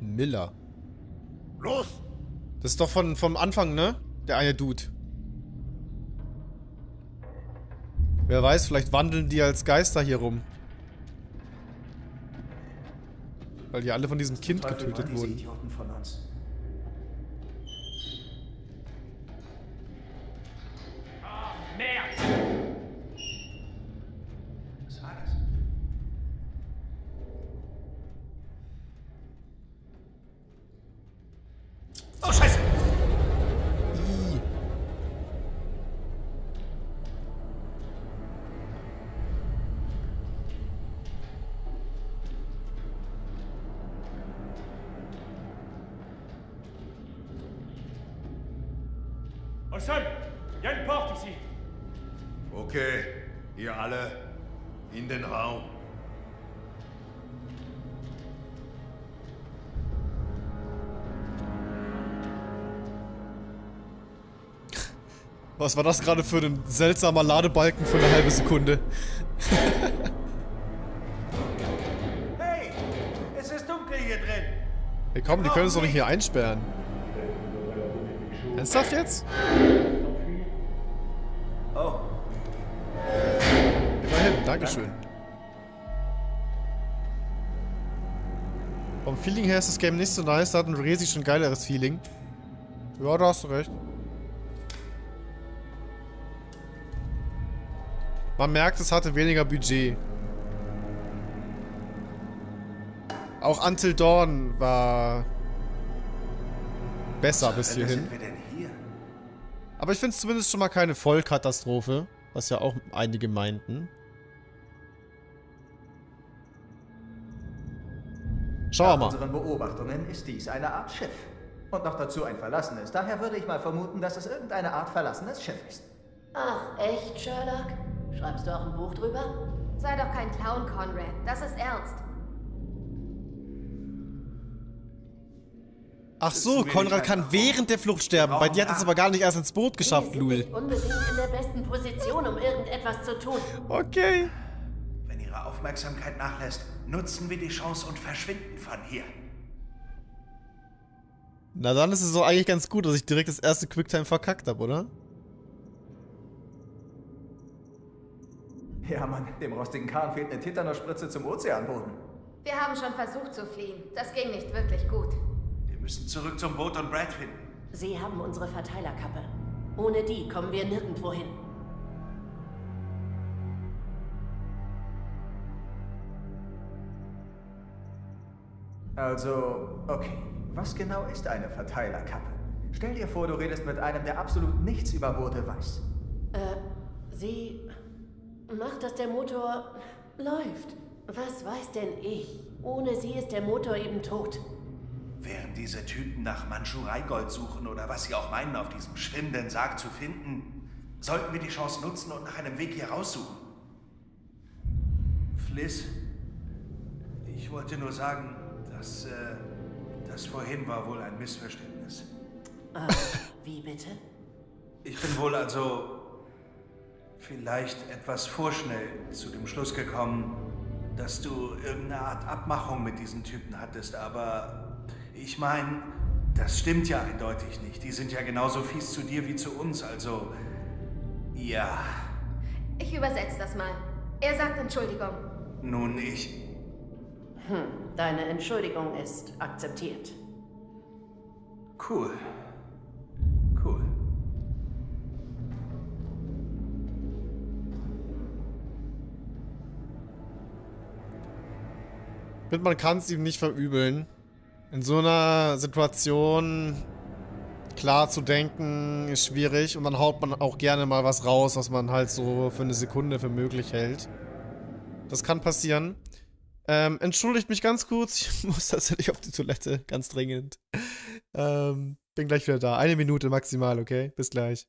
Miller. Los! Das ist doch von, vom Anfang, ne? Der eine Dude. Wer weiß, vielleicht wandeln die als Geister hier rum. Weil die alle von diesem Kind getötet wurden. Idioten von uns. Was war das gerade für ein seltsamer Ladebalken für eine halbe Sekunde? Hey, es ist dunkel hier drin. Hey komm, die können uns doch nicht hier einsperren. Ernsthaft jetzt? Oh. Immerhin, Dankeschön. Vom Feeling her ist das Game nicht so nice, da hat ein Resi schon geileres Feeling. Ja, da hast du recht. Man merkt, es hatte weniger Budget. Auch Until Dawn war besser bis hierhin. Aber ich finde es zumindest schon mal keine Vollkatastrophe, was ja auch einige meinten. Schauen wir Nach mal. unseren Beobachtungen ist dies eine Art Schiff. Und noch dazu ein verlassenes. Daher würde ich mal vermuten, dass es irgendeine Art verlassenes Schiff ist. Ach, echt, Sherlock? Schreibst du auch ein Buch drüber? Sei doch kein Clown, Conrad. Das ist ernst. Ach so, Konrad kann während der Flucht sterben. Bei dir hat es aber gar nicht erst ins Boot geschafft, Lul. Unbedingt in der besten Position, um irgendetwas zu tun. Okay. Wenn Ihre Aufmerksamkeit nachlässt, nutzen wir die Chance und verschwinden von hier. Na dann ist es doch eigentlich ganz gut, dass ich direkt das erste Quicktime verkackt habe, oder? Ja, Mann, dem rostigen Kahn fehlt eine Tetanusspritze zum Ozeanboden. Wir haben schon versucht zu fliehen. Das ging nicht wirklich gut. Wir müssen zurück zum Boot und Brad finden. Sie haben unsere Verteilerkappe. Ohne die kommen wir nirgendwo hin. Also, okay. Was genau ist eine Verteilerkappe? Stell dir vor, du redest mit einem, der absolut nichts über Boote weiß. Äh, sie macht, dass der Motor läuft. Was weiß denn ich? Ohne sie ist der Motor eben tot. Während diese Typen nach Mandschurei-Gold suchen oder was sie auch meinen, auf diesem schwimmenden Sarg zu finden, sollten wir die Chance nutzen und nach einem Weg hier raussuchen. Fliss, ich wollte nur sagen, dass äh, das vorhin war wohl ein Missverständnis. Äh, wie bitte? Ich bin wohl also vielleicht etwas vorschnell zu dem Schluss gekommen, dass du irgendeine Art Abmachung mit diesen Typen hattest, aber ich meine, das stimmt ja eindeutig nicht. Die sind ja genauso fies zu dir wie zu uns, also ja. Ich übersetze das mal. Er sagt Entschuldigung. Nun, ich. Hm, deine Entschuldigung ist akzeptiert. Cool. Cool. Finde, man kann es ihm nicht verübeln. In so einer Situation klar zu denken ist schwierig und dann haut man auch gerne mal was raus, was man halt so für eine Sekunde für möglich hält. Das kann passieren. Ähm, entschuldigt mich ganz kurz, ich muss tatsächlich auf die Toilette, ganz dringend. Ähm, bin gleich wieder da. Eine Minute maximal, okay? Bis gleich.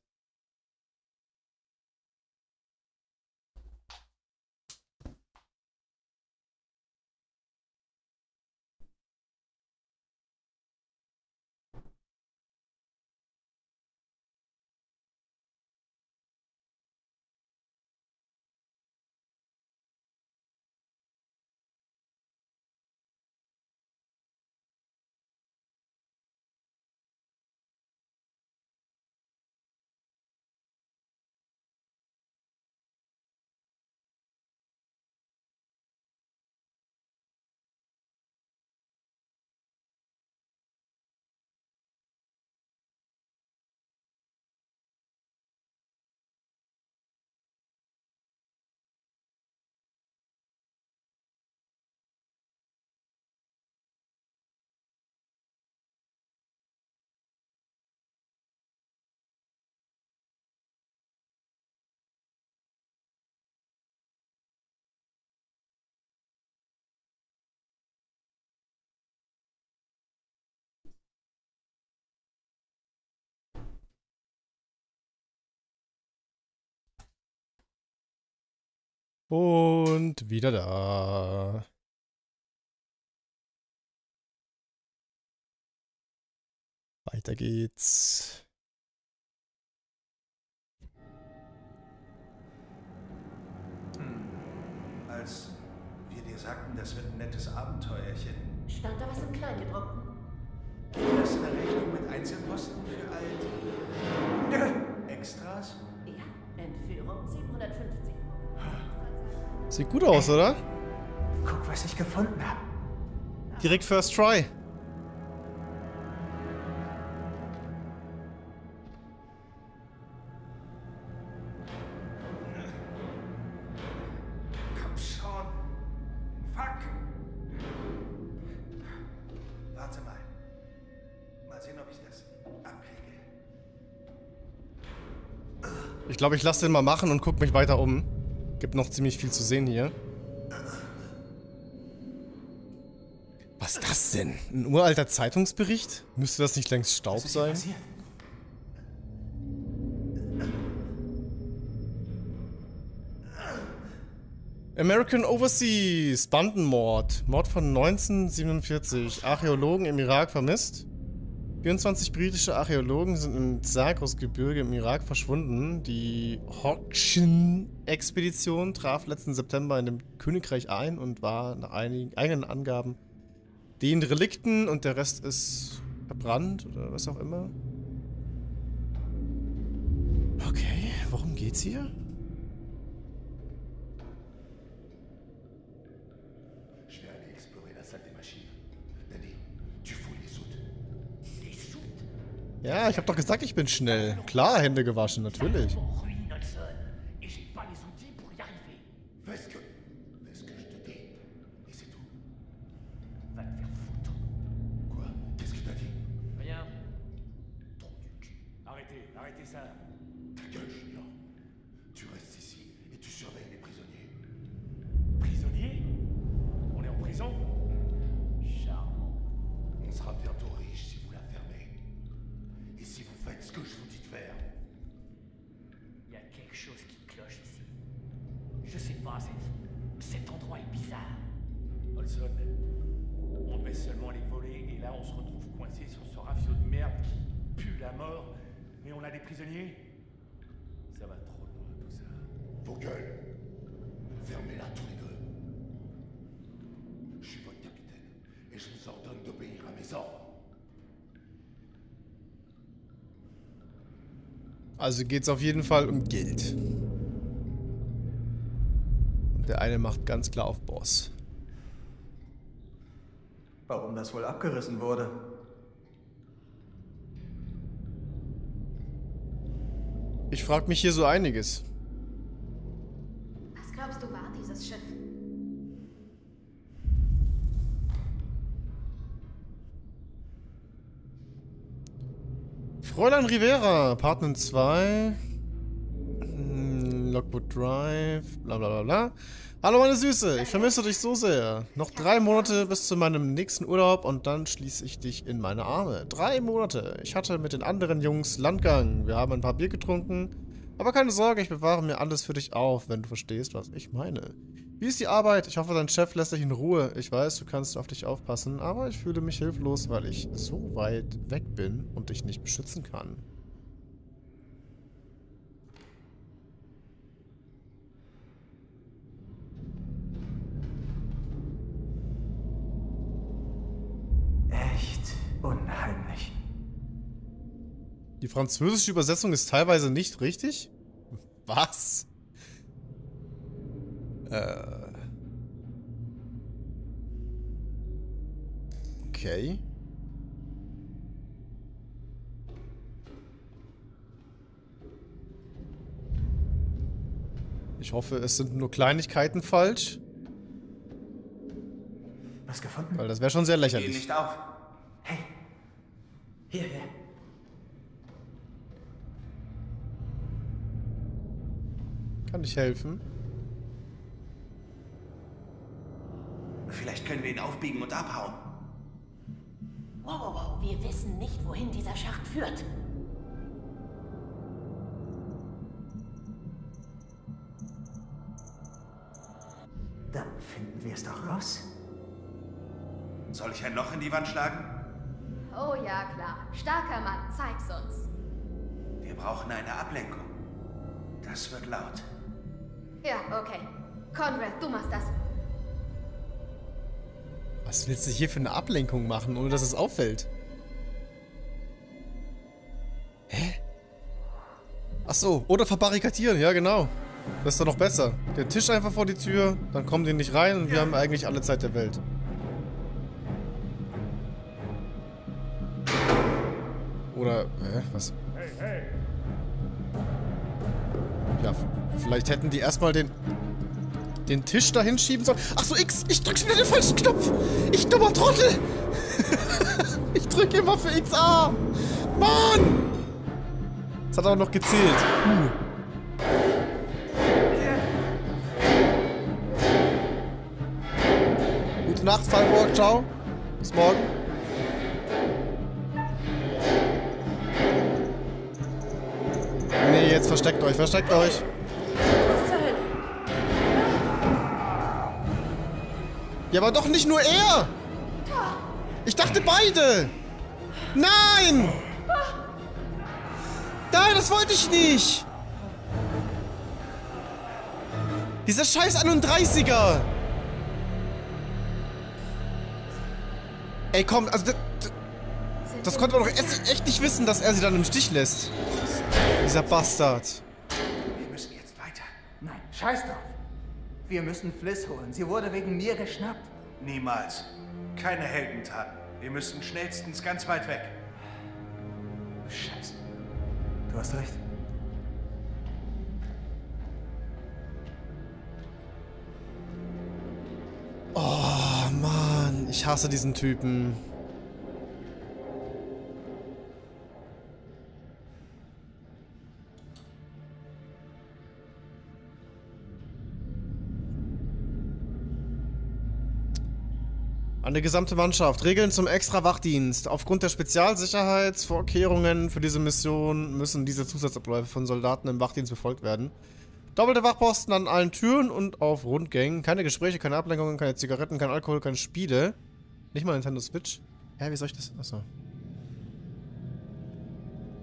Und wieder da. Weiter geht's. Als wir dir sagten, das wird ein nettes Abenteuerchen. Stand da was im Kleingedruckten? Das ist eine Rechnung mit Einzelposten für alt. Extras? Ja, Entführung 750. Sieht gut aus, oder? Guck, was ich gefunden habe. Direkt First Try. Komm schon. Fuck. Warte mal. Mal sehen, ob ich das abkriege. Ich glaube, ich lasse den mal machen und guck mich weiter um. Gibt noch ziemlich viel zu sehen hier. Was ist das denn? Ein uralter Zeitungsbericht? Müsste das nicht längst Staub sein? American Overseas, Bandenmord. Mord von 1947. Archäologen im Irak vermisst. 24 britische Archäologen sind im Zagros-Gebirge im Irak verschwunden. Die Hoxhin-Expedition traf letzten September in dem Königreich ein und war nach einigen eigenen Angaben den Relikten und der Rest ist verbrannt oder was auch immer. Okay, worum geht's hier? Ja, ich hab doch gesagt, ich bin schnell. Klar, Hände gewaschen, natürlich. Also geht's auf jeden Fall um Geld. Und der eine macht ganz klar auf Boss. Warum das wohl abgerissen wurde? Ich frag mich hier so einiges. Fräulein Rivera, Apartment 2. hm, Lockwood Drive, bla bla bla bla. Hallo meine Süße, ich vermisse dich so sehr. Noch drei Monate bis zu meinem nächsten Urlaub und dann schließe ich dich in meine Arme. Drei Monate. Ich hatte mit den anderen Jungs Landgang. Wir haben ein paar Bier getrunken. Aber keine Sorge, ich bewahre mir alles für dich auf, wenn du verstehst, was ich meine. Wie ist die Arbeit? Ich hoffe, dein Chef lässt dich in Ruhe. Ich weiß, du kannst auf dich aufpassen, aber ich fühle mich hilflos, weil ich so weit weg bin und dich nicht beschützen kann. Echt unheimlich. Die französische Übersetzung ist teilweise nicht richtig? Was? Äh. Okay. Ich hoffe, es sind nur Kleinigkeiten falsch. Was gefunden? Weil das wäre schon sehr Geh lächerlich. nicht auf. Hier, hier. Kann ich helfen? Vielleicht können wir ihn aufbiegen und abhauen. Wow, wow, wow, wir wissen nicht, wohin dieser Schacht führt. wirst doch raus. Soll ich ein Loch in die Wand schlagen? Oh ja, klar. Starker Mann, zeig's uns. Wir brauchen eine Ablenkung. Das wird laut. Ja, okay. Conrad, du machst das. Was willst du hier für eine Ablenkung machen, ohne dass es auffällt? Hä? Ach so, oder verbarrikadieren, ja genau. Das ist doch noch besser. Der Tisch einfach vor die Tür, dann kommen die nicht rein und wir haben eigentlich alle Zeit der Welt. Oder, hä, was? Ja, vielleicht hätten die erstmal den den Tisch dahin schieben sollen. Ach so, X, ich drück schon wieder den falschen Knopf. Ich dummer Trottel. ich drück immer für XA. Mann! Das hat aber noch gezählt. Uh. Gute Nacht, Fallburg. Ciao. Bis morgen. Nee, jetzt versteckt euch, versteckt euch. Ja, aber doch nicht nur er! Ich dachte beide! Nein! Nein, das wollte ich nicht! Dieser scheiß 31er! Ey, komm, also das, das konnte man doch echt nicht wissen, dass er sie dann im Stich lässt. Dieser Bastard. Wir müssen jetzt weiter. Nein, scheiß drauf. Wir müssen Fliss holen. Sie wurde wegen mir geschnappt. Niemals. Keine Heldentaten. Wir müssen schnellstens ganz weit weg. Scheiße. Du hast recht. Oh, Mann. Ich hasse diesen Typen. An die gesamte Mannschaft. Regeln zum Extra-Wachdienst. Aufgrund der Spezialsicherheitsvorkehrungen für diese Mission müssen diese Zusatzabläufe von Soldaten im Wachdienst befolgt werden. Doppelte Wachposten an allen Türen und auf Rundgängen. Keine Gespräche, keine Ablenkungen, keine Zigaretten, kein Alkohol, keine Spiele. Nicht mal Nintendo Switch. Hä, wie soll ich das... Achso.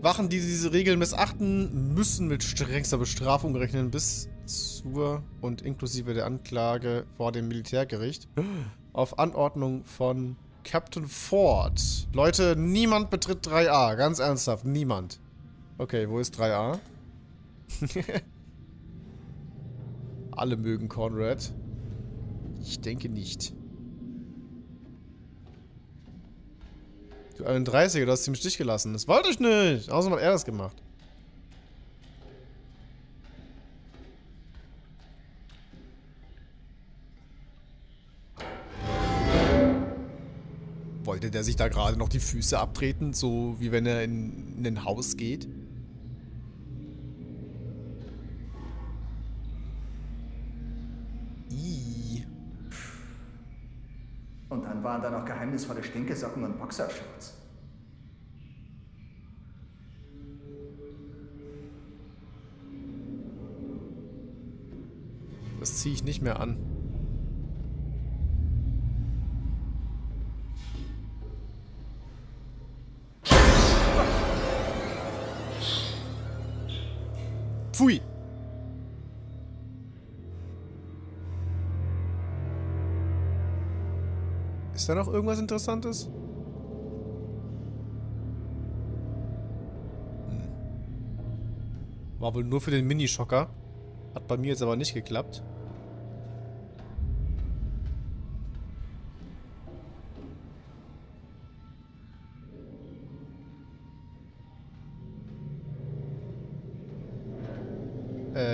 Wachen, die diese Regeln missachten, müssen mit strengster Bestrafung rechnen bis zur und inklusive der Anklage vor dem Militärgericht auf Anordnung von Captain Ford. Leute, niemand betritt 3a. Ganz ernsthaft, niemand. Okay, wo ist 3a? Alle mögen Conrad. Ich denke nicht. Du 31er, du hast sie im Stich gelassen. Das wollte ich nicht. Außerdem hat er das gemacht. Wollte der sich da gerade noch die Füße abtreten, so wie wenn er in, in ein Haus geht? I. Und dann waren da noch geheimnisvolle Stinkesocken und Boxershorts. Das ziehe ich nicht mehr an. Pfui. Ist da noch irgendwas Interessantes? Hm. War wohl nur für den Minischocker. Hat bei mir jetzt aber nicht geklappt.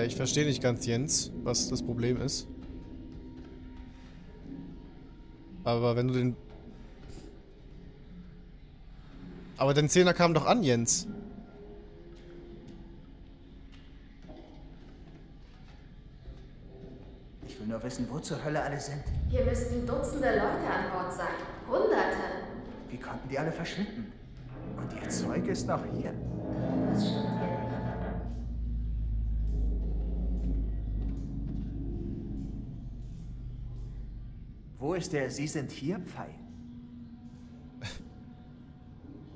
Äh, ich verstehe nicht ganz, Jens, was das Problem ist. Aber wenn du den... Aber dein Zehner kam doch an, Jens. Ich will nur wissen, wo zur Hölle alle sind. Hier müssten Dutzende Leute an Bord sein. Hunderte. Wie konnten die alle verschwinden? Und ihr Zeug ist noch hier. Das stimmt Wo ist der Sie sind hier Pfeil?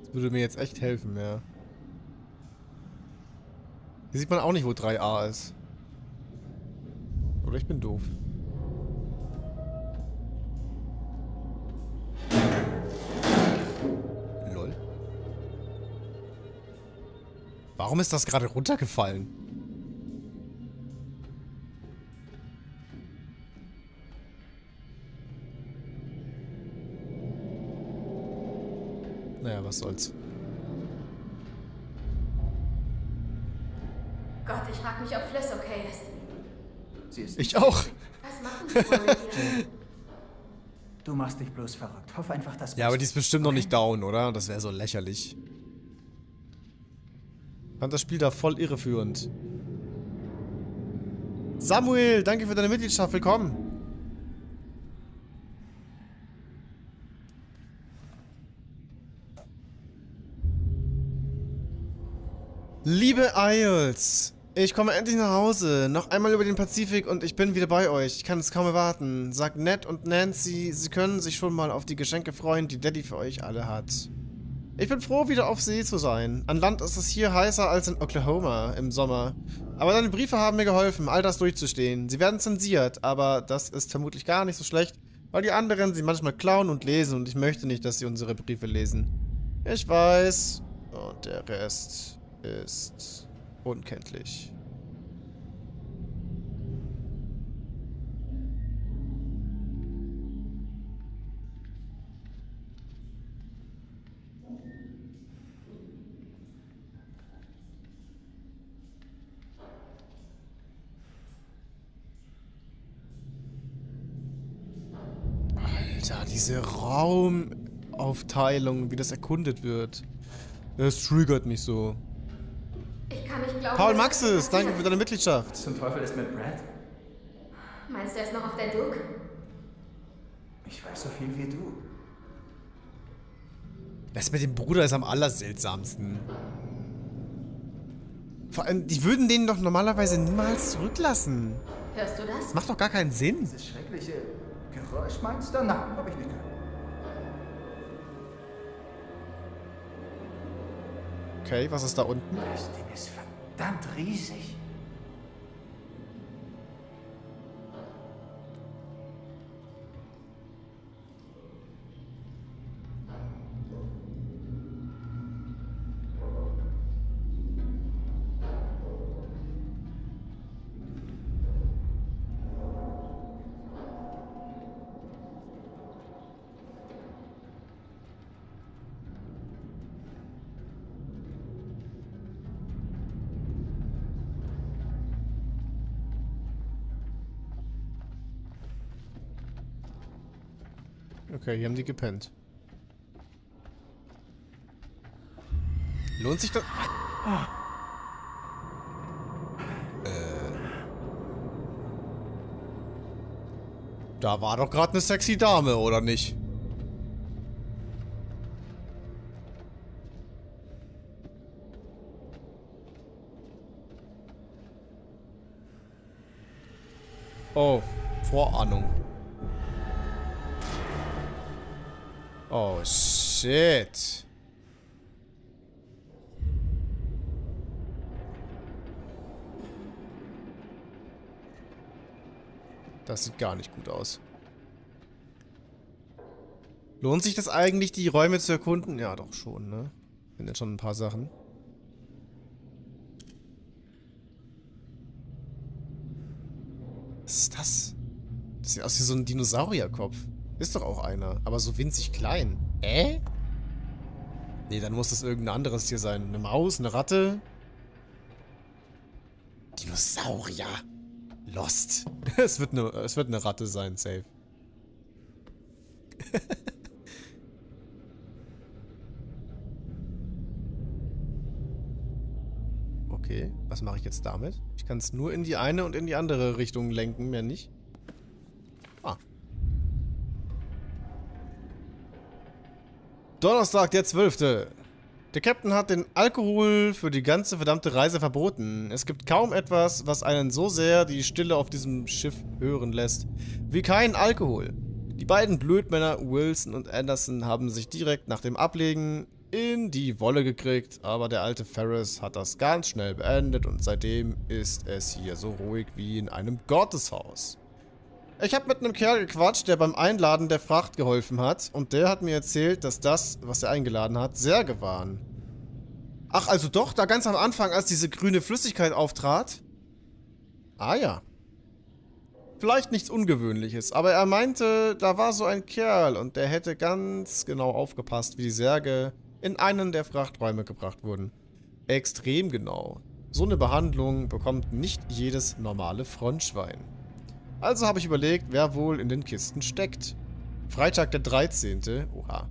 Das würde mir jetzt echt helfen, ja. Hier sieht man auch nicht, wo 3a ist. Oder ich bin doof. Lol. Warum ist das gerade runtergefallen? Was soll's. Gott, ich frag mich, ob Fliss okay ist. Sie ist Ich auch. Was machen die wohl? Du machst dich bloß verrückt. Hoff einfach, dass Ja, aber die ist bestimmt noch nicht down, oder? Das wäre so lächerlich. Fand das Spiel da voll irreführend. Samuel, danke für deine Mitgliedschaft. Willkommen. Liebe Isles, ich komme endlich nach Hause. Noch einmal über den Pazifik und ich bin wieder bei euch. Ich kann es kaum erwarten. Sagt Ned und Nancy, sie können sich schon mal auf die Geschenke freuen, die Daddy für euch alle hat. Ich bin froh, wieder auf See zu sein. An Land ist es hier heißer als in Oklahoma im Sommer. Aber deine Briefe haben mir geholfen, all das durchzustehen. Sie werden zensiert, aber das ist vermutlich gar nicht so schlecht, weil die anderen sie manchmal klauen und lesen und ich möchte nicht, dass sie unsere Briefe lesen. Ich weiß. Und der Rest ist unkenntlich. Alter, diese Raumaufteilung, wie das erkundet wird. Das triggert mich so. Paul Maxes, danke für deine Mitgliedschaft. Zum Teufel ist mit Brad? Meinst du, er ist noch auf der Duke? Ich weiß so viel wie du. Das mit dem Bruder ist am allerseltsamsten. Vor allem, die würden den doch normalerweise niemals zurücklassen. Hörst du das? Das macht doch gar keinen Sinn. Dieses schreckliche Geräusch meinst du? Nein, hab ich nicht gehört. Okay, was ist da unten? Das Ding ist verdammt riesig. Okay, hier haben die gepennt. Lohnt sich das? Äh. Da war doch gerade eine sexy Dame, oder nicht? Oh, Vorahnung. Oh, shit. Das sieht gar nicht gut aus. Lohnt sich das eigentlich, die Räume zu erkunden? Ja, doch schon, ne? Sind jetzt schon ein paar Sachen. Was ist das? Das sieht aus wie so ein Dinosaurierkopf. Ist doch auch einer, aber so winzig klein. Äh? Nee, dann muss das irgendein anderes Tier sein. Eine Maus, eine Ratte. Dinosaurier. Lost. es, wird eine, es wird eine Ratte sein, safe. okay, was mache ich jetzt damit? Ich kann es nur in die eine und in die andere Richtung lenken, mehr nicht. Donnerstag, der 12. Der Captain hat den Alkohol für die ganze verdammte Reise verboten. Es gibt kaum etwas, was einen so sehr die Stille auf diesem Schiff hören lässt, wie kein Alkohol. Die beiden Blödmänner Wilson und Anderson haben sich direkt nach dem Ablegen in die Wolle gekriegt, aber der alte Ferris hat das ganz schnell beendet und seitdem ist es hier so ruhig wie in einem Gotteshaus. Ich habe mit einem Kerl gequatscht, der beim Einladen der Fracht geholfen hat und der hat mir erzählt, dass das, was er eingeladen hat, Särge waren. Ach, also doch, da ganz am Anfang, als diese grüne Flüssigkeit auftrat? Ah ja. Vielleicht nichts Ungewöhnliches, aber er meinte, da war so ein Kerl und der hätte ganz genau aufgepasst, wie die Särge in einen der Frachträume gebracht wurden. Extrem genau. So eine Behandlung bekommt nicht jedes normale Frontschwein. Also habe ich überlegt, wer wohl in den Kisten steckt. Freitag der 13. Oha.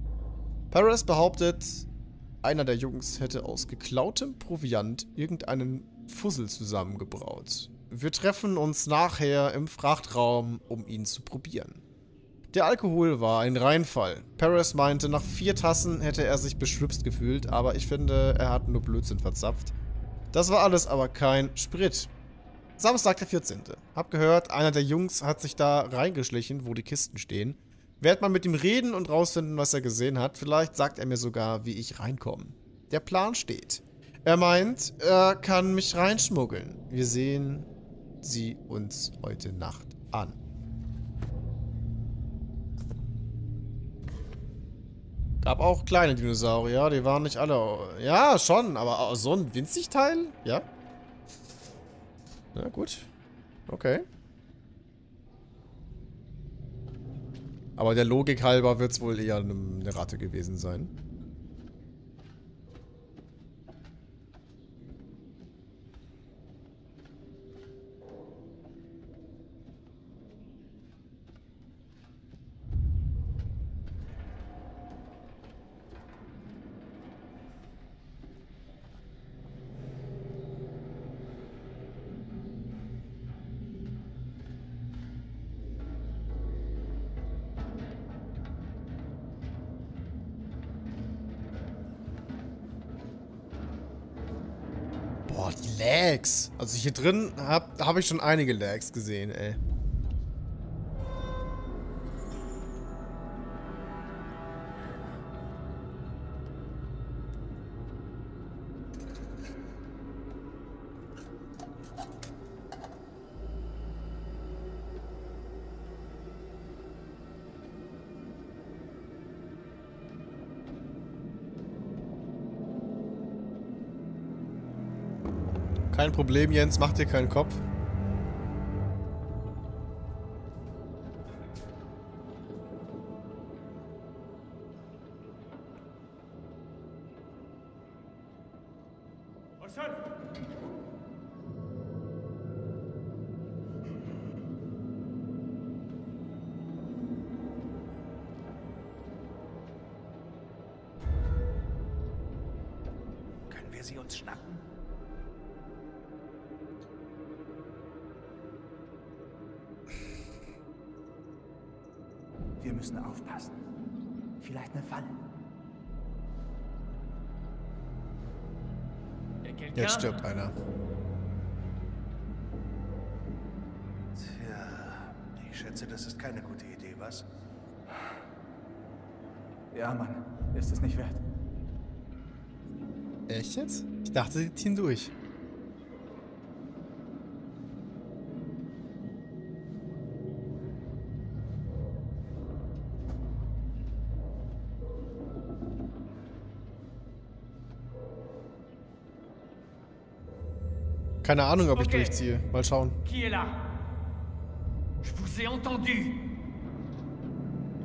Paris behauptet, einer der Jungs hätte aus geklautem Proviant irgendeinen Fussel zusammengebraut. Wir treffen uns nachher im Frachtraum, um ihn zu probieren. Der Alkohol war ein Reinfall. Paris meinte, nach vier Tassen hätte er sich beschwipst gefühlt, aber ich finde, er hat nur Blödsinn verzapft. Das war alles aber kein Sprit. Samstag der 14. Hab gehört, einer der Jungs hat sich da reingeschlichen, wo die Kisten stehen. Werd mal mit ihm reden und rausfinden, was er gesehen hat. Vielleicht sagt er mir sogar, wie ich reinkomme. Der Plan steht. Er meint, er kann mich reinschmuggeln. Wir sehen sie uns heute Nacht an. Gab auch kleine Dinosaurier, die waren nicht alle... Ja, schon, aber so ein winzig Teil? Ja. Na gut. Okay. Aber der Logik halber wird es wohl eher eine Ratte gewesen sein. Lags. Also hier drin habe hab ich schon einige Lags gesehen, ey. Problem, Jens, mach dir keinen Kopf. Ich dachte, sie ziehen durch. Keine Ahnung, ob ich Okay. durchziehe. Mal schauen. Qui est là Je vous ai entendu.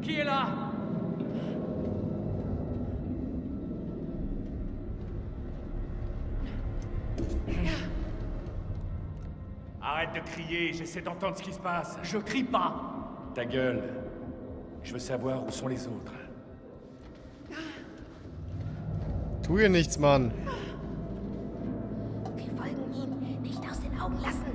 Qui est là Arrête de crier, j'essaie d'entendre ce qui se passe. Je crie pas. Ta gueule. Je veux savoir où sont les autres. Tu hier nichts, Mann. Wir folgen ihm. Nicht aus den Augen lassen.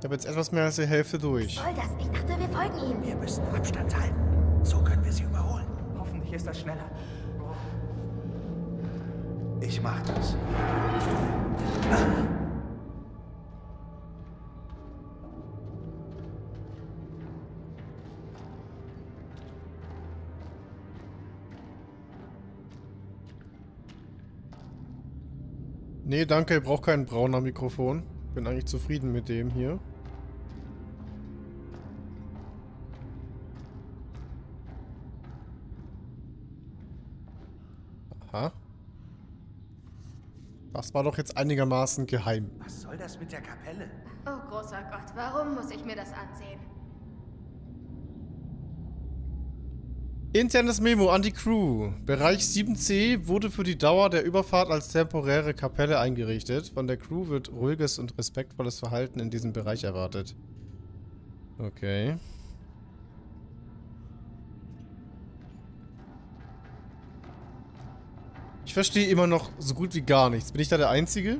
Ich habe jetzt etwas mehr als die Hälfte durch. Soll das? Ich dachte, wir folgen ihm. Wir müssen Abstand halten. So können wir sie überholen. Hoffentlich ist das schneller. Ich mach das. Nee, danke, ich brauche kein brauner Mikrofon. Bin eigentlich zufrieden mit dem hier. War doch jetzt einigermaßen geheim. Was soll das mit der Kapelle? Oh, großer Gott, warum muss ich mir das ansehen? Internes Memo an die Crew. Bereich 7c wurde für die Dauer der Überfahrt als temporäre Kapelle eingerichtet. Von der Crew wird ruhiges und respektvolles Verhalten in diesem Bereich erwartet. Okay. Verstehe immer noch so gut wie gar nichts. Bin ich da der Einzige?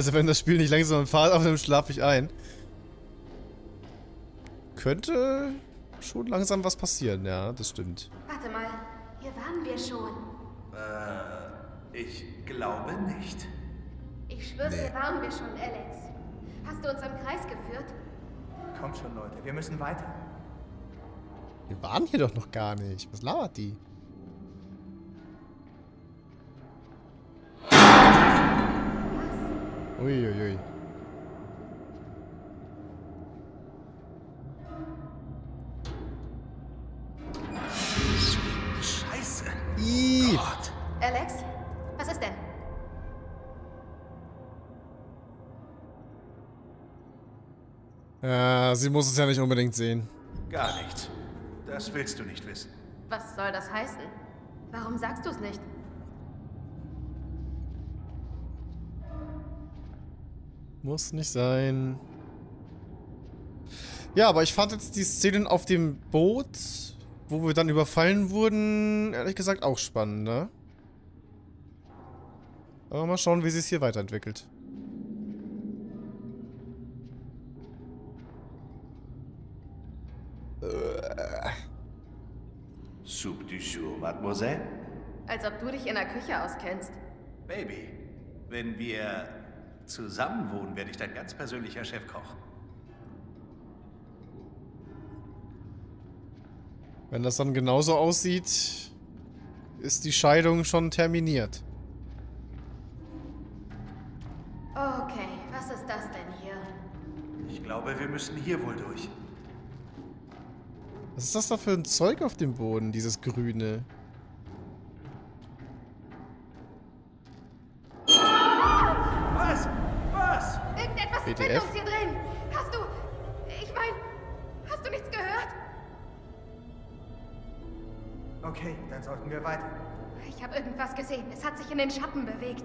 Also wenn das Spiel nicht langsam Fahrt aufnimmt, schlafe ich ein. Könnte schon langsam was passieren, ja, das stimmt. Warte mal, hier waren wir schon. Äh, ich glaube nicht. Ich schwör's, hier waren wir schon, Alex. Hast du uns am Kreis geführt? Kommt schon, Leute, wir müssen weiter. Wir waren hier doch noch gar nicht. Was labert die? Uiuiui. Scheiße. Ih. Gott. Alex, was ist denn? Ja, sie muss es ja nicht unbedingt sehen. Gar nichts. Das willst du nicht wissen. Was soll das heißen? Warum sagst du es nicht? Muss nicht sein. Ja, aber ich fand jetzt die Szenen auf dem Boot, wo wir dann überfallen wurden, ehrlich gesagt auch spannend, ne? Aber mal schauen, wie sich hier weiterentwickelt. Soup du jour, Mademoiselle? Als ob du dich in der Küche auskennst. Baby, wenn wir zusammen wohnen, werde ich dein ganz persönlicher Chefkoch. Wenn das dann genauso aussieht, ist die Scheidung schon terminiert. Okay, was ist das denn hier? Ich glaube, wir müssen hier wohl durch. Was ist das da für ein Zeug auf dem Boden, dieses Grüne? WTF? uns hier drin. Hast du... Ich meine, hast du nichts gehört? Okay, dann sollten wir weiter. Ich habe irgendwas gesehen. Es hat sich in den Schatten bewegt.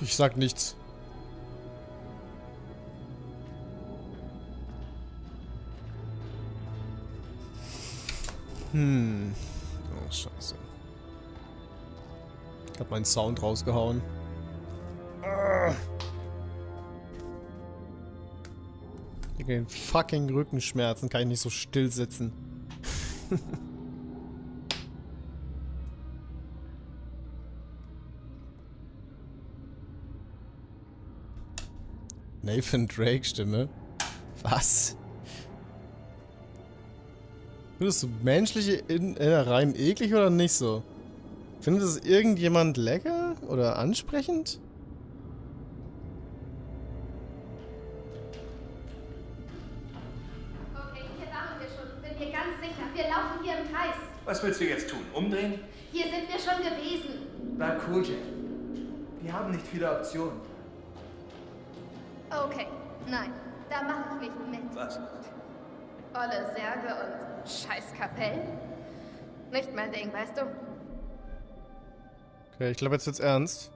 Ich sag nichts. Hm. Oh, scheiße. Ich hab meinen Sound rausgehauen. Wegen den fucking Rückenschmerzen kann ich nicht so still sitzen. Nathan Drake Stimme? Was? Findest du menschliche Innereien eklig oder nicht so? Findet es irgendjemand lecker oder ansprechend? Okay, hier waren wir schon. Bin mir ganz sicher. Wir laufen hier im Kreis. Was willst du jetzt tun? Umdrehen? Hier sind wir schon gewesen. Bleib cool, Jack. Wir haben nicht viele Optionen. Okay, nein. Da mache ich nicht mit. Was? Olle Särge und scheiß Kapellen? Nicht mein Ding, weißt du? Okay, ich glaube, jetzt wird's ernst.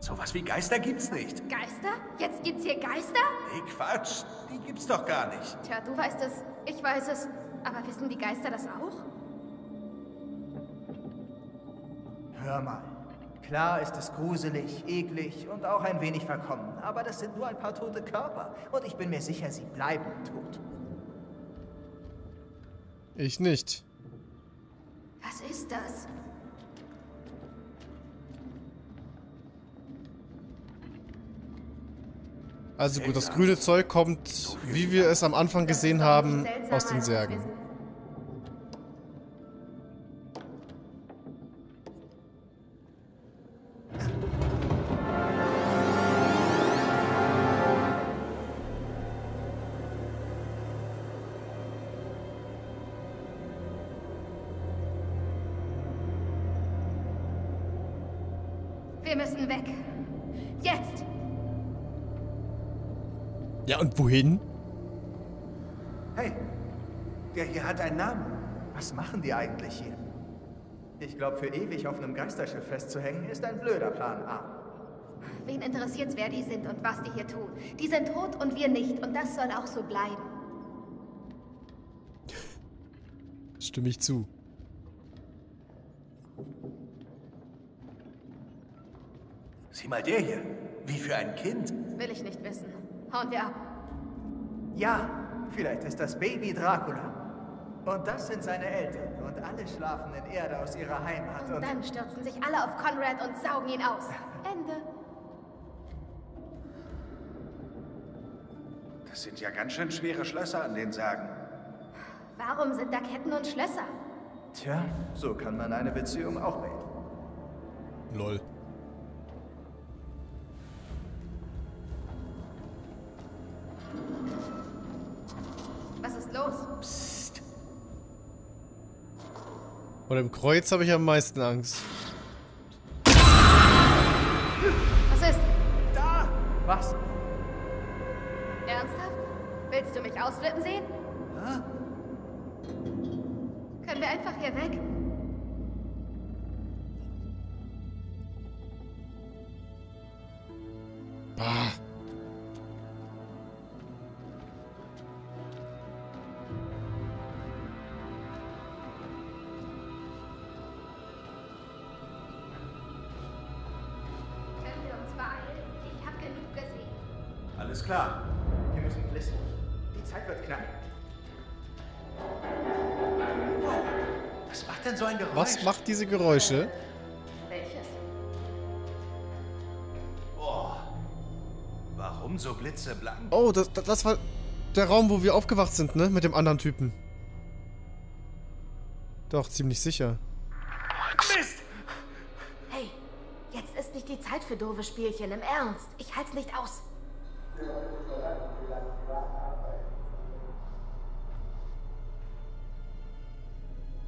Sowas wie Geister gibt's nicht. Geister? Jetzt gibt's hier Geister? Nee, Quatsch. Die gibt's doch gar nicht. Tja, du weißt es, ich weiß es. Aber wissen die Geister das auch? Hör mal. Klar ist es gruselig, eklig und auch ein wenig verkommen. Aber das sind nur ein paar tote Körper. Und ich bin mir sicher, sie bleiben tot. Ich nicht. Was ist das? Also gut, das grüne Zeug kommt, wie wir es am Anfang gesehen haben, aus den Särgen. Und wohin? Hey, der hier hat einen Namen. Was machen die eigentlich hier? Ich glaube, für ewig auf einem Geisterschiff festzuhängen, ist ein blöder Plan A. Wen interessiert's, wer die sind und was die hier tun? Die sind tot und wir nicht. Und das soll auch so bleiben. Stimme ich zu. Sieh mal der hier. Wie für ein Kind. Will ich nicht wissen. Hauen wir ab. Ja, vielleicht ist das Baby Dracula. Und das sind seine Eltern. Und alle schlafen in Erde aus ihrer Heimat. Und, Und, dann stürzen sich alle auf Conrad und saugen ihn aus. Ende. Das sind ja ganz schön schwere Schlösser an den Särgen. Warum sind da Ketten und Schlösser? Tja, so kann man eine Beziehung auch beenden. Lol. Vor dem Kreuz habe ich am meisten Angst. Was ist? Da! Was? Alles klar. Wir müssen flissen. Die Zeit wird knapp. Was macht denn so ein Geräusch? Was macht diese Geräusche? Welches? Boah. Warum so blitzeblank? Oh, das, das- das war der Raum, wo wir aufgewacht sind, ne? Mit dem anderen Typen. Doch, ziemlich sicher. Mist! Hey, jetzt ist nicht die Zeit für doofe Spielchen. Im Ernst. Ich halt's nicht aus.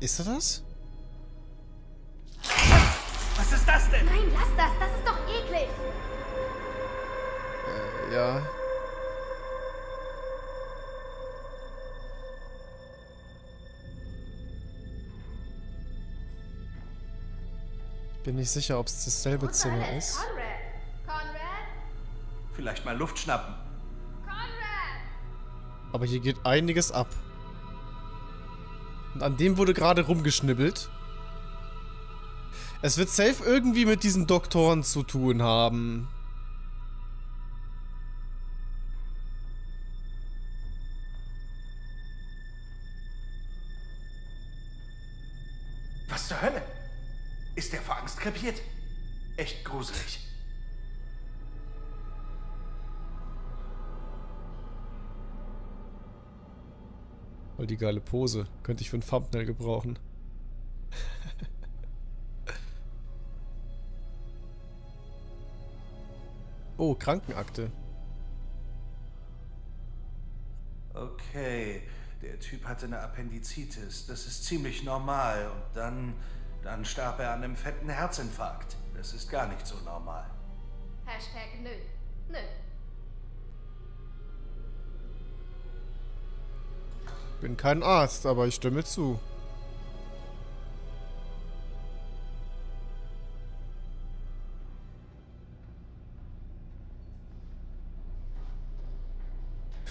Ist er das? Was ist das denn? Nein, lass das. Das ist doch eklig. Äh, ja. Bin nicht sicher, ob es dasselbe Zimmer ist. Vielleicht mal Luft schnappen. Conrad. Aber hier geht einiges ab. Und an dem wurde gerade rumgeschnibbelt. Es wird safe irgendwie mit diesen Doktoren zu tun haben. Die geile Pose. Könnte ich für ein Thumbnail gebrauchen. oh, Krankenakte. Okay, der Typ hatte eine Appendizitis. Das ist ziemlich normal. Und dann, dann starb er an einem fetten Herzinfarkt. Das ist gar nicht so normal. Hashtag nö. Nö. Bin kein Arzt, aber ich stimme zu.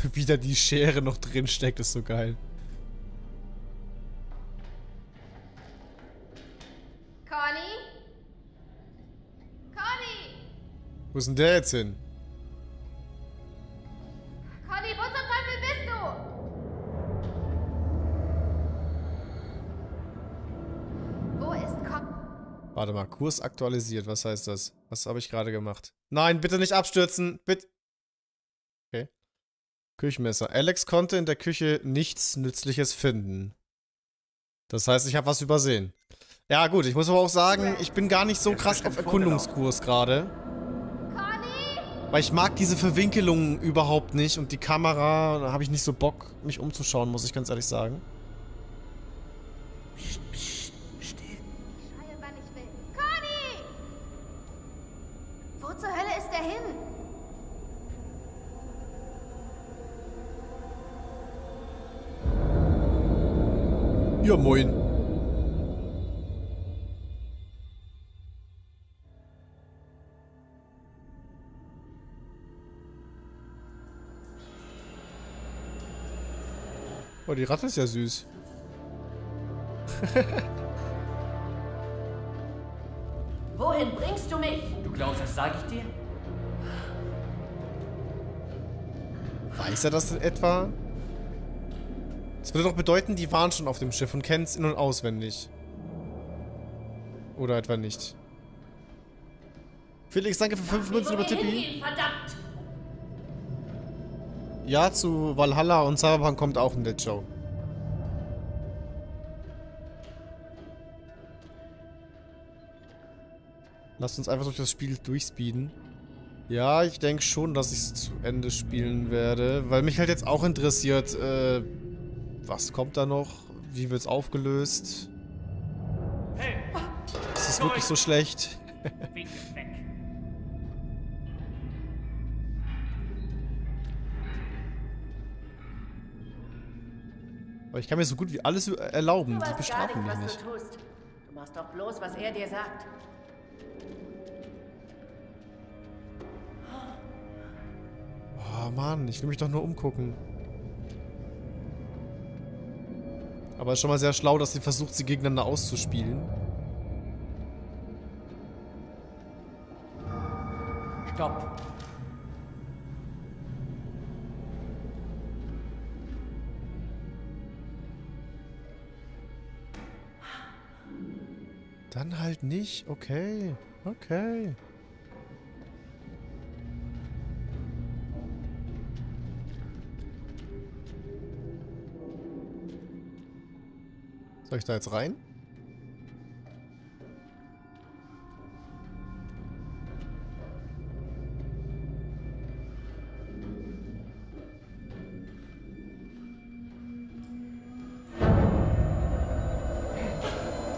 Wie da die Schere noch drin steckt, ist so geil. Conny? Conny! Wo ist denn der jetzt hin? Warte mal, Kurs aktualisiert. Was heißt das? Was habe ich gerade gemacht? Nein, bitte nicht abstürzen. Bitte. Okay. Küchenmesser. Alex konnte in der Küche nichts Nützliches finden. Das heißt, ich habe was übersehen. Ja, gut, ich muss aber auch sagen, ich bin gar nicht so krass auf Erkundungskurs gerade. Weil ich mag diese Verwinkelungen überhaupt nicht und die Kamera, da habe ich nicht so Bock, mich umzuschauen, muss ich ganz ehrlich sagen. Schreie, Wo zur Hölle ist der hin? Ja, moin. Oh, die Ratte ist ja süß. Wohin bringst du mich? Du glaubst, das sage ich dir? Weiß er das denn etwa? Das würde doch bedeuten, die waren schon auf dem Schiff und kennen es in- und auswendig. Oder etwa nicht. Felix, danke für 5 Münzen über Tippi. Verdammt! Ja, zu Valhalla und Cyberpunk kommt auch ein Dead Show. Lasst uns einfach durch das Spiel durchspeeden. Ja, ich denke schon, dass ich es zu Ende spielen werde, weil mich halt jetzt auch interessiert, äh, was kommt da noch? Wie wird's aufgelöst? Hey! Ist es wirklich so schlecht? Aber ich kann mir so gut wie alles erlauben. Du Die bestrafen mich nicht. Du machst doch bloß, was er dir sagt. Oh Mann, ich will mich doch nur umgucken. Aber ist schon mal sehr schlau, dass sie versucht, sie gegeneinander auszuspielen. Stopp. Dann halt nicht. Okay. Okay. Soll ich da jetzt rein?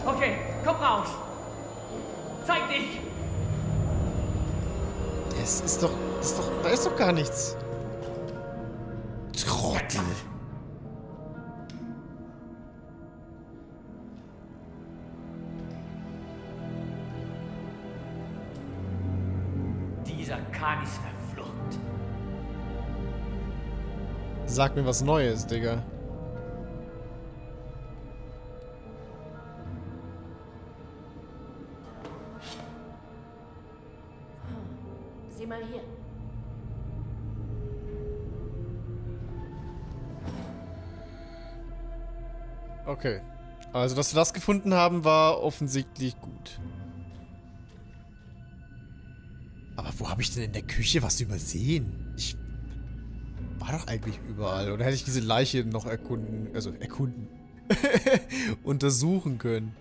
Okay, komm raus. Zeig dich. Das ist doch, das ist doch, da ist doch gar nichts. Mir was Neues, Digga. Sieh mal hier. Okay. Also, dass wir das gefunden haben, war offensichtlich gut. Aber wo habe ich denn in der Küche was übersehen? War doch eigentlich überall. Oder hätte ich diese Leiche noch erkunden, also erkunden, untersuchen können?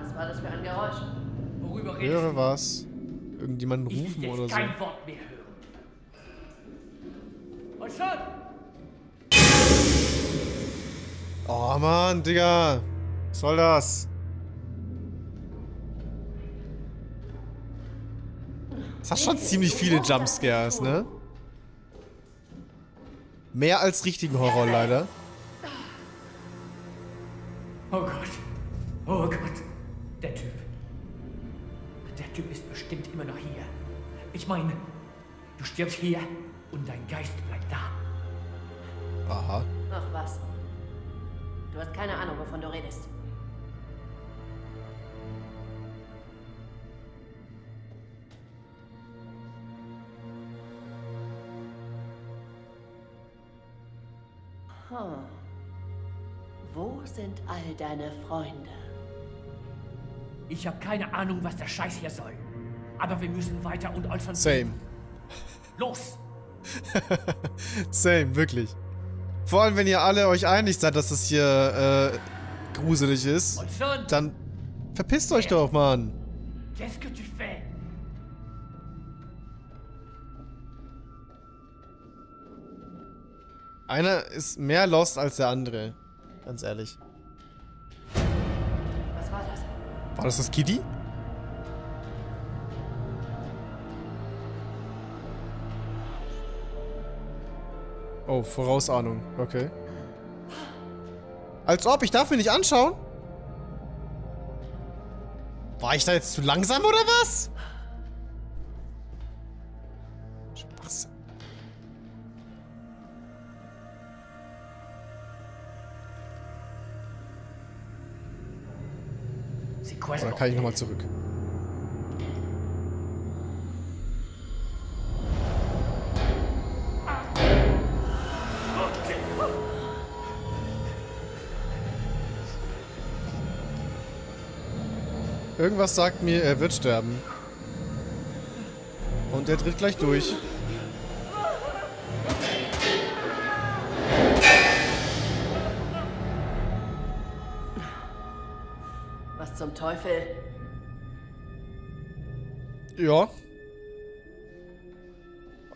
Was war das für ein Geräusch? Worüber Höre was. Irgendjemanden Ich will rufen jetzt oder so. kein Wort mehr hören. Und schon! Oh Mann, Digga. Was soll das? Das hat schon ziemlich viele Jumpscares, ne? Mehr als richtigen Horror leider. Oh Gott. Oh Gott. Der Typ. Der Typ ist bestimmt immer noch hier. Ich meine, du stirbst hier und dein Geist bleibt da. Aha. Ach was. Du hast keine Ahnung, wovon du redest. Hm. Wo sind all deine Freunde? Ich habe keine Ahnung, was der Scheiß hier soll. Aber wir müssen weiter und Olson. Same. Los! Same, wirklich. Vor allem, wenn ihr alle euch einig seid, dass das hier äh, gruselig ist, dann verpisst euch doch, Mann. Qu'est-ce que tu fais? Einer ist mehr lost als der andere. Ganz ehrlich. Was war das? War das das Kitty? Oh, Vorausahnung. Okay. Als ob, ich darf mir nicht anschauen? War ich da jetzt zu langsam oder was? Oder kann ich nochmal zurück? Irgendwas sagt mir, er wird sterben. Und er tritt gleich durch. Teufel? Ja.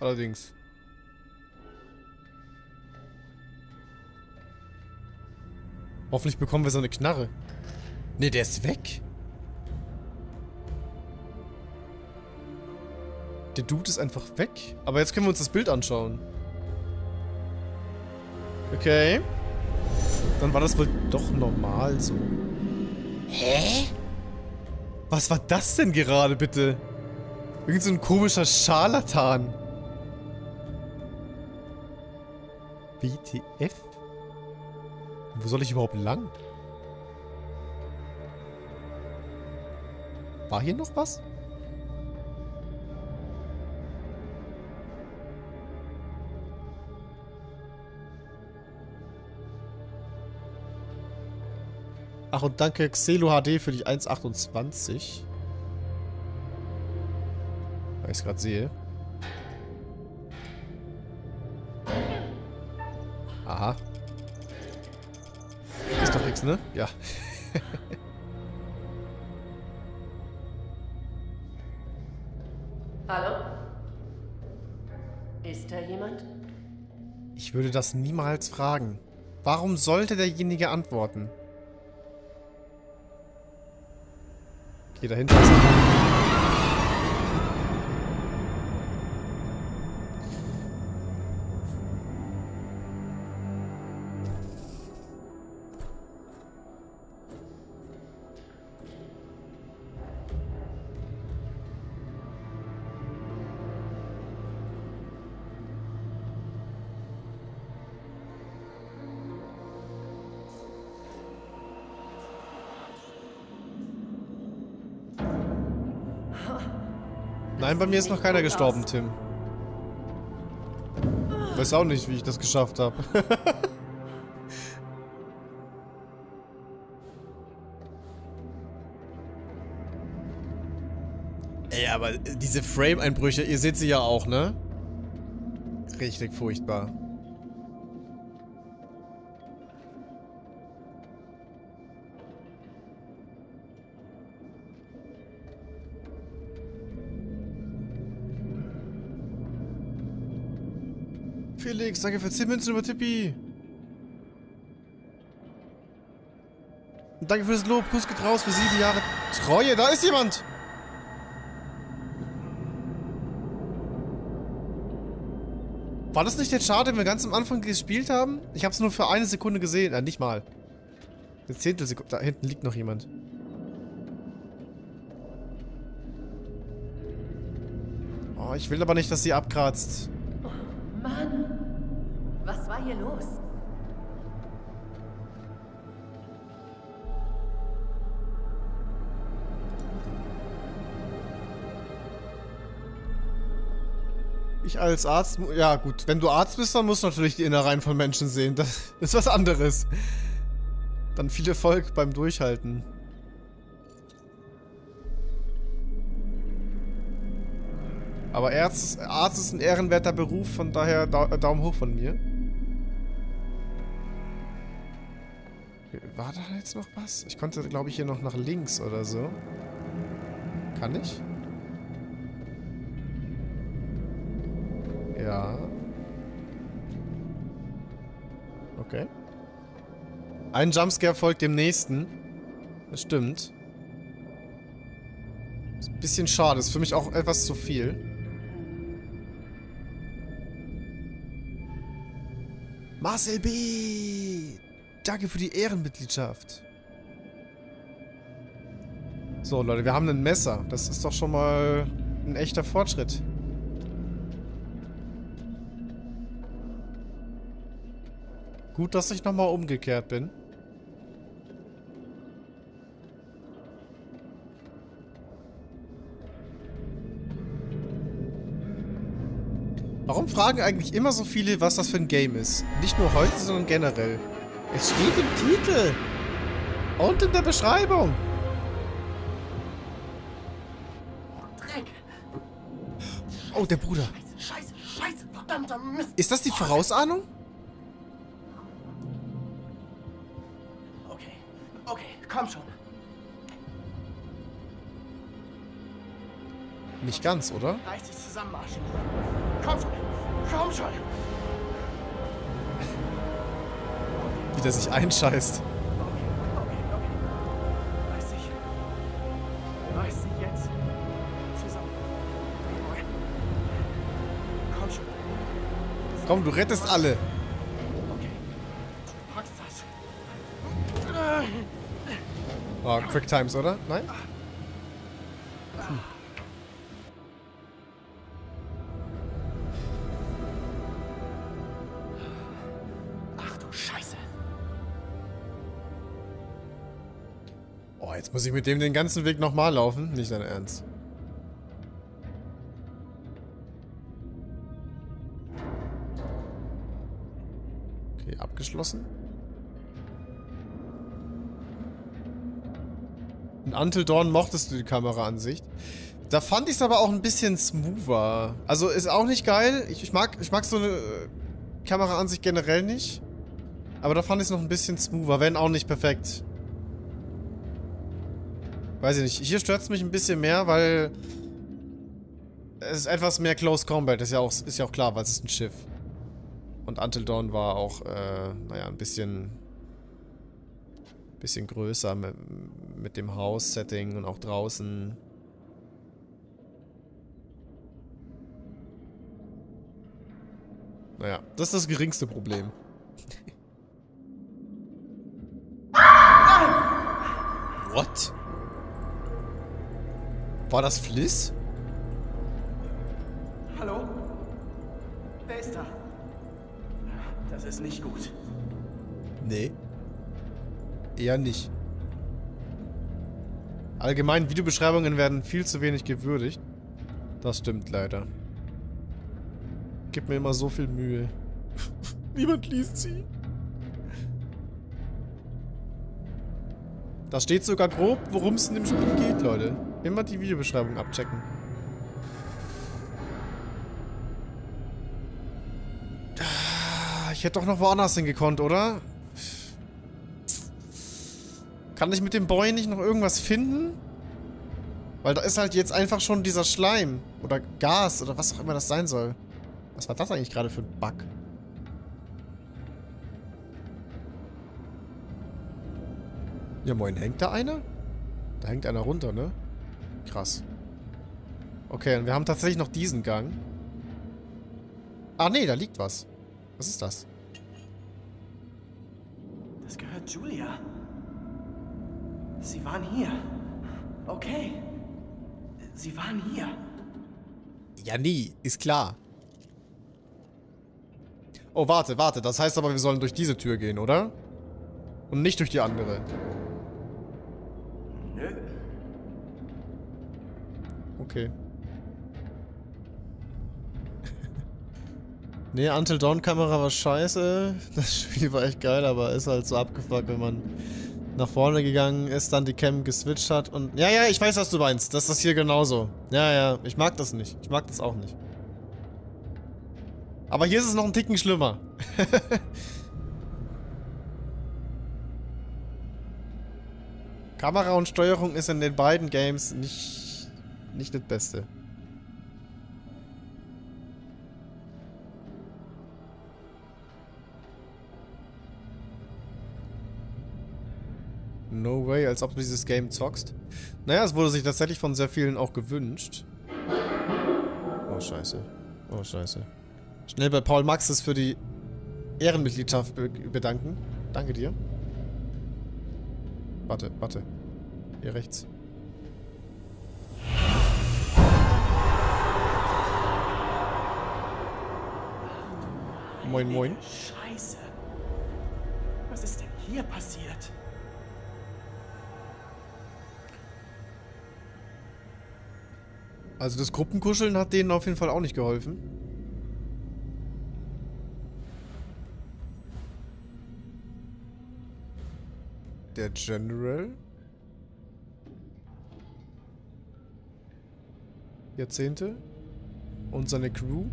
Allerdings. Hoffentlich bekommen wir so eine Knarre. Ne, der ist weg. Der Dude ist einfach weg. Aber jetzt können wir uns das Bild anschauen. Okay. Dann war das wohl doch normal so. Hä? Was war das denn gerade, bitte? Irgend so ein komischer Scharlatan. WTF? Wo soll ich überhaupt lang? War hier noch was? Ach, und danke Xelo HD für die 1,28. Weil ich es gerade sehe. Aha. Ist doch nichts, ne? Ja. Hallo? Ist da jemand? Ich würde das niemals fragen. Warum sollte derjenige antworten? Okay, dahinter bei mir ist noch keiner gestorben, Tim. Weiß auch nicht, wie ich das geschafft habe. Ey, aber diese Frame-Einbrüche, ihr seht sie ja auch, ne? Richtig furchtbar. Felix, danke für 10 Münzen über Tippi. Und danke für das Lob. Kuss geht raus für sieben Jahre Treue. Da ist jemand! War das nicht der Chart, den wir ganz am Anfang gespielt haben? Ich habe es nur für eine Sekunde gesehen. Äh, nicht mal. Eine Zehntelsekunde. Da hinten liegt noch jemand. Oh, ich will aber nicht, dass sie abkratzt. Hier los? Ich als Arzt, ja gut, wenn du Arzt bist, dann musst du natürlich die Innereien von Menschen sehen. Das ist was anderes. Dann viel Erfolg beim Durchhalten. Aber Arzt, Arzt ist ein ehrenwerter Beruf, von daher Dau Daumen hoch von mir. War da jetzt noch was? Ich konnte, glaube ich, hier noch nach links oder so. Kann ich? Ja. Okay. Ein Jumpscare folgt dem nächsten. Das stimmt. Ist ein bisschen schade. Ist für mich auch etwas zu viel. Marcel B. Danke für die Ehrenmitgliedschaft. So, Leute, wir haben ein Messer. Das ist doch schon mal ein echter Fortschritt. Gut, dass ich nochmal umgekehrt bin. Warum fragen eigentlich immer so viele, was das für ein Game ist? Nicht nur heute, sondern generell. Es steht im Titel. Und in der Beschreibung. Dreck! Oh, der Bruder. Scheiße, scheiße, verdammter Mist! Ist das die Vorausahnung? Okay, okay, komm schon. Nicht ganz, oder? Reiß dich zusammen, Arschloch. Komm schon, komm schon! Wie der sich einscheißt. Komm du rettest alle. Oh, Quick Times, oder? Nein? Jetzt muss ich mit dem den ganzen Weg nochmal laufen. Nicht dein Ernst. Okay, abgeschlossen. In Until Dawn mochtest du die Kameraansicht. Da fand ich es aber auch ein bisschen smoother. Also ist auch nicht geil. Ich, ich, mag, ich mag so eine äh, Kameraansicht generell nicht. Aber da fand ich es noch ein bisschen smoother, wenn auch nicht perfekt. Weiß ich nicht. Hier stört es mich ein bisschen mehr, weil es ist etwas mehr Close Combat. Ist ja auch, ist ja auch klar, weil es ist ein Schiff. Und Until Dawn war auch, äh, naja, ein bisschen bisschen größer mit, mit dem Haus-Setting und auch draußen. Naja, das ist das geringste Problem. What? War das Fliss? Hallo? Wer ist da? Das ist nicht gut. Nee. Eher nicht. Allgemein, Videobeschreibungen werden viel zu wenig gewürdigt. Das stimmt leider. Gib mir immer so viel Mühe. Niemand liest sie. Da steht sogar grob, worum es in dem Spiel geht, Leute. Immer die Videobeschreibung abchecken. Ich hätte doch noch woanders hingekonnt, oder? Kann ich mit dem Boy nicht noch irgendwas finden? Weil da ist halt jetzt einfach schon dieser Schleim. Oder Gas oder was auch immer das sein soll. Was war das eigentlich gerade für ein Bug? Ja, moin, hängt da einer? Da hängt einer runter, ne? Krass. Okay, und wir haben tatsächlich noch diesen Gang. Ah, nee, da liegt was. Was ist das? Das gehört Julia. Sie waren hier. Okay. Sie waren hier. Ja, nie. Ist klar. Oh, warte, warte. Das heißt aber, wir sollen durch diese Tür gehen, oder? Und nicht durch die andere. Okay. nee, Until Dawn Kamera war scheiße. Das Spiel war echt geil, aber ist halt so abgefuckt, wenn man nach vorne gegangen ist, dann die Cam geswitcht hat und... Ja, ja, ich weiß, was du meinst. Das ist hier genauso. Ja, ja, ich mag das nicht. Ich mag das auch nicht. Aber hier ist es noch ein Ticken schlimmer. Kamera und Steuerung ist in den beiden Games nicht, nicht das Beste. No way, als ob du dieses Game zockst. Naja, es wurde sich tatsächlich von sehr vielen auch gewünscht. Oh, scheiße. Oh, scheiße. Schnell bei Paul Maxes für die Ehrenmitgliedschaft be bedanken. Danke dir. Warte, warte. Hier rechts. Moin, moin. Scheiße. Was ist denn hier passiert? Also das Gruppenkuscheln hat denen auf jeden Fall auch nicht geholfen. Der General. Jahrzehnte. Und seine Crew.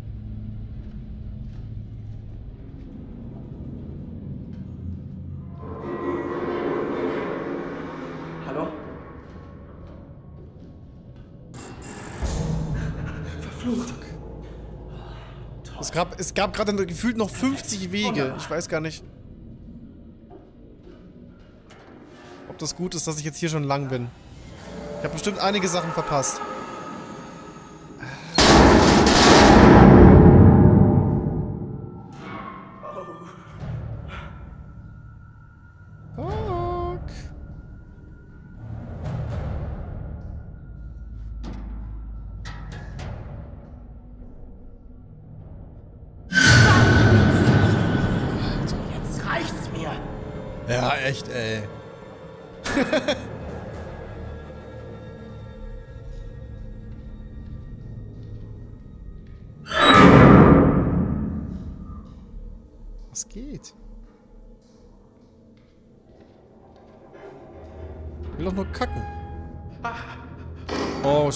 Gab, es gab gerade gefühlt noch 50 Wege. Ich weiß gar nicht. Ob das gut ist, dass ich jetzt hier schon lang bin. Ich habe bestimmt einige Sachen verpasst.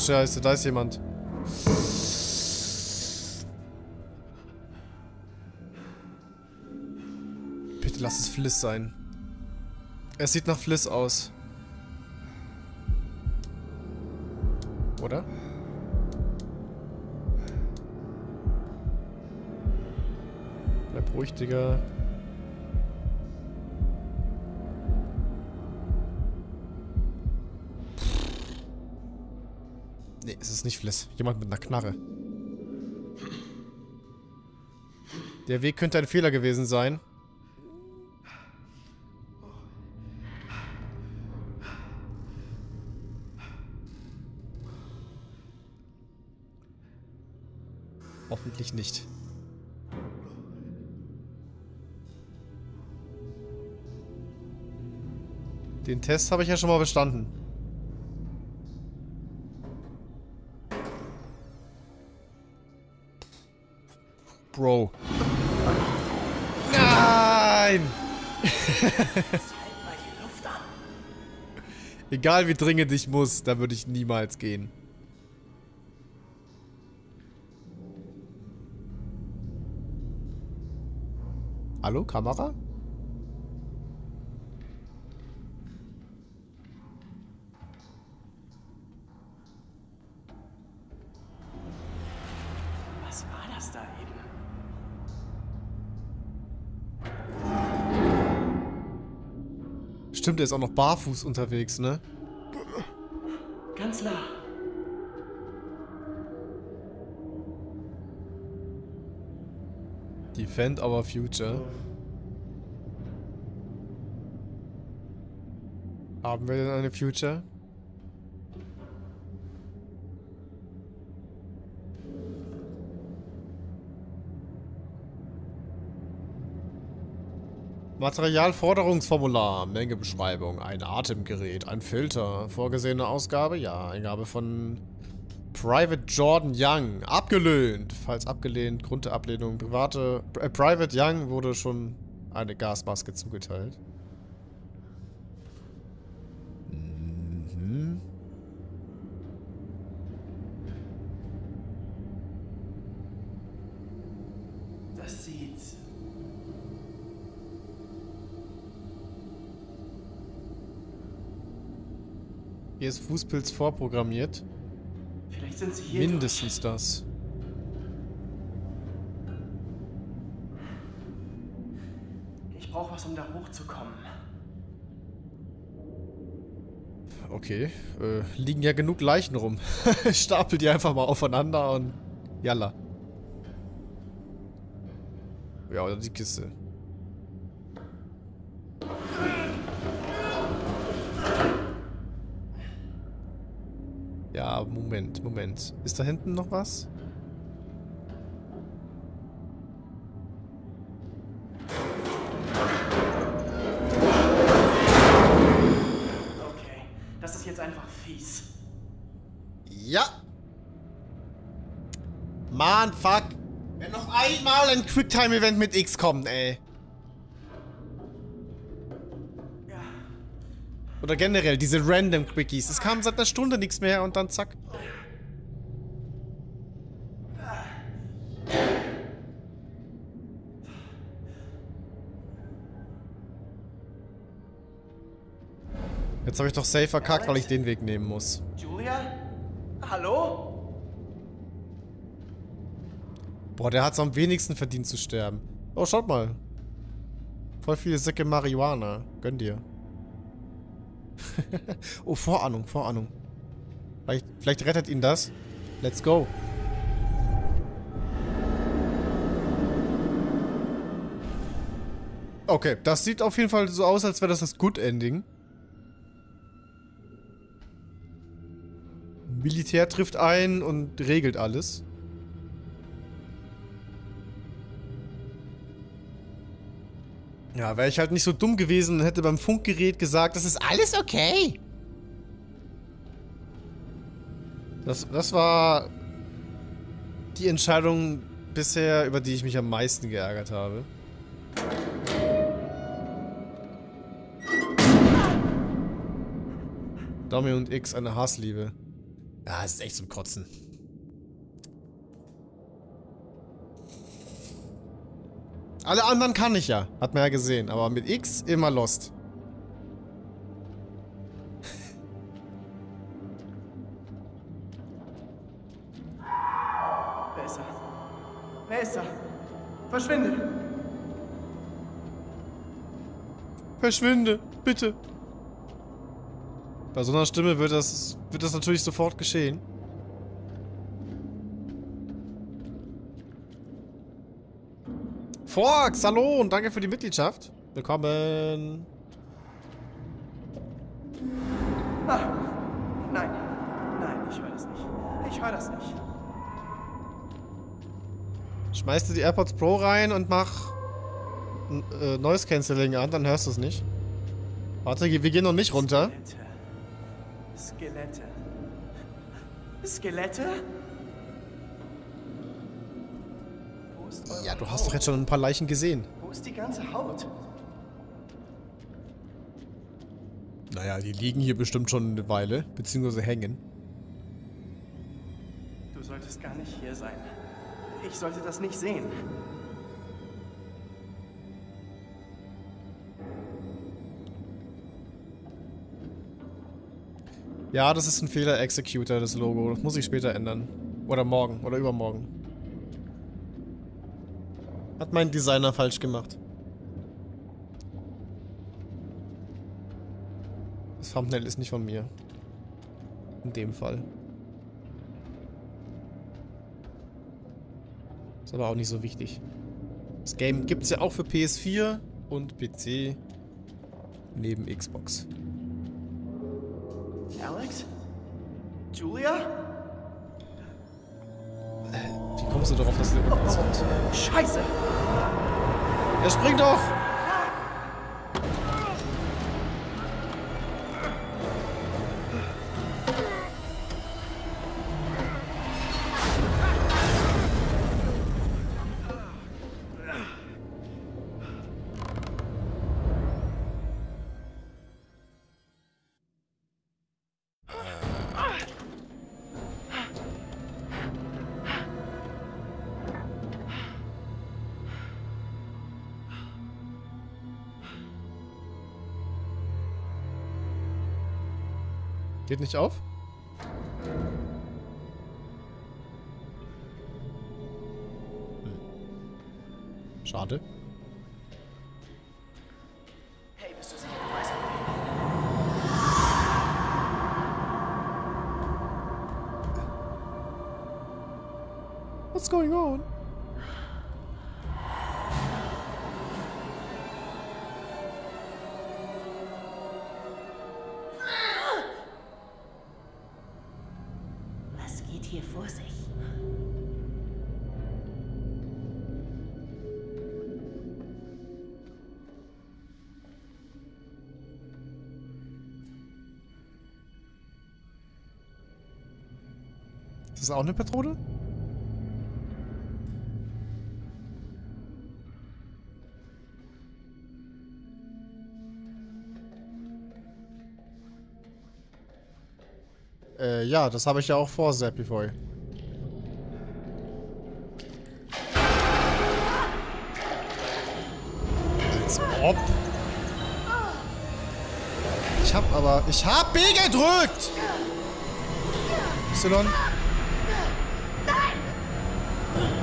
Scheiße, da ist jemand. Bitte lass es Fliss sein. Es sieht nach Fliss aus. Oder? Bleib ruhig, Digga. Es nicht Fliss. Jemand mit einer Knarre. Der Weg könnte ein Fehler gewesen sein. Hoffentlich nicht. Den Test habe ich ja schon mal bestanden. Bro. Nein! Egal wie dringend ich muss, da würde ich niemals gehen. Hallo, Kamera? Stimmt, der ist auch noch barfuß unterwegs, ne? Ganz nah. Defend our future. Haben wir denn eine Future? Materialforderungsformular, Mengebeschreibung, ein Atemgerät, ein Filter, vorgesehene Ausgabe, ja, Eingabe von Private Jordan Young, abgelehnt, falls abgelehnt, Grund der Ablehnung, private, äh, Private Young wurde schon eine Gasmaske zugeteilt. Mhm. Das sieht... Hier ist Fußpilz vorprogrammiert. Vielleicht sind sie hier. Mindestens das. Ich brauche was, um da hochzukommen. Okay, äh, liegen ja genug Leichen rum. Stapel die einfach mal aufeinander und jalla. Ja, oder die Kiste. Ja, Moment, Moment. Ist da hinten noch was? Okay, das ist jetzt einfach fies. Ja. Mann, fuck. Wenn noch einmal ein Quicktime-Event mit X kommt, ey. Oder generell, diese random Quickies. Es kam seit einer Stunde nichts mehr und dann zack. Jetzt habe ich doch safe verkackt, weil ich den Weg nehmen muss. Julia? Hallo? Boah, der hat es am wenigsten verdient zu sterben. Oh, schaut mal. Voll viele Säcke Marihuana. Gönn dir. oh, Vorahnung, Vorahnung. Vielleicht, vielleicht rettet ihn das. Let's go. Okay, das sieht auf jeden Fall so aus, als wäre das das Good Ending. Militär trifft ein und regelt alles. Ja, wäre ich halt nicht so dumm gewesen und hätte beim Funkgerät gesagt, das ist alles okay. Das, das war die Entscheidung bisher, über die ich mich am meisten geärgert habe. Domi und X eine Hassliebe. Ja, es ist echt zum Kotzen. Alle anderen kann ich ja. Hat man ja gesehen. Aber mit X immer lost. Wer ist er? Wer ist er? Verschwinde! Verschwinde, bitte. Bei so einer Stimme wird das, wird das natürlich sofort geschehen. Fox, hallo und danke für die Mitgliedschaft. Willkommen. Ah, nein. Nein, ich höre das nicht. Ich höre das nicht. Schmeißt du die AirPods Pro rein und mach äh, Noise Cancelling an, dann hörst du es nicht. Warte, wir gehen noch nicht runter. Skelette. Skelette? Ja, du hast doch jetzt schon ein paar Leichen gesehen. Wo ist die ganze Haut? Naja, die liegen hier bestimmt schon eine Weile, beziehungsweise hängen. Du solltest gar nicht hier sein. Ich sollte das nicht sehen. Ja, das ist ein Fehler Executor, das Logo. Das muss ich später ändern. Oder morgen oder übermorgen. Hat mein Designer falsch gemacht. Das Thumbnail ist nicht von mir. In dem Fall. Ist aber auch nicht so wichtig. Das Game gibt es ja auch für PS4 und PC neben Xbox. Alex? Julia? Kommst du darauf, dass wir unten sind? Scheiße! Er springt doch! Nicht auf? Hm. Schade. Hey, bist du sicher, du weißt What's going on? Ist das auch eine Patrone? Äh, ja, das habe ich ja auch vor, Zappify. Als ob. Ich hab aber... Ich hab B gedrückt! Y.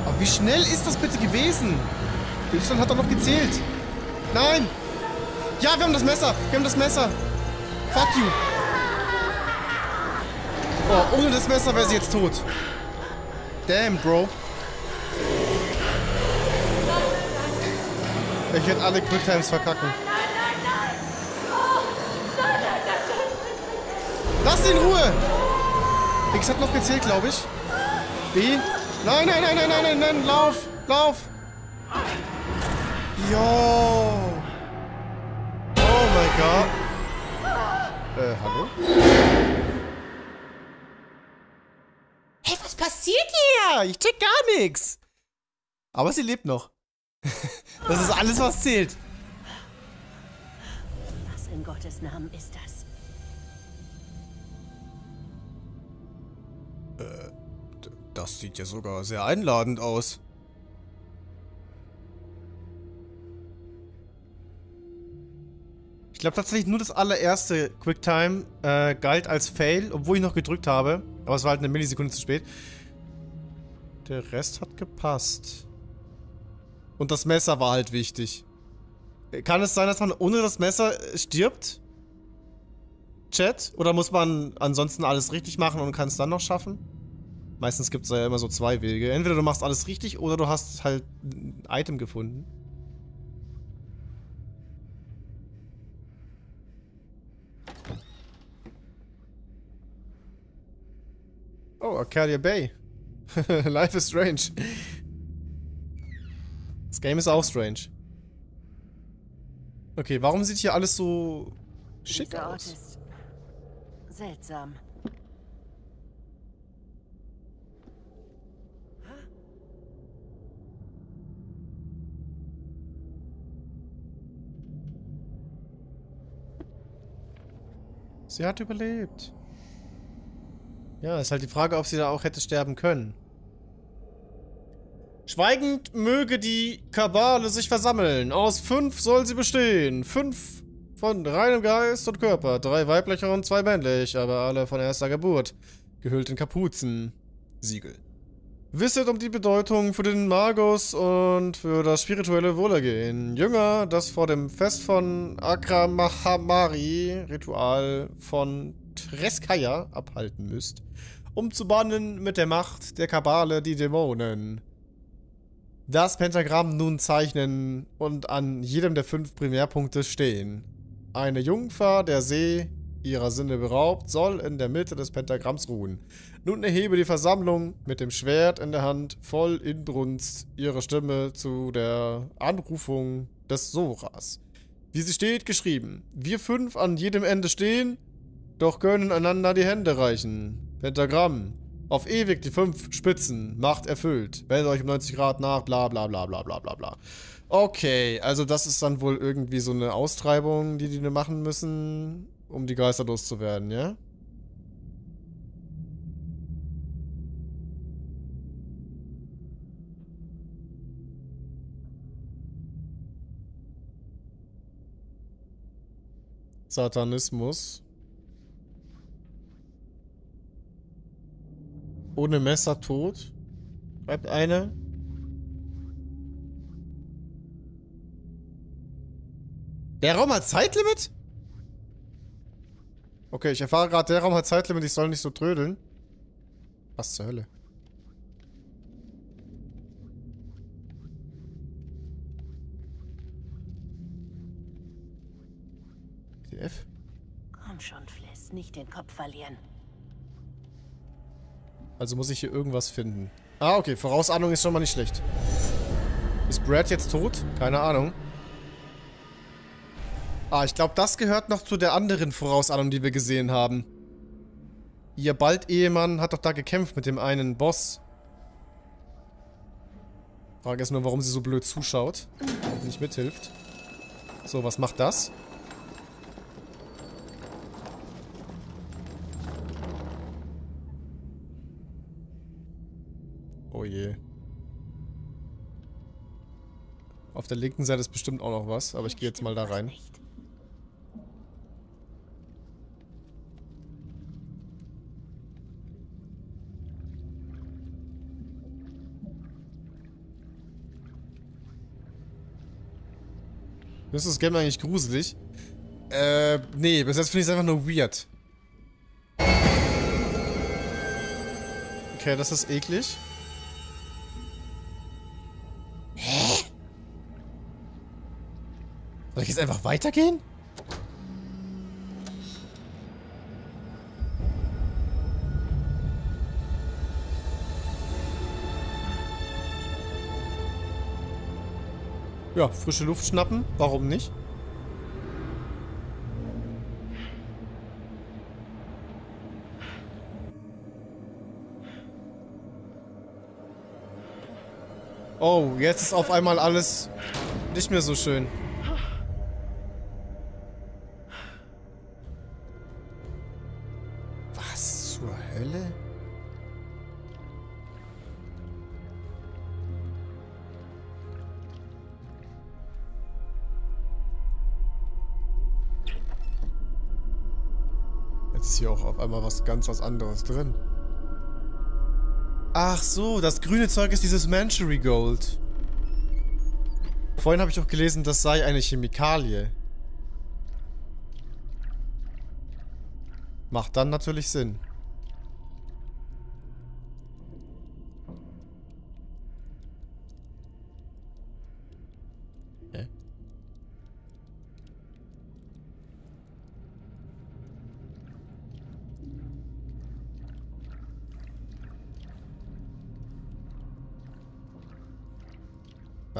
Aber wie schnell ist das bitte gewesen? Y hat doch noch gezählt. Nein! Ja, wir haben das Messer! Wir haben das Messer! Fuck you! Oh, ohne das Messer wäre sie jetzt tot. Damn, Bro. Ich werde alle Quicktimes verkacken. Lass sie in Ruhe! X hat noch gezählt, glaube ich. B. Nein, nein, nein, nein, nein, nein, nein, lauf, lauf. Jo. Oh mein Gott. Äh, hallo? Hey, was passiert hier? Ich check gar nichts. Aber sie lebt noch. das ist alles, was zählt. Was in Gottes Namen ist das? Das sieht ja sogar sehr einladend aus. Ich glaube tatsächlich nur das allererste Quicktime äh, galt als Fail, obwohl ich noch gedrückt habe. Aber es war halt eine Millisekunde zu spät. Der Rest hat gepasst. Und das Messer war halt wichtig. Kann es sein, dass man ohne das Messer stirbt? Chat? Oder muss man ansonsten alles richtig machen und kann es dann noch schaffen? Meistens gibt es ja immer so zwei Wege. Entweder du machst alles richtig oder du hast halt ein Item gefunden. Oh, Arcadia Bay. Life is strange. Das Game ist auch strange. Okay, warum sieht hier alles so schick Dieser Ort aus? ist seltsam. Sie hat überlebt. Ja, ist halt die Frage, ob sie da auch hätte sterben können. Schweigend möge die Kabale sich versammeln. Aus fünf soll sie bestehen. Fünf von reinem Geist und Körper. Drei weiblich und zwei männlich, aber alle von erster Geburt. Gehüllt in Kapuzen. Siegel. Wisset um die Bedeutung für den Magus und für das spirituelle Wohlergehen. Jünger, das vor dem Fest von Akramahamari, Ritual von Treskaya, abhalten müsst, um zu bannen mit der Macht der Kabale die Dämonen. Das Pentagramm nun zeichnen und an jedem der fünf Primärpunkte stehen. Eine Jungfer der See, ihrer Sinne beraubt, soll in der Mitte des Pentagramms ruhen. Nun erhebe die Versammlung mit dem Schwert in der Hand voll Inbrunst ihre Stimme zu der Anrufung des Soras. Wie sie steht, geschrieben. Wir fünf an jedem Ende stehen, doch können einander die Hände reichen. Pentagramm. Auf ewig die fünf Spitzen. Macht erfüllt. Wendet euch um 90 Grad nach, bla bla bla bla bla bla bla. Okay, also das ist dann wohl irgendwie so eine Austreibung, die die machen müssen, um die Geister loszuwerden, ja? Satanismus. Ohne Messer tot. Schreibt eine. Der Raum hat Zeitlimit? Okay, ich erfahre gerade, der Raum hat Zeitlimit, ich soll nicht so trödeln. Was zur Hölle? PDF? Komm schon, Fliss, nicht den Kopf verlieren. Also muss ich hier irgendwas finden. Ah, okay, Vorausahnung ist schon mal nicht schlecht. Ist Brad jetzt tot? Keine Ahnung. Ah, ich glaube, das gehört noch zu der anderen Vorausahnung, die wir gesehen haben. Ihr Bald-Ehemann hat doch da gekämpft mit dem einen Boss. Frage ist nur, warum sie so blöd zuschaut und nicht mithilft. So, was macht das? Oh je. Auf der linken Seite ist bestimmt auch noch was, aber ich gehe jetzt mal da rein. Ist das Game eigentlich gruselig? Äh, nee, bis jetzt finde ich es einfach nur weird. Okay, das ist eklig. Hä? Soll ich jetzt einfach weitergehen? Ja, frische Luft schnappen. Warum nicht? Oh, jetzt ist auf einmal alles nicht mehr so schön. Einmal was ganz was anderes drin. Ach so, das grüne Zeug ist dieses Manchery Gold. Vorhin habe ich auch gelesen, das sei eine Chemikalie. Macht dann natürlich Sinn.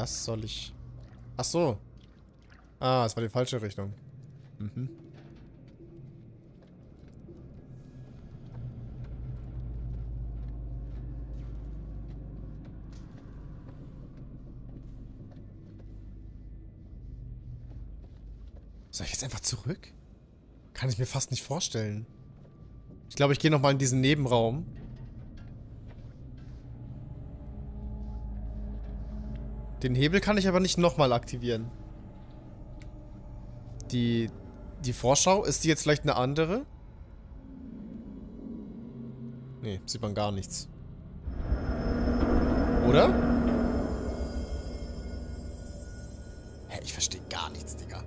Was soll ich... Ach so. Ah, es war die falsche Richtung. Mhm. Soll ich jetzt einfach zurück? Kann ich mir fast nicht vorstellen. Ich glaube, ich gehe nochmal in diesen Nebenraum. Den Hebel kann ich aber nicht nochmal aktivieren. Die, die Vorschau, ist die jetzt vielleicht eine andere? Nee, sieht man gar nichts. Oder? Hä, ich verstehe gar nichts, Digga.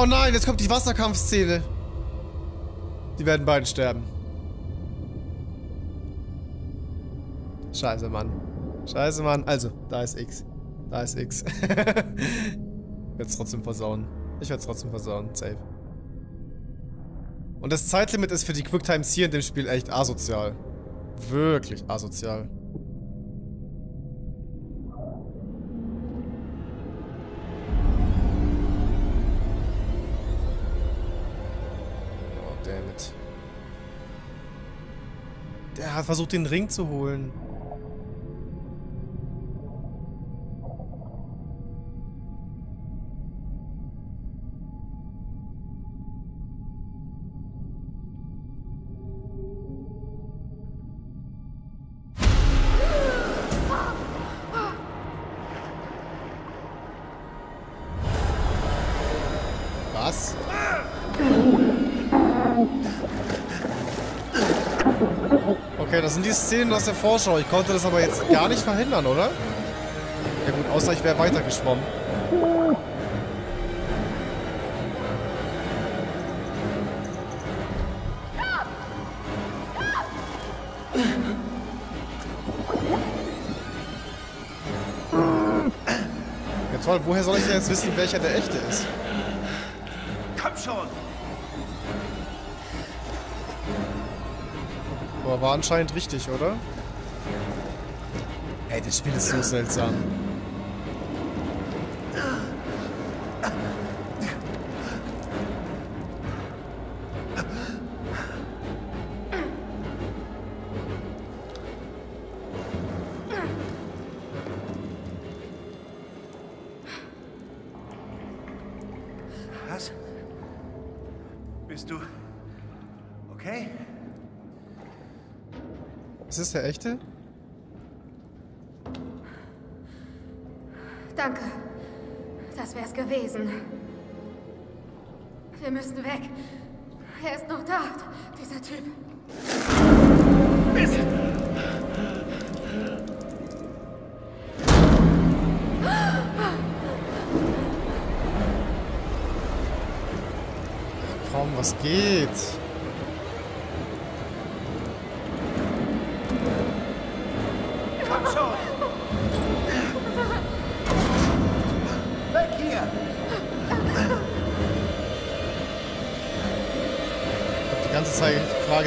Oh nein, jetzt kommt die Wasserkampfszene. Die werden beide sterben. Scheiße, Mann. Scheiße, Mann. Also, da ist X. Da ist X. ich werde trotzdem versauen. Ich werde trotzdem versauen. Safe. Und das Zeitlimit ist für die Quicktimes hier in dem Spiel echt asozial. Wirklich asozial. Versucht, den Ring zu holen. Szenen aus der Vorschau. Ich konnte das aber jetzt gar nicht verhindern, oder? Ja gut, außer ich wäre weitergeschwommen. Ja toll, woher soll ich denn jetzt wissen, welcher der echte ist? War anscheinend richtig, oder? Ey, das Spiel ist so seltsam. Der echte? Danke. Das wär's gewesen. Wir müssen weg. Er ist noch da, dieser Typ. Komm, was geht?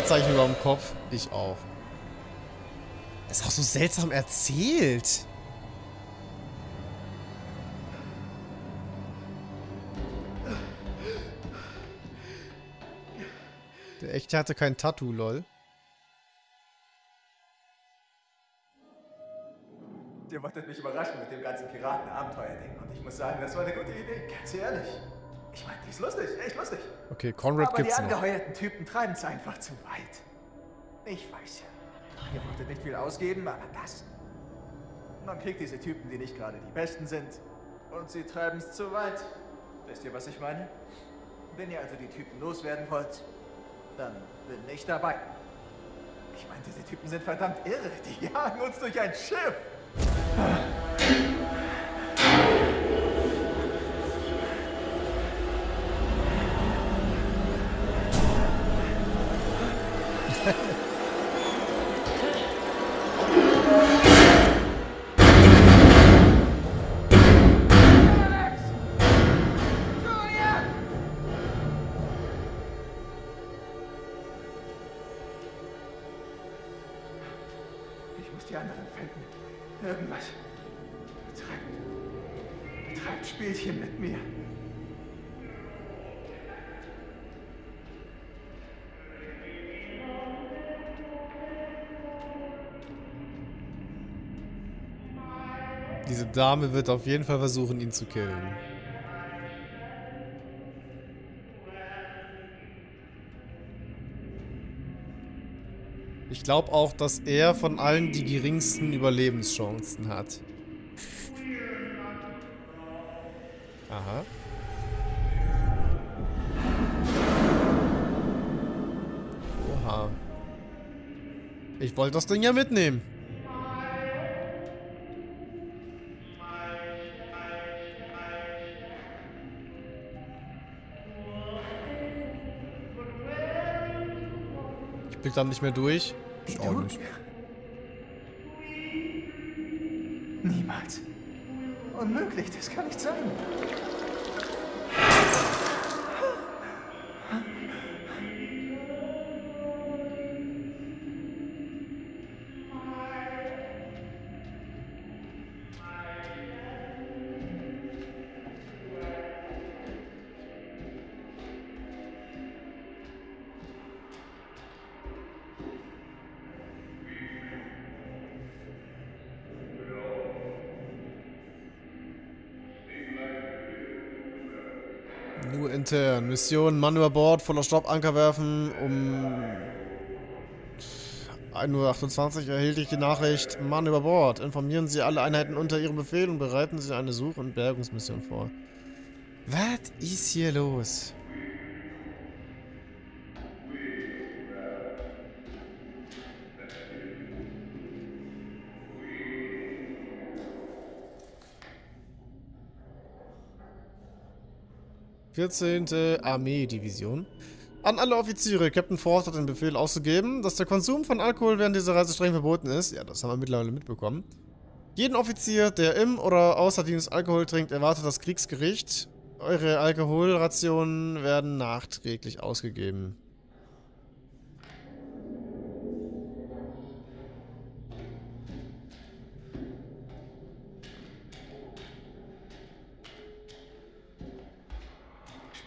Fragezeichen über dem Kopf. Ich auch. Das ist auch so seltsam erzählt. Der echte hatte kein Tattoo, lol. Ihr wolltet mich überraschen mit dem ganzen Piraten-Abenteuer-Ding. Und ich muss sagen, das war eine gute Idee. Ganz ehrlich. Ich meine, die ist lustig, echt lustig. Okay, Conrad Aber die gibt's noch. angeheuerten Typen treiben es einfach zu weit. Ich weiß ja. Ihr wolltet nicht viel ausgeben, aber das. Man kriegt diese Typen, die nicht gerade die Besten sind. Und sie treiben es zu weit. Wisst ihr, was ich meine? Wenn ihr also die Typen loswerden wollt, dann bin ich dabei. Ich meine, diese Typen sind verdammt irre. Die jagen uns durch ein Schiff. Diese Dame wird auf jeden Fall versuchen, ihn zu killen. Ich glaube auch, dass er von allen die geringsten Überlebenschancen hat. Aha. Oha. Ich wollte das Ding ja mitnehmen. Ich dann nicht mehr durch. Ich auch nicht. Niemals. Unmöglich, das kann nicht sein. Nur intern. Mission, Mann über Bord, voller Stopp, Anker werfen. Um 1.28 Uhr erhielt ich die Nachricht, Mann über Bord. Informieren Sie alle Einheiten unter Ihrem Befehl und bereiten Sie eine Such- und Bergungsmission vor. Was ist hier los? Vierzehnte Armeedivision. An alle Offiziere, Captain Ford hat den Befehl ausgegeben, dass der Konsum von Alkohol während dieser Reise streng verboten ist. Ja, das haben wir mittlerweile mitbekommen. Jeden Offizier, der im oder außer Dienst Alkohol trinkt, erwartet das Kriegsgericht. Eure Alkoholrationen werden nachträglich ausgegeben.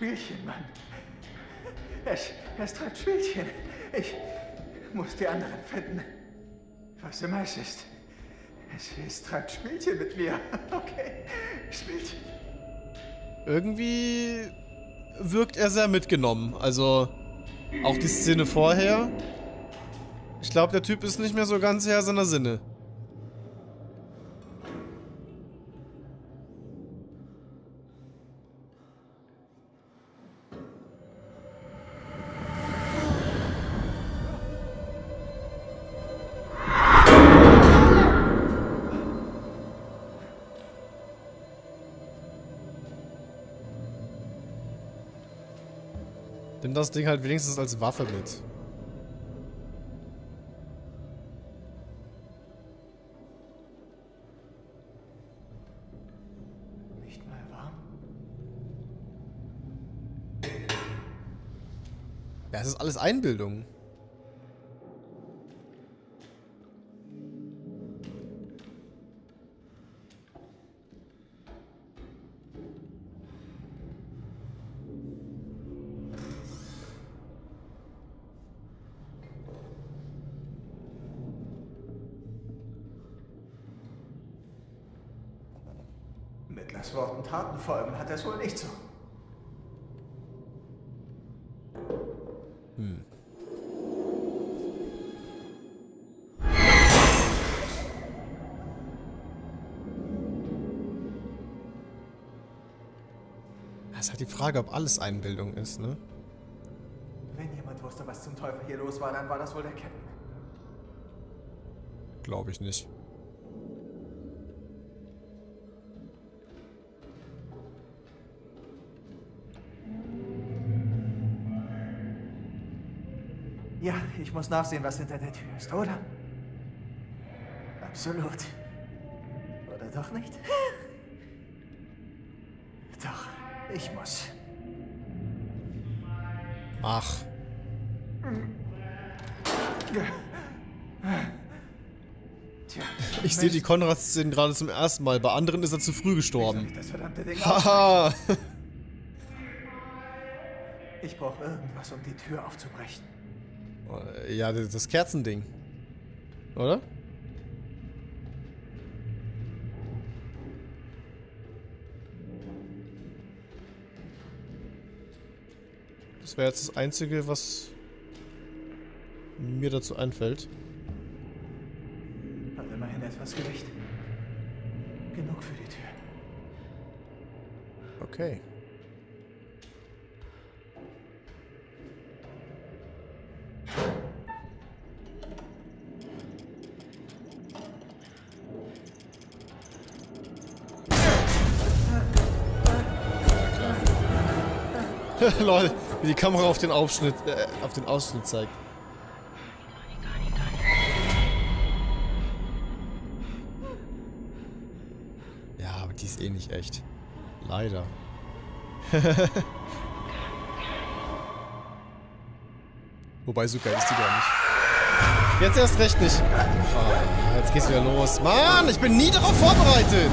Spielchen, Mann. Es, es treibt Spielchen. Ich muss die anderen finden. Was immer es ist. Es, es treibt Spielchen mit mir. Okay. Spielchen. Irgendwie wirkt er sehr mitgenommen. Also auch die Szene vorher. Ich glaube, der Typ ist nicht mehr so ganz Herr seiner Sinne. Das Ding halt wenigstens als Waffe mit. Nicht mal warm? Ja, es ist alles Einbildung. Frage, ob alles Einbildung ist, ne? Wenn jemand wusste, was zum Teufel hier los war, dann war das wohl der Captain. Glaube ich nicht. Ja, ich muss nachsehen, was hinter der Tür ist, oder? Absolut. Oder doch nicht? Doch, ich muss. Ach. Ich sehe die Konrad-Szenen gerade zum ersten Mal. Bei anderen ist er zu früh gestorben. Haha. Ich brauche irgendwas, um die Tür aufzubrechen. ja, das Kerzending. Oder? Das wäre jetzt das Einzige, was mir dazu einfällt. Hat immerhin etwas Gewicht. Genug für die Tür. Okay. Kamera auf den Aufschnitt, äh, auf den Ausschnitt zeigt. Ja, aber die ist eh nicht echt. Leider. Wobei, so geil ist die gar nicht. Jetzt erst recht nicht. Ah, jetzt geht's wieder los. Mann, ich bin nie darauf vorbereitet.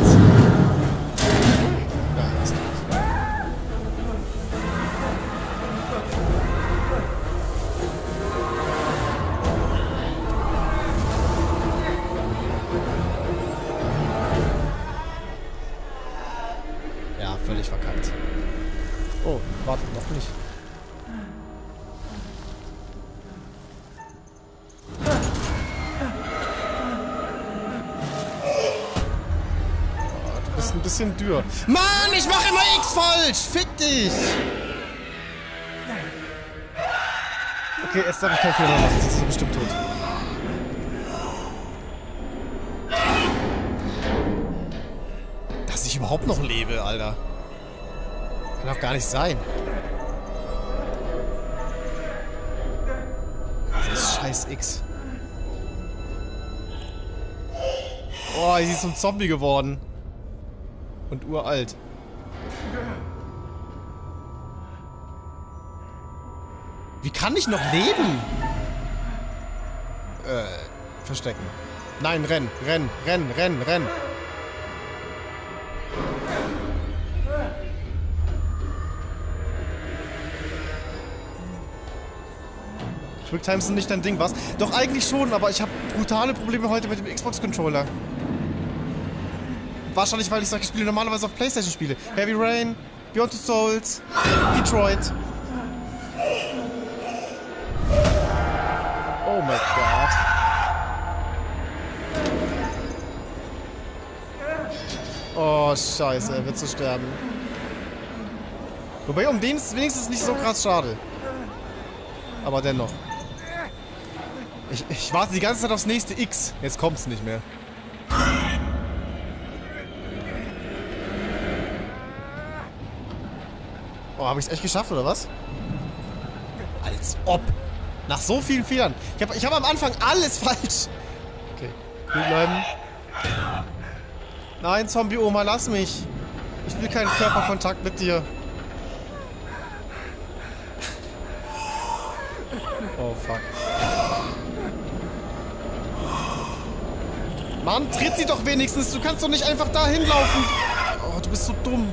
Dürr. Mann, ich mache immer X falsch! Fick dich! Okay, jetzt darf ich keinen Fehler machen, jetzt ist er bestimmt tot. Dass ich überhaupt noch lebe, Alter. Kann doch gar nicht sein. Dieses scheiß X. Oh, sie ist zum Zombie geworden. Und uralt. Wie kann ich noch leben? Äh, verstecken. Nein, renn, renn, renn, renn, renn. Quicktimes sind nicht dein Ding, was? Doch eigentlich schon, aber ich habe brutale Probleme heute mit dem Xbox-Controller. Wahrscheinlich, weil ich solche Spiele normalerweise auf Playstation spiele. Heavy Rain, Beyond the Souls, Detroit. Oh mein Gott. Oh, scheiße, er wird zu sterben. Wobei, um den ist es wenigstens nicht so krass schade. Aber dennoch. Ich, ich warte die ganze Zeit aufs nächste X. Jetzt kommt's nicht mehr. Oh, habe ich es echt geschafft, oder was? Als ob. Nach so vielen Fehlern. Ich habe ich hab am Anfang alles falsch. Okay, cool bleiben. Nein, Zombie-Oma, lass mich. Ich will keinen Körperkontakt mit dir. Oh, fuck. Mann, tritt sie doch wenigstens. Du kannst doch nicht einfach da hinlaufen. Oh, du bist so dumm.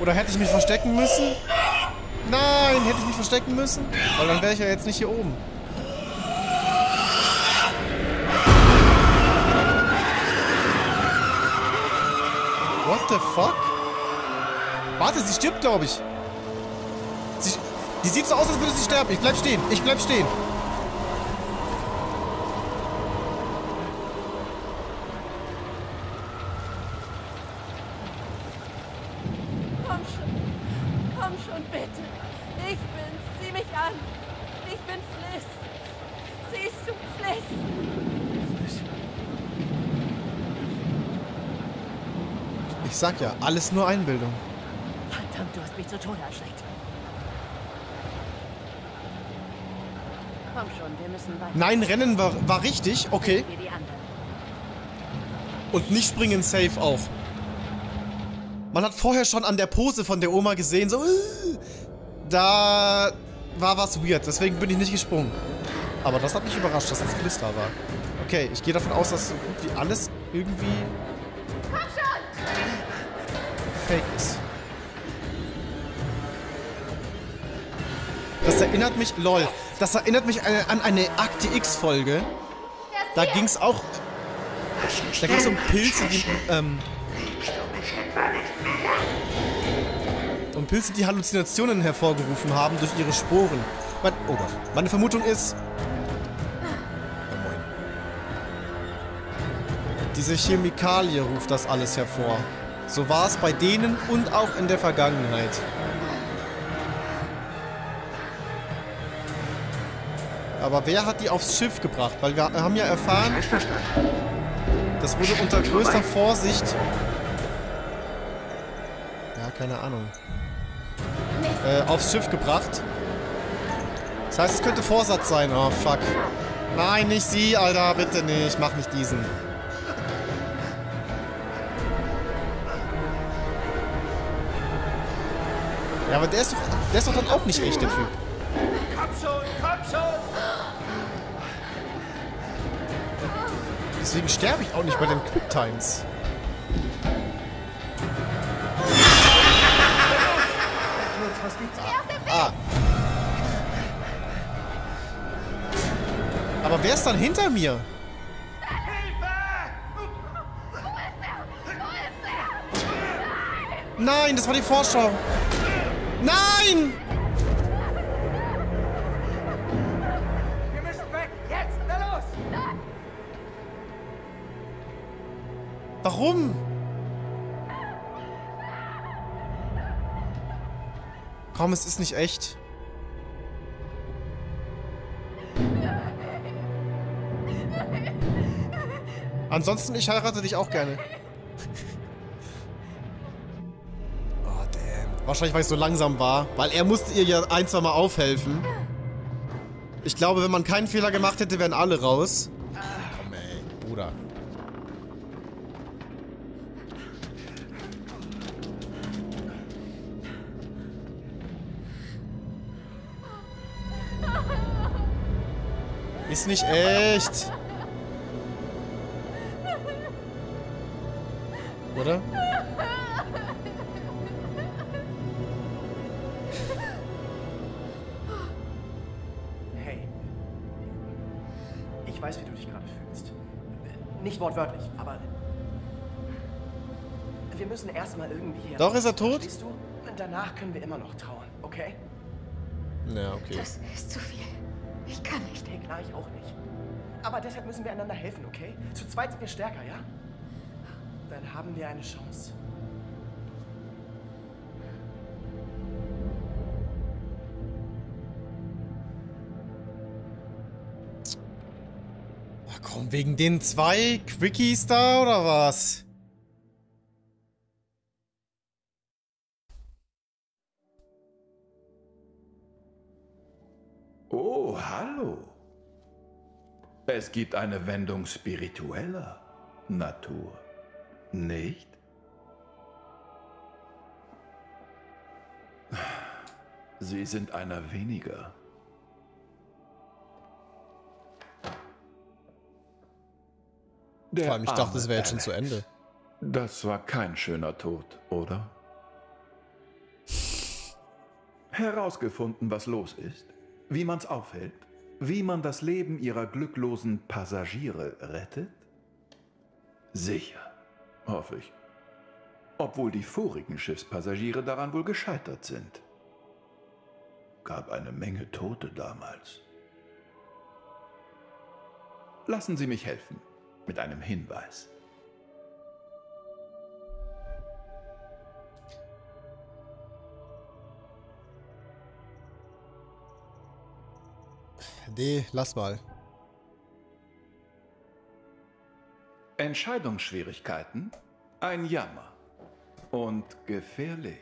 Oder hätte ich mich verstecken müssen? Nein, hätte ich mich verstecken müssen? Weil dann wäre ich ja jetzt nicht hier oben. What the fuck? Warte, sie stirbt, glaube ich. Sie, die sieht so aus, als würde sie sterben. Ich bleib stehen. Ich bleib stehen. Komm schon. Komm schon, bitte. Ich bin's. Sieh mich an. Ich bin Fliss. Siehst du, Fliss? Ich sag ja, alles nur Einbildung. Verdammt, du hast mich zu Tode erschreckt. Komm schon, wir müssen weiter. Nein, Rennen war, war richtig. Okay. Und nicht springen safe auch. Man hat vorher schon an der Pose von der Oma gesehen, so... äh, Da war was weird, deswegen bin ich nicht gesprungen. Aber das hat mich überrascht, dass das Fliss da war. Okay, ich gehe davon aus, dass so gut wie alles irgendwie! Fake ist. Das erinnert mich, lol, das erinnert mich an, an eine Akte X-Folge. Da ging es auch, da ging es um Pilze, die, ähm, um Pilze, die Halluzinationen hervorgerufen haben durch ihre Sporen. Mein, oh Gott, meine Vermutung ist, moin. diese Chemikalie ruft das alles hervor. So war es bei denen und auch in der Vergangenheit. Aber wer hat die aufs Schiff gebracht? Weil wir haben ja erfahren, das wurde unter größter Vorsicht... Ja, keine Ahnung. Äh, aufs Schiff gebracht. Das heißt, es könnte Vorsatz sein. Oh, fuck. Nein, nicht sie, Alter. Bitte nicht. Mach nicht diesen. Ja, aber der ist doch, der ist doch dann auch nicht echt, der Typ. Komm schon, komm schon! Deswegen sterbe ich auch nicht bei den Quicktimes. Was gibt's? Ah. Aber wer ist dann hinter mir? Nein, das war die Vorschau. Nein! Wir müssen weg! Jetzt! Na los! Warum? Komm, es ist nicht echt. Ansonsten, ich heirate dich auch gerne. Wahrscheinlich, weil ich so langsam war. Weil er musste ihr ja ein, zwei Mal aufhelfen. Ich glaube, wenn man keinen Fehler gemacht hätte, wären alle raus. Komm, ey, Bruder. Ist nicht echt. Oder? Nicht wortwörtlich, aber. Wir müssen erstmal irgendwie hier. Doch, ist er tot? Verstehst du? Und danach können wir immer noch trauern, okay? Ja, okay. Das ist zu viel. Ich kann nicht. Hey, klar, ich auch nicht. Aber deshalb müssen wir einander helfen, okay? Zu zweit sind wir stärker, ja? Dann haben wir eine Chance. Wegen den zwei Quickies da oder was? Oh, hallo. Es gibt eine Wendung spiritueller Natur. Nicht? Sie sind einer weniger. Der Vor allem, ich dachte, es wäre jetzt schon zu. Ende. Das war kein schöner Tod, oder? Herausgefunden, was los ist, wie man's aufhält, wie man das Leben ihrer glücklosen Passagiere rettet? Sicher, hoffe ich. Obwohl die vorigen Schiffspassagiere daran wohl gescheitert sind. Gab eine Menge Tote damals. Lassen Sie mich helfen mit einem Hinweis. Nee, lass mal. Entscheidungsschwierigkeiten? Ein Jammer. Und gefährlich.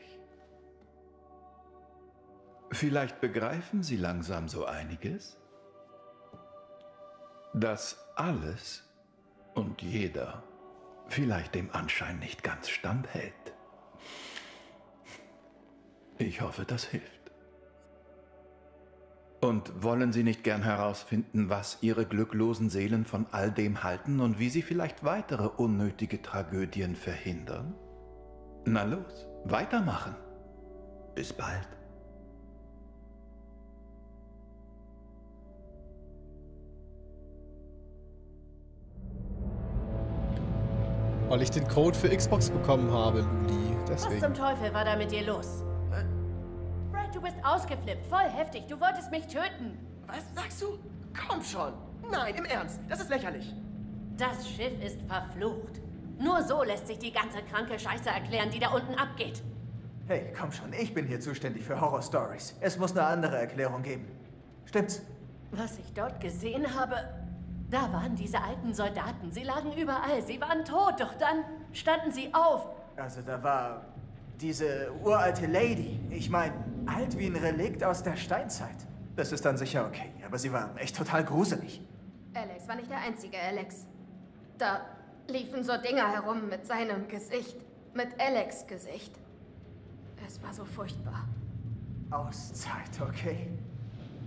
Vielleicht begreifen Sie langsam so einiges? Dass alles und jeder vielleicht dem Anschein nicht ganz standhält. Ich hoffe, das hilft. Und wollen Sie nicht gern herausfinden, was Ihre glücklosen Seelen von all dem halten und wie Sie vielleicht weitere unnötige Tragödien verhindern? Na los, weitermachen. Bis bald. Weil ich den Code für Xbox bekommen habe, Luli. Was Deswegen. zum Teufel war da mit dir los? Brad, du bist ausgeflippt. Voll heftig. Du wolltest mich töten. Was sagst du? Komm schon. Nein, im Ernst. Das ist lächerlich. Das Schiff ist verflucht. Nur so lässt sich die ganze kranke Scheiße erklären, die da unten abgeht. Hey, komm schon, ich bin hier zuständig für Horror-Stories. Es muss eine andere Erklärung geben. Stimmt's? Was ich dort gesehen habe, da waren diese alten Soldaten. Sie lagen überall. Sie waren tot, doch dann standen sie auf. Also da war diese uralte Lady. Ich meine, alt wie ein Relikt aus der Steinzeit. Das ist dann sicher okay, aber sie war echt total gruselig. Alex war nicht der einzige Alex. Da liefen so Dinger herum mit seinem Gesicht. Mit Alex Gesicht. Es war so furchtbar. Auszeit, okay?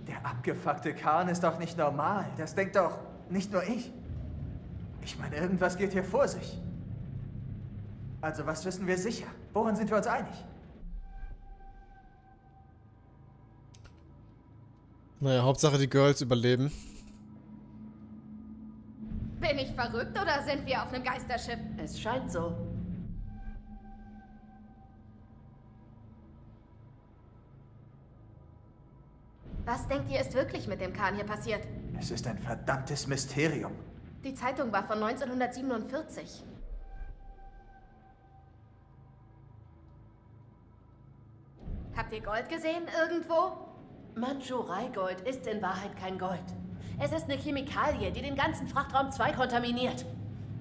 Der abgefuckte Kahn ist doch nicht normal. Das denkt doch nicht nur ich. Ich meine, irgendwas geht hier vor sich. Also was wissen wir sicher? Woran sind wir uns einig? Naja, Hauptsache die Girls überleben. Bin ich verrückt oder sind wir auf einem Geisterschiff? Es scheint so. Was denkt ihr, ist wirklich mit dem Kahn hier passiert? Es ist ein verdammtes Mysterium. Die Zeitung war von 1947. Habt ihr Gold gesehen irgendwo? Mandschurei-Gold ist in Wahrheit kein Gold. Es ist eine Chemikalie, die den ganzen Frachtraum 2 kontaminiert.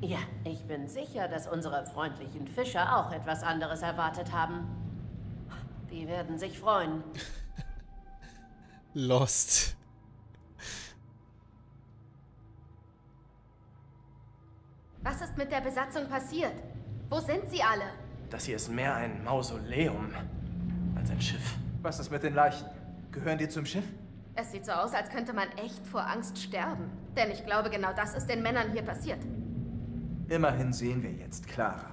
Ja, ich bin sicher, dass unsere freundlichen Fischer auch etwas anderes erwartet haben. Die werden sich freuen. Lost. Was ist mit der Besatzung passiert? Wo sind sie alle? Das hier ist mehr ein Mausoleum als ein Schiff. Was ist mit den Leichen? Gehören die zum Schiff? Es sieht so aus, als könnte man echt vor Angst sterben. Denn ich glaube, genau das ist den Männern hier passiert. Immerhin sehen wir jetzt klarer.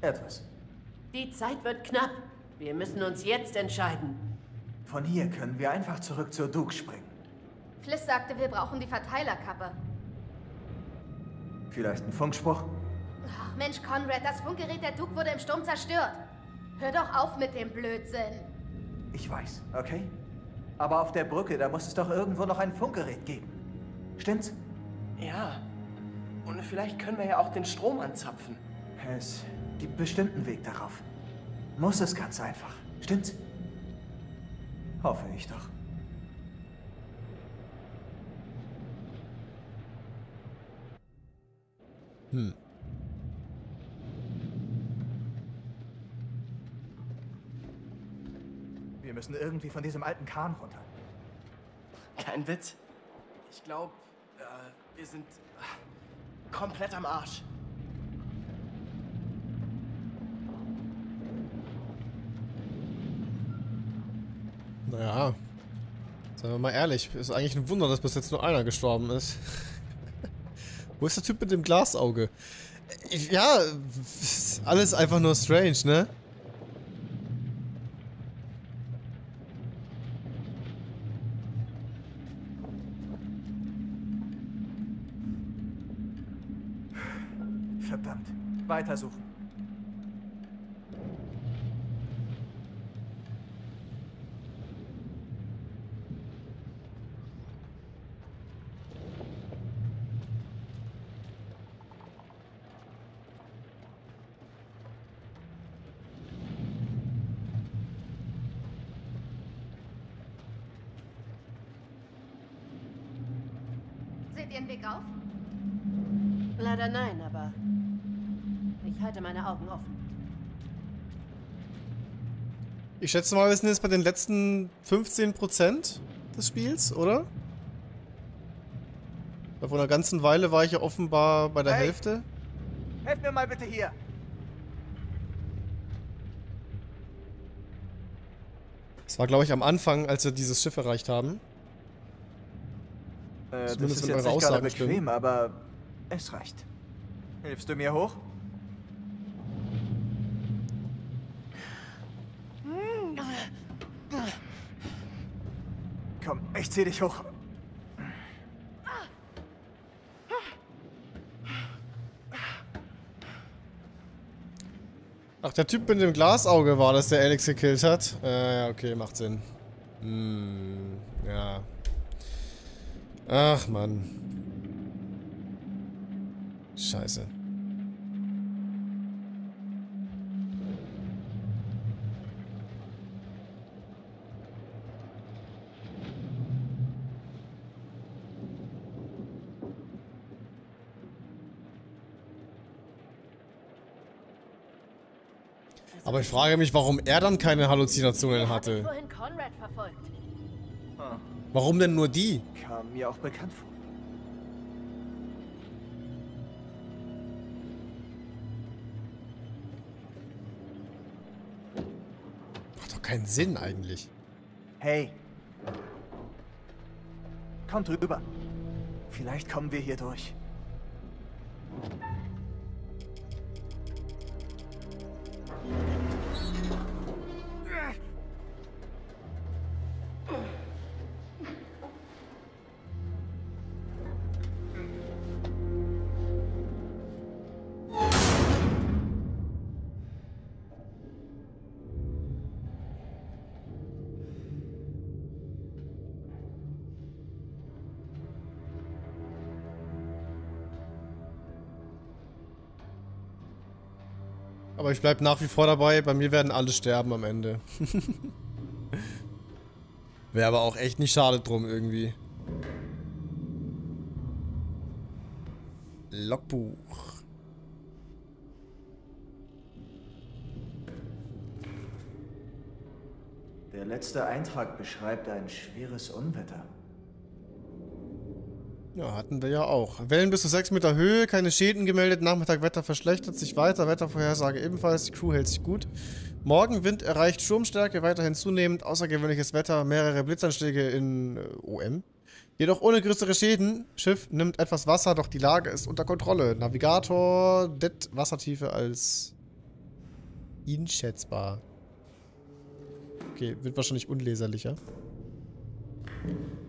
Etwas. Die Zeit wird knapp. Wir müssen uns jetzt entscheiden. Von hier können wir einfach zurück zur Duke springen. Fliss sagte, wir brauchen die Verteilerkappe. Vielleicht ein Funkspruch? Ach, Mensch, Conrad, das Funkgerät der Duke wurde im Sturm zerstört. Hör doch auf mit dem Blödsinn. Ich weiß, okay? Aber auf der Brücke, da muss es doch irgendwo noch ein Funkgerät geben. Stimmt's? Ja. Und vielleicht können wir ja auch den Strom anzapfen. Es gibt bestimmt einen Weg darauf. Muss es ganz einfach. Stimmt's? Hoffe ich doch. Hm. Wir müssen irgendwie von diesem alten Kahn runter. Kein Witz. Ich glaube, äh, wir sind äh, komplett am Arsch. Naja. Seien wir mal ehrlich, ist eigentlich ein Wunder, dass bis jetzt nur einer gestorben ist. Wo ist der Typ mit dem Glasauge? Ja, alles einfach nur strange, ne? Verdammt. Weitersuchen. Seht ihr einen Weg auf? Leider nein, aber ich halte meine Augen offen. Ich schätze mal, wir sind jetzt bei den letzten 15% des Spiels, oder? Vor einer ganzen Weile war ich ja offenbar bei der Hey! Hälfte. Helft mir mal bitte hier. Das war, glaube ich, am Anfang, als wir dieses Schiff erreicht haben. Äh, das Zumindest ist wenn jetzt nicht gerade Aussagen stimmen. bequem, aber es reicht. Hilfst du mir hoch? Komm, ich zieh dich hoch. Ach, der Typ mit dem Glasauge war das, der Alex gekillt hat. Äh, okay, macht Sinn. Hm, ja. Ach, Mann. Scheiße. Aber ich frage mich, warum er dann keine Halluzinationen hatte. Verfolgt. Warum denn nur die? Kam mir auch bekannt vor. Macht doch keinen Sinn eigentlich. Hey. Kommt rüber. Vielleicht kommen wir hier durch. Aber ich bleib nach wie vor dabei, bei mir werden alle sterben am Ende. Wäre aber auch echt nicht schade drum irgendwie. Logbuch. Der letzte Eintrag beschreibt ein schweres Unwetter. Ja, hatten wir ja auch. Wellen bis zu 6 Meter Höhe, keine Schäden gemeldet. Nachmittag Wetter verschlechtert sich weiter. Wettervorhersage ebenfalls. Die Crew hält sich gut. Morgen Wind erreicht Sturmstärke, weiterhin zunehmend. Außergewöhnliches Wetter, mehrere Blitzanschläge in äh, OM. Jedoch ohne größere Schäden. Schiff nimmt etwas Wasser, doch die Lage ist unter Kontrolle. Navigator, det Wassertiefe als unschätzbar. Okay, wird wahrscheinlich unleserlicher.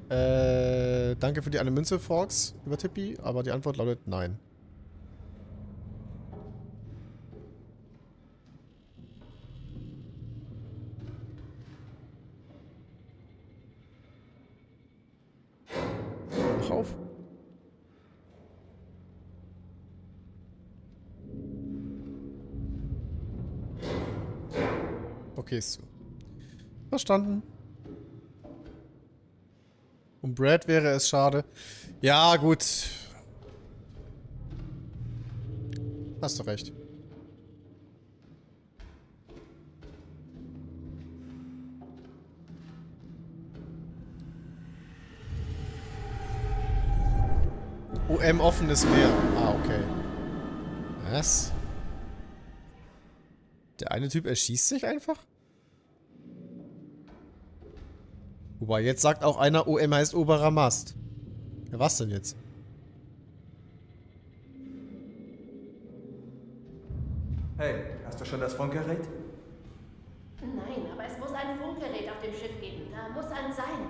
Äh, danke für die eine Münze, Forks, über Tippi, aber die Antwort lautet nein. Mach auf. Okay, ist zu. Verstanden. Um Brad wäre es schade. Ja, gut. Hast du recht. OM offenes Meer. Ah, okay. Was? Der eine Typ erschießt sich einfach? Wobei, jetzt sagt auch einer, OM heißt oberer Mast. Ja, was denn jetzt? Hey, hast du schon das Funkgerät? Nein, aber es muss ein Funkgerät auf dem Schiff geben. Da muss ein sein.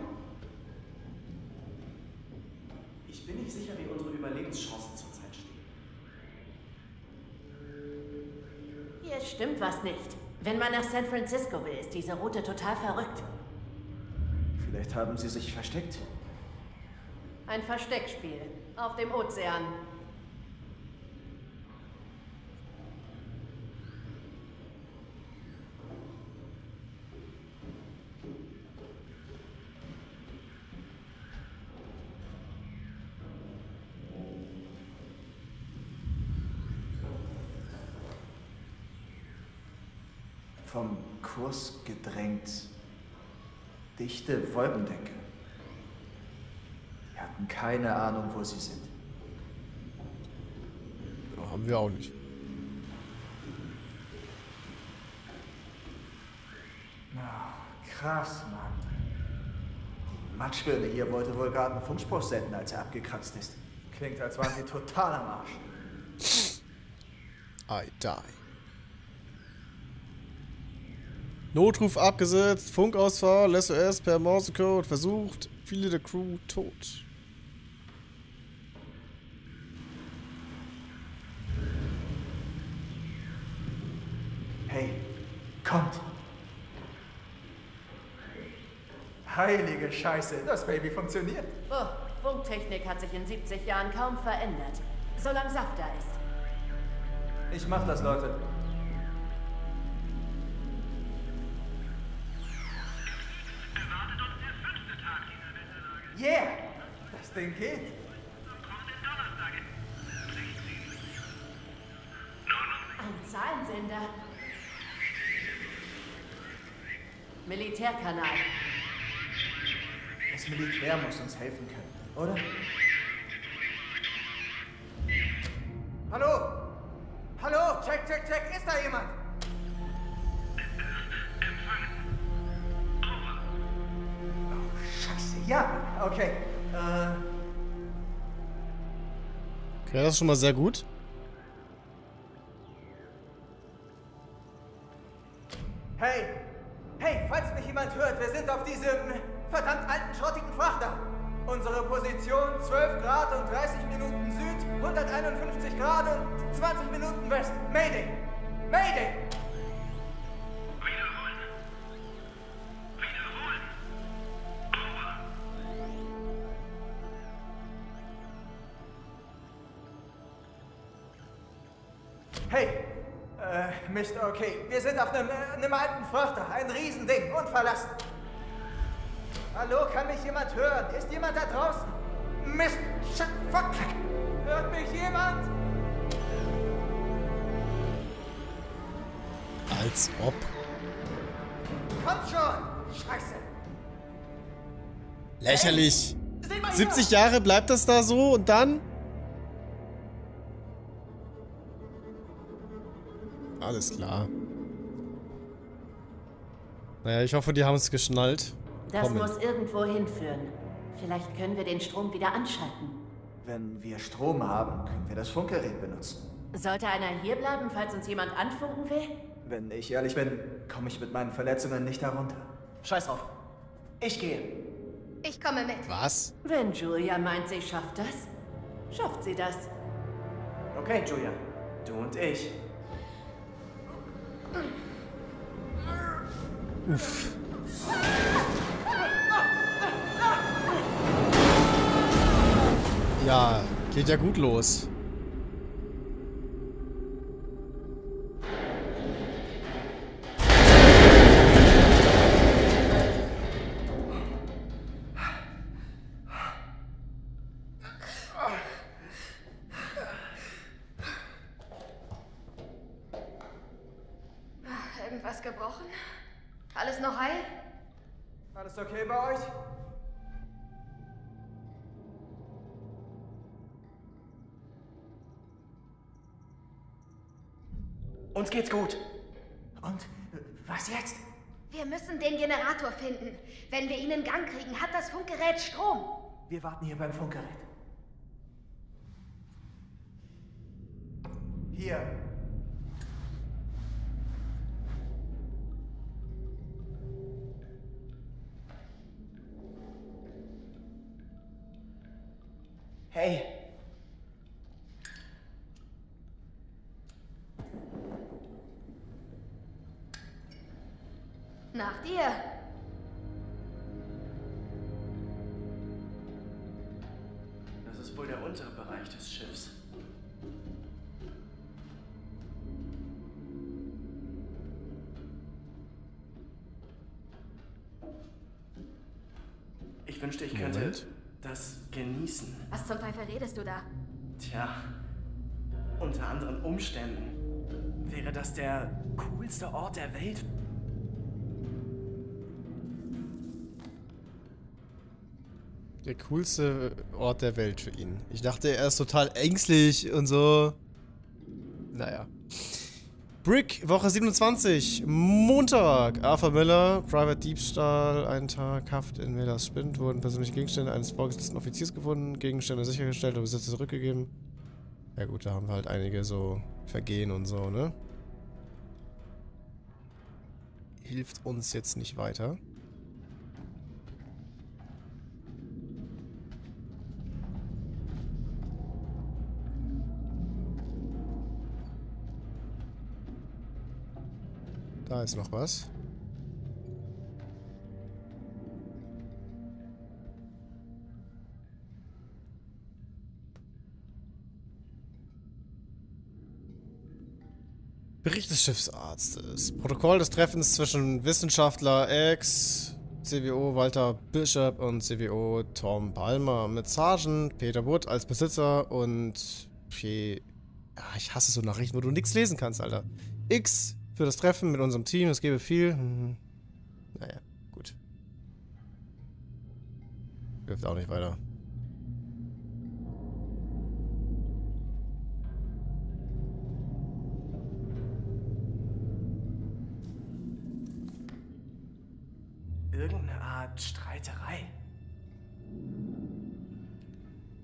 Ich bin nicht sicher, wie unsere Überlebenschancen zurzeit stehen. Hier stimmt was nicht. Wenn man nach San Francisco will, ist diese Route total verrückt. Vielleicht haben sie sich versteckt. Ein Versteckspiel. Auf dem Ozean. Vom Kurs gedrängt. Dichte Wolkendecke. Wir hatten keine Ahnung, wo sie sind. Ja, haben wir auch nicht. Ah, Krass, Mann. Die Matschbirne hier wollte wohl gerade einen Funkspruch senden, als er abgekratzt ist. Klingt, als waren sie total am Arsch. I die. Notruf abgesetzt, Funkausfall, SOS per Morsecode versucht, viele der Crew tot. Hey, kommt! Heilige Scheiße, das Baby funktioniert. Oh, Funktechnik hat sich in 70 Jahren kaum verändert. Solange Saft da ist. Ich mach das, Leute. Yeah! Das Ding geht. Ein Zahlensender. Militärkanal. Das Militär muss uns helfen können, oder? Hallo? Das ist schon mal sehr gut. Lächerlich. Seht mal 70 Jahre bleibt das da so und dann? Alles klar. Naja, ich hoffe, die haben es geschnallt. Das Kommen. muss irgendwo hinführen. Vielleicht können wir den Strom wieder anschalten. Wenn wir Strom haben, können wir das Funkgerät benutzen. Sollte einer hierbleiben, falls uns jemand anfunken will? Wenn ich ehrlich bin, komme ich mit meinen Verletzungen nicht herunter. Scheiß drauf. Ich gehe. Ich komme mit. Was? Wenn Julia meint, sie schafft das, schafft sie das. Okay, Julia. Du und ich. Uff. Ja, geht ja gut los. Okay bei euch? Uns geht's gut. Und äh, was jetzt? Wir müssen den Generator finden. Wenn wir ihn in Gang kriegen, hat das Funkgerät Strom. Wir warten hier beim Funkgerät. Hier. Hey. Nach dir. Das ist wohl der untere Bereich des Schiffs. Ich wünschte, ich könnte Moment. Das genießen. Was zum Teufel redest du da? Tja, unter anderen Umständen wäre das der coolste Ort der Welt. Der coolste Ort der Welt für ihn. Ich dachte, er ist total ängstlich und so. Naja. Brick, Woche 27, Montag. Arthur Miller, Private Diebstahl, ein Tag Haft in Millers Spind, wurden persönliche Gegenstände eines vorgesetzten Offiziers gefunden, Gegenstände sichergestellt und Besitzer zurückgegeben. Ja gut, da haben wir halt einige so Vergehen und so, ne? Hilft uns jetzt nicht weiter. Da ist noch was. Bericht des Schiffsarztes. Protokoll des Treffens zwischen Wissenschaftler X, CWO Walter Bishop und CWO Tom Palmer mit Sergeant Peter Wood als Besitzer und P. Ich hasse so Nachrichten, wo du nichts lesen kannst, Alter. X für das Treffen mit unserem Team. Es gäbe viel. Hm. Naja, gut. Hilft auch nicht weiter. Irgendeine Art Streiterei.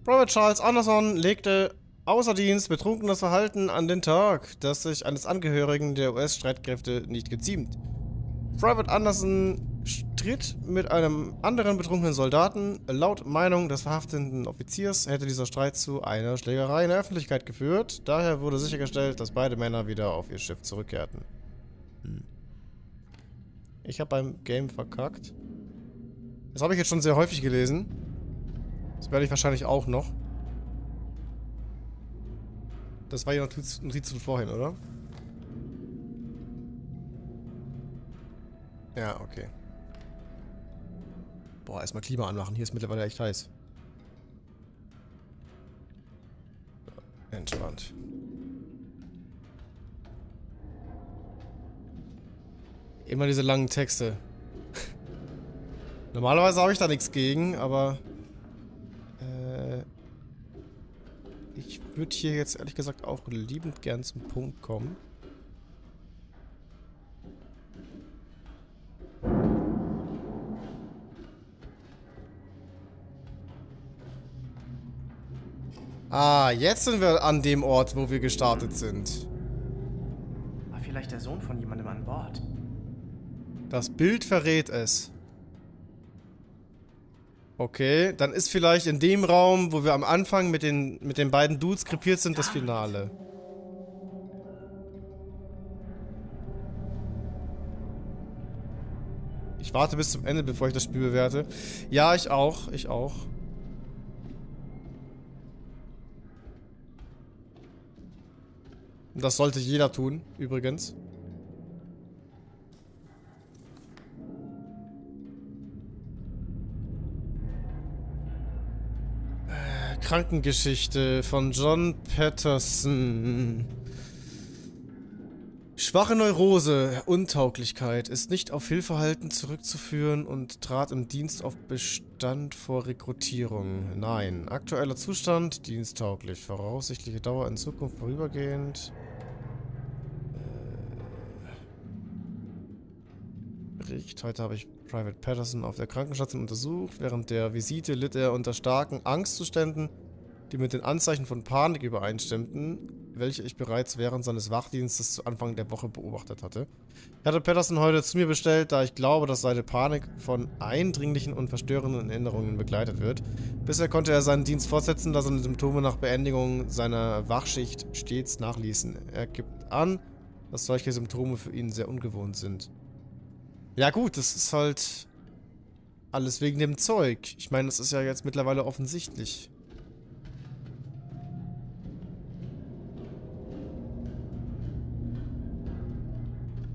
Robert Charles Anderson legte außer Dienst betrunkenes Verhalten an den Tag, das sich eines Angehörigen der US-Streitkräfte nicht geziemt. Private Anderson stritt mit einem anderen betrunkenen Soldaten. Laut Meinung des verhaftenden Offiziers hätte dieser Streit zu einer Schlägerei in der Öffentlichkeit geführt. Daher wurde sichergestellt, dass beide Männer wieder auf ihr Schiff zurückkehrten. Hm. Ich habe beim Game verkackt. Das habe ich jetzt schon sehr häufig gelesen. Das werde ich wahrscheinlich auch noch. Das war die Notiz, Notiz von vorhin, oder? Ja, okay. Boah, erstmal Klima anmachen. Hier ist mittlerweile echt heiß. Entspannt. Immer diese langen Texte. Normalerweise habe ich da nichts gegen, aber... würde hier jetzt ehrlich gesagt auch liebend gern zum Punkt kommen. Ah, jetzt sind wir an dem Ort, wo wir gestartet sind. War vielleicht der Sohn von jemandem an Bord. Das Bild verrät es. Okay, dann ist vielleicht in dem Raum, wo wir am Anfang mit den, mit den beiden Dudes krepiert sind, das Finale. Ich warte bis zum Ende, bevor ich das Spiel bewerte. Ja, ich auch. Ich auch. Das sollte jeder tun, übrigens. Krankengeschichte von John Patterson. Schwache Neurose, Untauglichkeit, ist nicht auf Hilfehalten zurückzuführen und trat im Dienst auf Bestand vor Rekrutierung. Nein. Aktueller Zustand, diensttauglich. Voraussichtliche Dauer in Zukunft vorübergehend. Bericht. Heute habe ich Private Patterson auf der Krankenstation untersucht. Während der Visite litt er unter starken Angstzuständen, die mit den Anzeichen von Panik übereinstimmten, welche ich bereits während seines Wachdienstes zu Anfang der Woche beobachtet hatte. Ich hatte Patterson heute zu mir bestellt, da ich glaube, dass seine Panik von eindringlichen und verstörenden Erinnerungen begleitet wird. Bisher konnte er seinen Dienst fortsetzen, da seine Symptome nach Beendigung seiner Wachschicht stets nachließen. Er gibt an, dass solche Symptome für ihn sehr ungewohnt sind. Ja gut, das ist halt alles wegen dem Zeug. Ich meine, das ist ja jetzt mittlerweile offensichtlich.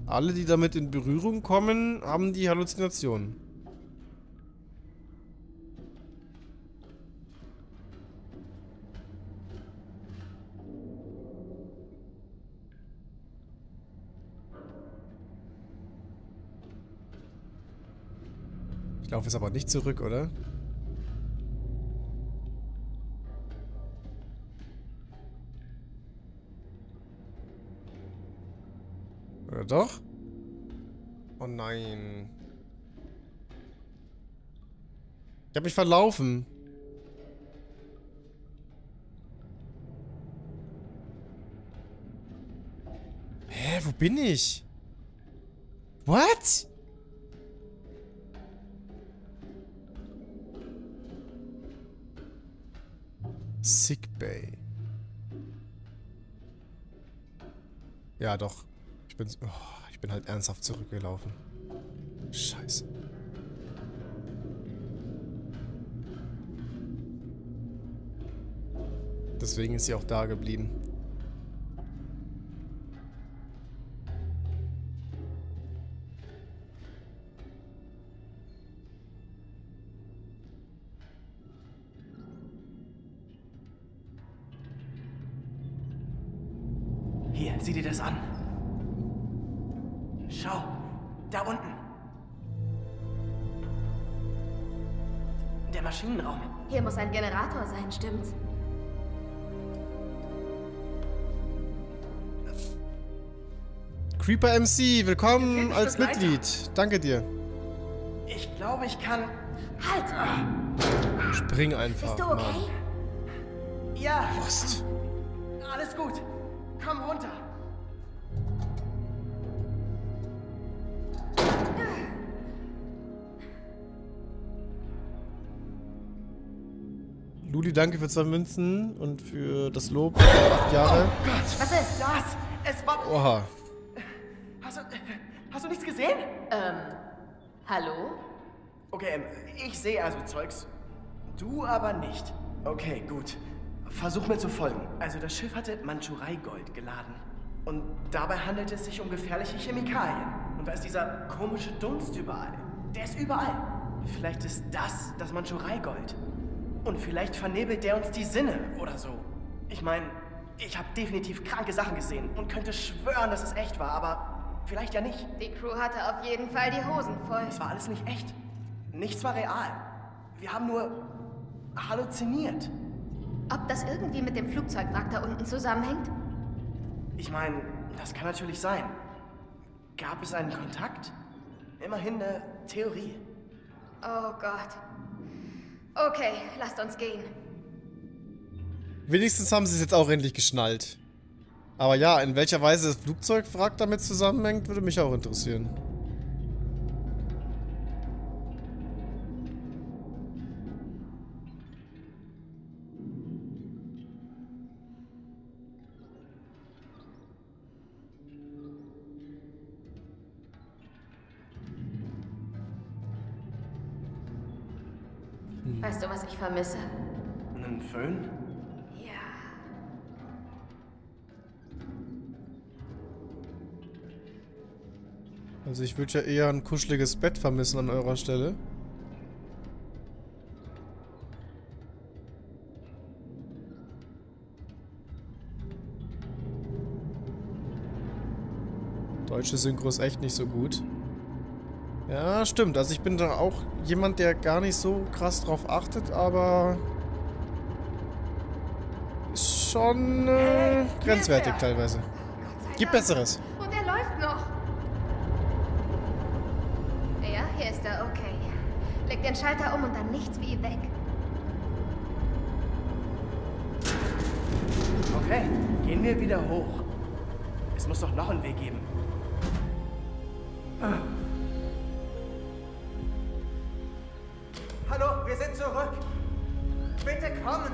Alle, die damit in Berührung kommen, haben die Halluzinationen. Laufe jetzt aber nicht zurück, oder? Oder doch? Oh nein. Ich habe mich verlaufen. Hä, wo bin ich? What? Sick Bay. Ja, doch. Ich bin, oh, ich bin halt ernsthaft zurückgelaufen. Scheiße. Deswegen ist sie auch da geblieben. An. Schau, da unten. Der Maschinenraum. Hier muss ein Generator sein, stimmt's? Creeper MC, willkommen als Stück weiter. Mitglied. Danke dir. Ich glaube, ich kann. Halt! Spring einfach. Bist du okay? Mann. Ja. Wurst. Alles gut. Komm runter. Luli, danke für zwei Münzen und für das Lob. Acht Jahre. Was ist das? Es war. Oha. Hast du, hast du nichts gesehen? Ähm, hallo? Okay, ähm, ich sehe also Zeugs. Du aber nicht. Okay, gut. Versuch mir zu folgen. Also das Schiff hatte Mandschurei-Gold geladen. Und dabei handelt es sich um gefährliche Chemikalien. Und da ist dieser komische Dunst überall. Der ist überall. Vielleicht ist das das Mandschurei-Gold. Und vielleicht vernebelt der uns die Sinne oder so. Ich meine, ich habe definitiv kranke Sachen gesehen und könnte schwören, dass es echt war, aber vielleicht ja nicht. Die Crew hatte auf jeden Fall die Hosen voll. Es war alles nicht echt. Nichts war real. Wir haben nur halluziniert. Ob das irgendwie mit dem Flugzeugwrack da unten zusammenhängt? Ich meine, das kann natürlich sein. Gab es einen Kontakt? Immerhin eine Theorie. Oh Gott. Okay, lasst uns gehen. Wenigstens haben sie es jetzt auch endlich geschnallt. Aber ja, in welcher Weise das Flugzeugwrack damit zusammenhängt, würde mich auch interessieren. Weißt du, was ich vermisse? Einen Föhn? Ja. Also ich würde ja eher ein kuscheliges Bett vermissen an eurer Stelle. Deutsche Synchro ist echt nicht so gut. Ja, stimmt. Also ich bin da auch jemand, der gar nicht so krass drauf achtet, aber ist schon äh, grenzwertig teilweise. Gibt Besseres. Und er läuft noch. Ja, hier ist er, okay. Leg den Schalter um und dann nichts wie weg. Okay, gehen wir wieder hoch. Es muss doch noch einen Weg geben. Hallo, wir sind zurück. Bitte kommen.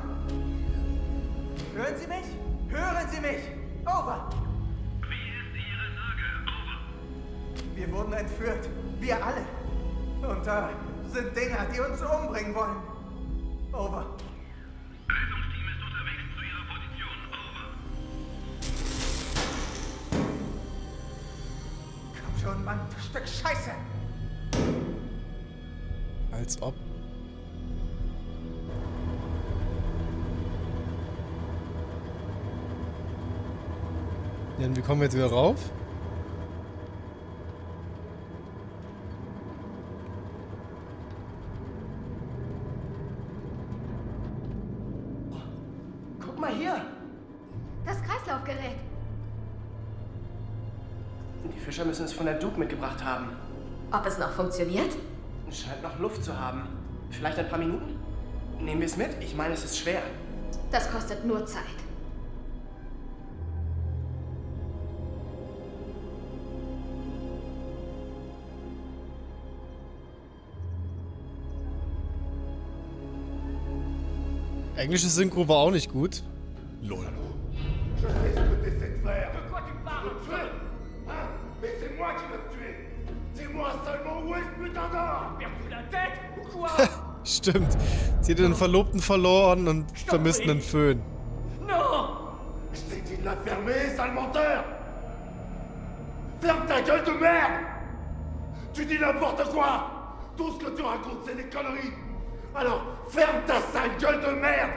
Hören Sie mich? Hören Sie mich? Over. Wie ist Ihre Lage? Over. Wir wurden entführt. Wir alle. Und da sind Dinger, die uns umbringen wollen. Over. Komm schon, Mann, du Stück Scheiße. Als ob. Ja, und wie kommen wir jetzt wieder rauf? Guck mal hier. Das Kreislaufgerät. Die Fischer müssen es von der Duke mitgebracht haben. Ob es noch funktioniert? Scheint noch Luft zu haben. Vielleicht ein paar Minuten? Nehmen wir es mit? Ich meine, es ist schwer. Das kostet nur Zeit. Putain d'or Perdu la tête ou quoi Stimmt. Sie hat den Verlobten verloren und vermisst einen Föhn. Non Je t'ai dit de la fermer, sale menteur Ferme ta gueule de merde. Tu dis n'importe quoi. Tout ce que tu racontes, c'est des conneries Alors, ferme ta sale gueule de merde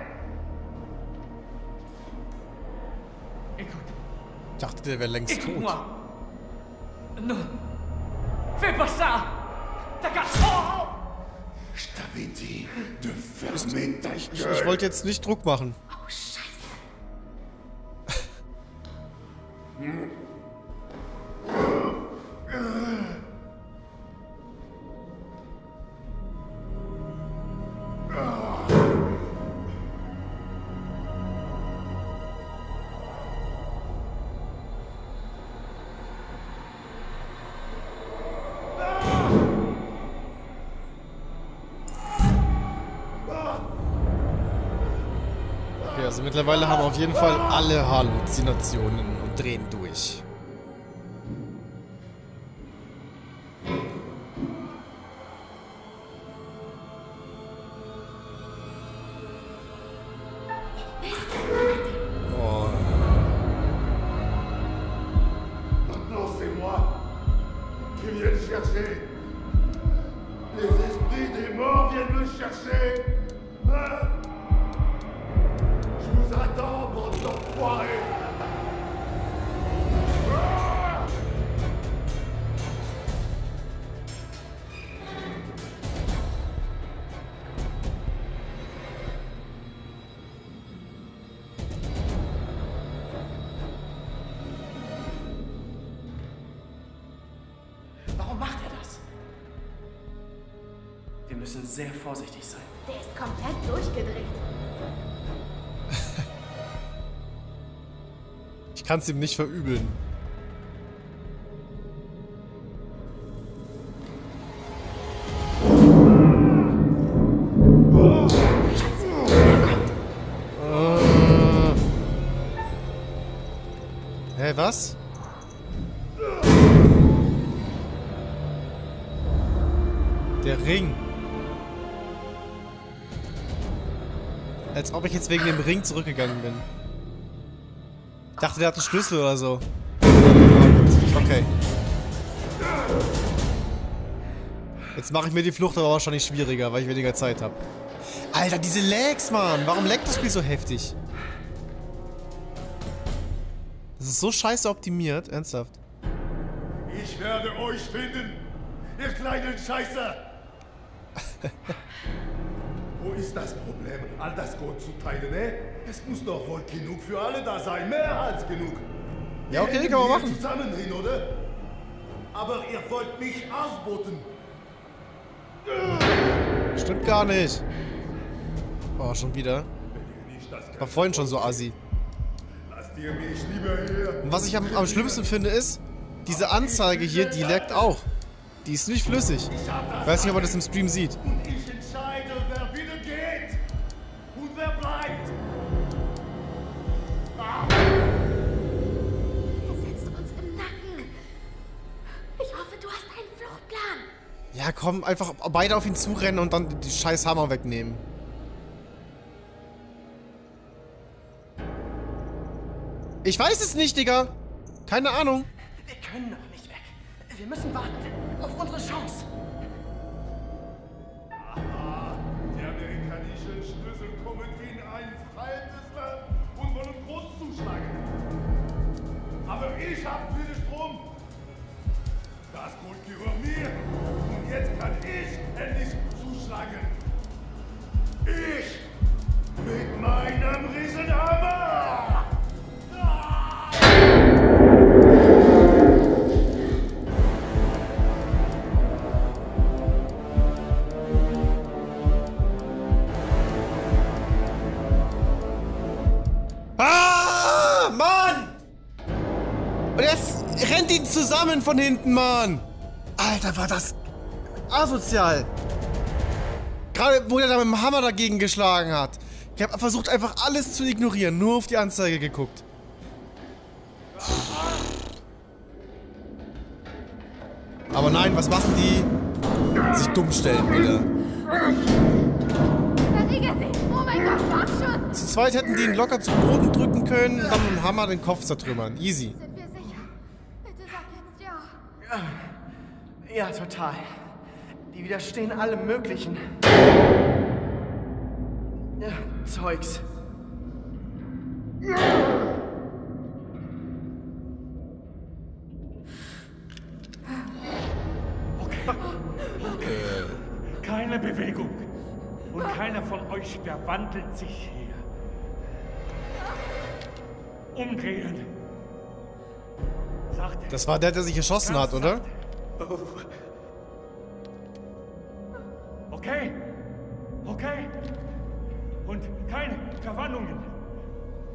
Ich dachte, der wäre längst tot. Écoute-moi. Non. Fais pas ça T'as qu'à... Oh Je t'avais dit de fermer ta Ich, gueule ich wollte jetzt nicht Druck machen. Okay, also mittlerweile haben auf jeden Fall alle Halluzinationen und drehen durch. Kann es ihm nicht verübeln. Äh. Hä, was? Der Ring. Als ob ich jetzt wegen dem Ring zurückgegangen bin. Ich dachte, der hat einen Schlüssel oder so. Okay. Jetzt mache ich mir die Flucht aber wahrscheinlich schwieriger, weil ich weniger Zeit habe. Alter, diese Lags, Mann. Warum laggt das Spiel so heftig? Das ist so scheiße optimiert. Ernsthaft. Ich werde euch finden, ihr kleinen Scheiße! Wo ist das Problem, all das Gold zu teilen, eh? Es muss doch wohl genug für alle da sein, mehr als genug. Ja, okay, kann man machen. zusammen hin, oder? Aber ihr wollt mich ausboten. Stimmt gar nicht. Oh, schon wieder. War vorhin schon so assi. Lasst ihr mich lieber hier. Und was ich am, am schlimmsten finde ist, diese Anzeige hier, die laggt auch. Die ist nicht flüssig. Ich weiß nicht, ob man das im Stream sieht. Komm, einfach beide auf ihn zurennen und dann die scheiß Hammer wegnehmen. Ich weiß es nicht, Digga. Keine Ahnung. Wir können noch nicht weg. Wir müssen warten auf unsere Chance. Ich mit meinem Riesenhammer! Ah, Jetzt rennt ihn zusammen von hinten, Mann! Alter, war das asozial! Gerade wo er da mit dem Hammer dagegen geschlagen hat. Ich habe versucht einfach alles zu ignorieren, nur auf die Anzeige geguckt. Aber nein, was machen die? Sich dumm stellen! Oh schon! Zu zweit hätten die ihn locker zu Boden drücken können und dann mit dem Hammer den Kopf zertrümmern. Easy. Sind wir sicher? Bitte sag jetzt ja. Ja, total. Die widerstehen allem Möglichen. Ja, Zeugs. Keine Bewegung. Und keiner von euch verwandelt sich hier. Umdrehen. Sagt Das war der, der sich erschossen hat, oder? Okay. Okay. Und keine Verwandlungen.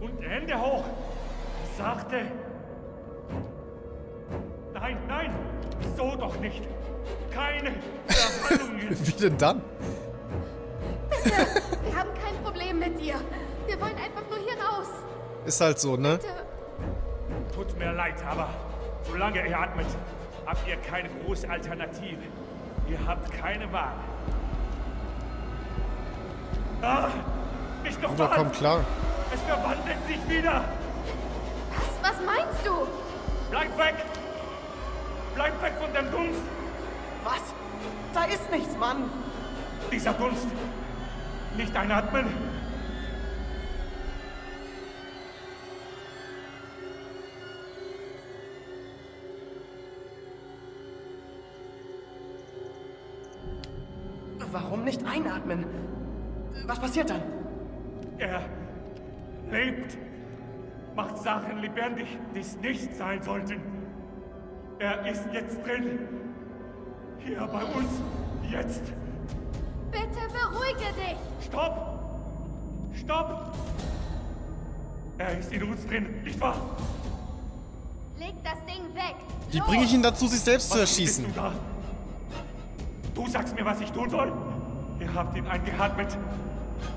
Und Hände hoch. Sagte. Nein, nein. So doch nicht. Keine Verwandlungen. Wie denn dann? Bitte! Wir haben kein Problem mit dir. Wir wollen einfach nur hier raus. Ist halt so, ne? Tut mir leid, aber solange er atmet, habt ihr keine große Alternative. Ihr habt keine Wahl. Ah, nicht noch Bruder, mal. komm klar. Es verwandelt sich wieder. Was, was meinst du? Bleibt weg. Bleibt weg von dem Dunst. Was? Da ist nichts, Mann. Dieser Dunst. Nicht einatmen. Warum nicht einatmen? Was passiert dann? Er lebt. Macht Sachen lebendig, die es nicht sein sollten. Er ist jetzt drin. Hier bei uns. Jetzt. Bitte beruhige dich. Stopp! Stopp! Er ist in uns drin, nicht wahr? Leg das Ding weg. Wie bringe ich ihn dazu, sich selbst zu Was erschießen? bist Du, da? du sagst mir, was ich tun soll. Ihr habt ihn eingeatmet.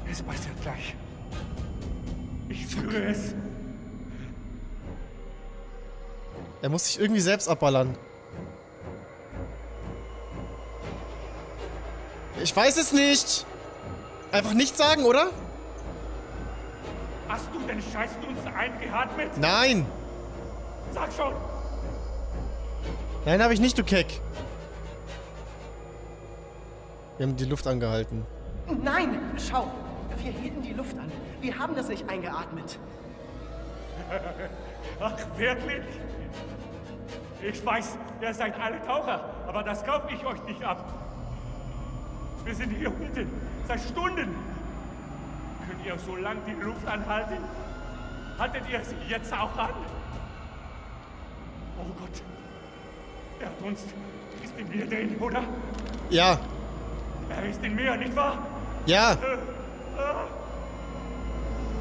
Es passiert gleich. Ich spüre es. Er muss sich irgendwie selbst abballern. Ich weiß es nicht. Einfach nichts sagen, oder? Hast du den Scheiß uns eingeatmet? Nein. Sag schon! Nein, habe ich nicht, du Keck. Wir haben die Luft angehalten. Nein, schau. Wir hielten die Luft an. Wir haben das nicht eingeatmet. Ach, wirklich? Ich weiß, ihr seid alle Taucher, aber das kaufe ich euch nicht ab. Wir sind hier unten, seit Stunden. Könnt ihr so lange die Luft anhalten? Haltet ihr sie jetzt auch an? Oh Gott. Der Dunst ist in mir drin, oder? Ja. Er ist in mir, nicht wahr? Ja.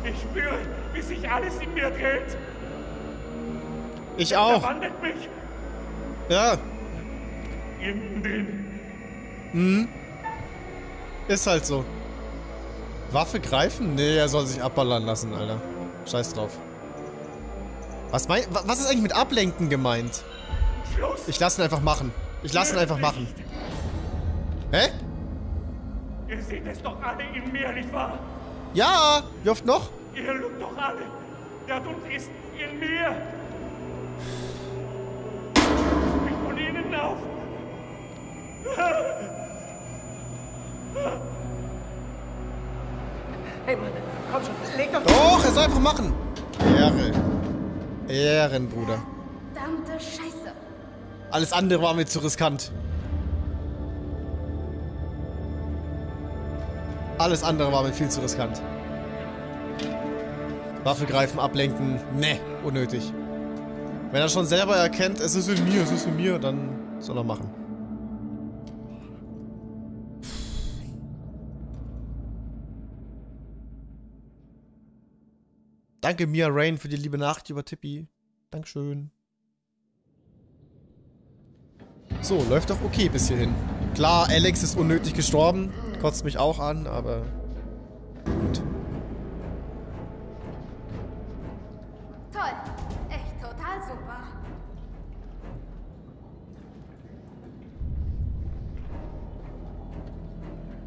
Ich spüre, wie sich alles in mir dreht. Ich Er auch. verwandelt mich. Ja. Innen drin. Mhm. Ist halt so. Waffe greifen? Nee, er soll sich abballern lassen, Alter. Scheiß drauf. Was, mein, wa- was ist eigentlich mit ablenken gemeint? Ich lasse ihn einfach machen. Ich lasse ihn einfach machen. Hä? Ihr seht es doch alle in mir, nicht wahr? Ja! Wie oft noch? Ihr lügt doch alle. Der Dunst ist in mir. Sprich von innen auf. Hey Mann, komm schon, leg doch... Doch, er soll einfach machen. Ehre. Ehren, Bruder. Verdammte Scheiße. Alles andere war mir zu riskant. Alles andere war mir viel zu riskant. Waffe greifen, ablenken. Ne, unnötig. Wenn er schon selber erkennt, es ist in mir, es ist in mir, dann soll er machen. Danke Mia Rain für die liebe Nachricht über Tippi. Dankeschön. So, läuft doch okay bis hierhin. Klar, Alex ist unnötig gestorben. Kotzt mich auch an, aber gut. Toll. Echt total super.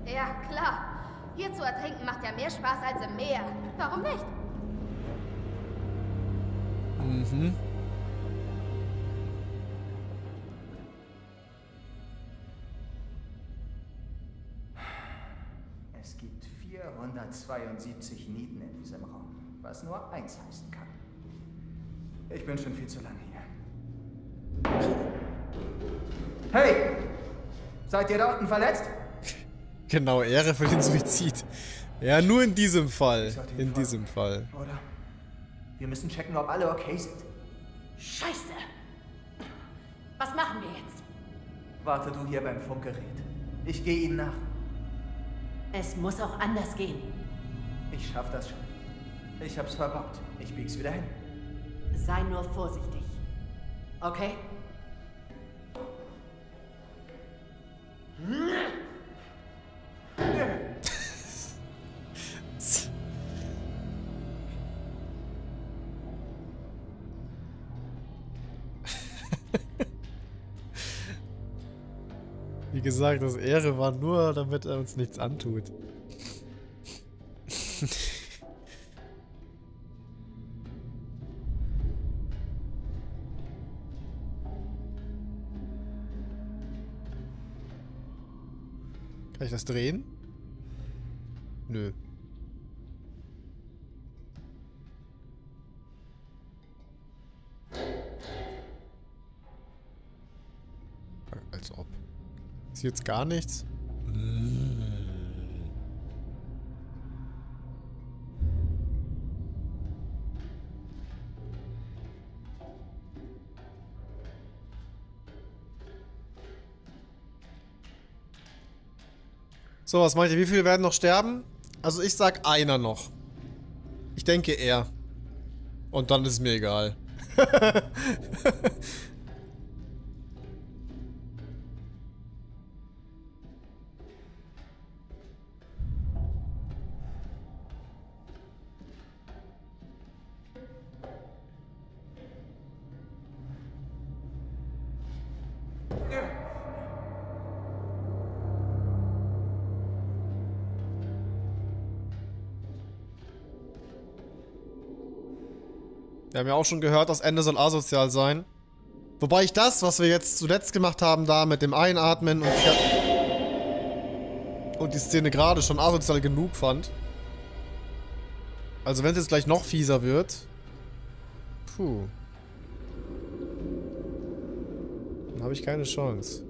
Ja, klar. Hier zu ertrinken macht ja mehr Spaß als im Meer. Warum nicht? Mhm. 472 Nieten in diesem Raum, was nur eins heißen kann. Ich bin schon viel zu lange hier. Hey! Seid ihr da unten verletzt? Genau, Ehre für den Suizid. Ja, nur in diesem Fall. In diesem Fall. Oder? Wir müssen checken, ob alle okay sind. Scheiße! Was machen wir jetzt? Warte du hier beim Funkgerät. Ich gehe ihnen nach. Es muss auch anders gehen. Ich schaff das schon. Ich hab's verbaut. Ich bieg's wieder hin. Sei nur vorsichtig. Okay? Wie gesagt, das Ehre war nur, damit er uns nichts antut. Kann ich das drehen? Nö. Ist jetzt gar nichts? So, was meint ihr? Wie viele werden noch sterben? Also ich sag einer noch. Ich denke er. Und dann ist es mir egal. auch schon gehört, das Ende soll asozial sein. Wobei ich das, was wir jetzt zuletzt gemacht haben, da mit dem Einatmen und die, und die Szene gerade schon asozial genug fand. Also wenn es jetzt gleich noch fieser wird. Puh. Dann habe ich keine Chance.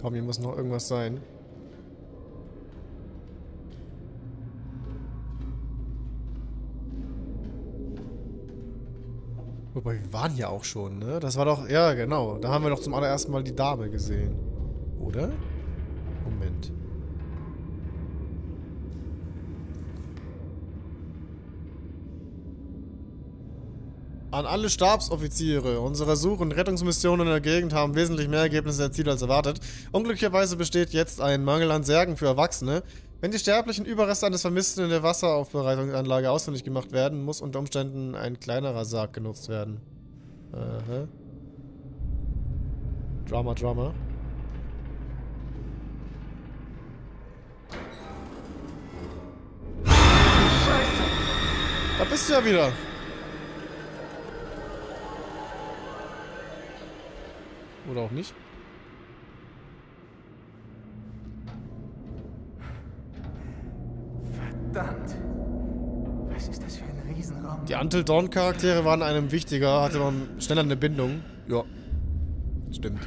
Komm, hier muss noch irgendwas sein. Wobei, wir waren hier auch schon, ne? Das war doch, ja genau. Da haben wir doch zum allerersten Mal die Dame gesehen. Oder? Moment. An alle Stabsoffiziere. Unsere Such- und Rettungsmissionen in der Gegend haben wesentlich mehr Ergebnisse erzielt als erwartet. Unglücklicherweise besteht jetzt ein Mangel an Särgen für Erwachsene. Wenn die sterblichen Überreste eines Vermissten in der Wasseraufbereitungsanlage ausfindig gemacht werden, muss unter Umständen ein kleinerer Sarg genutzt werden. Aha. Drama, Drama. Da bist du ja wieder. Oder auch nicht. Verdammt. Was ist das für ein Riesenraum? Die Until Dawn Charaktere waren einem wichtiger, hatte man schneller eine Bindung. Ja. Stimmt.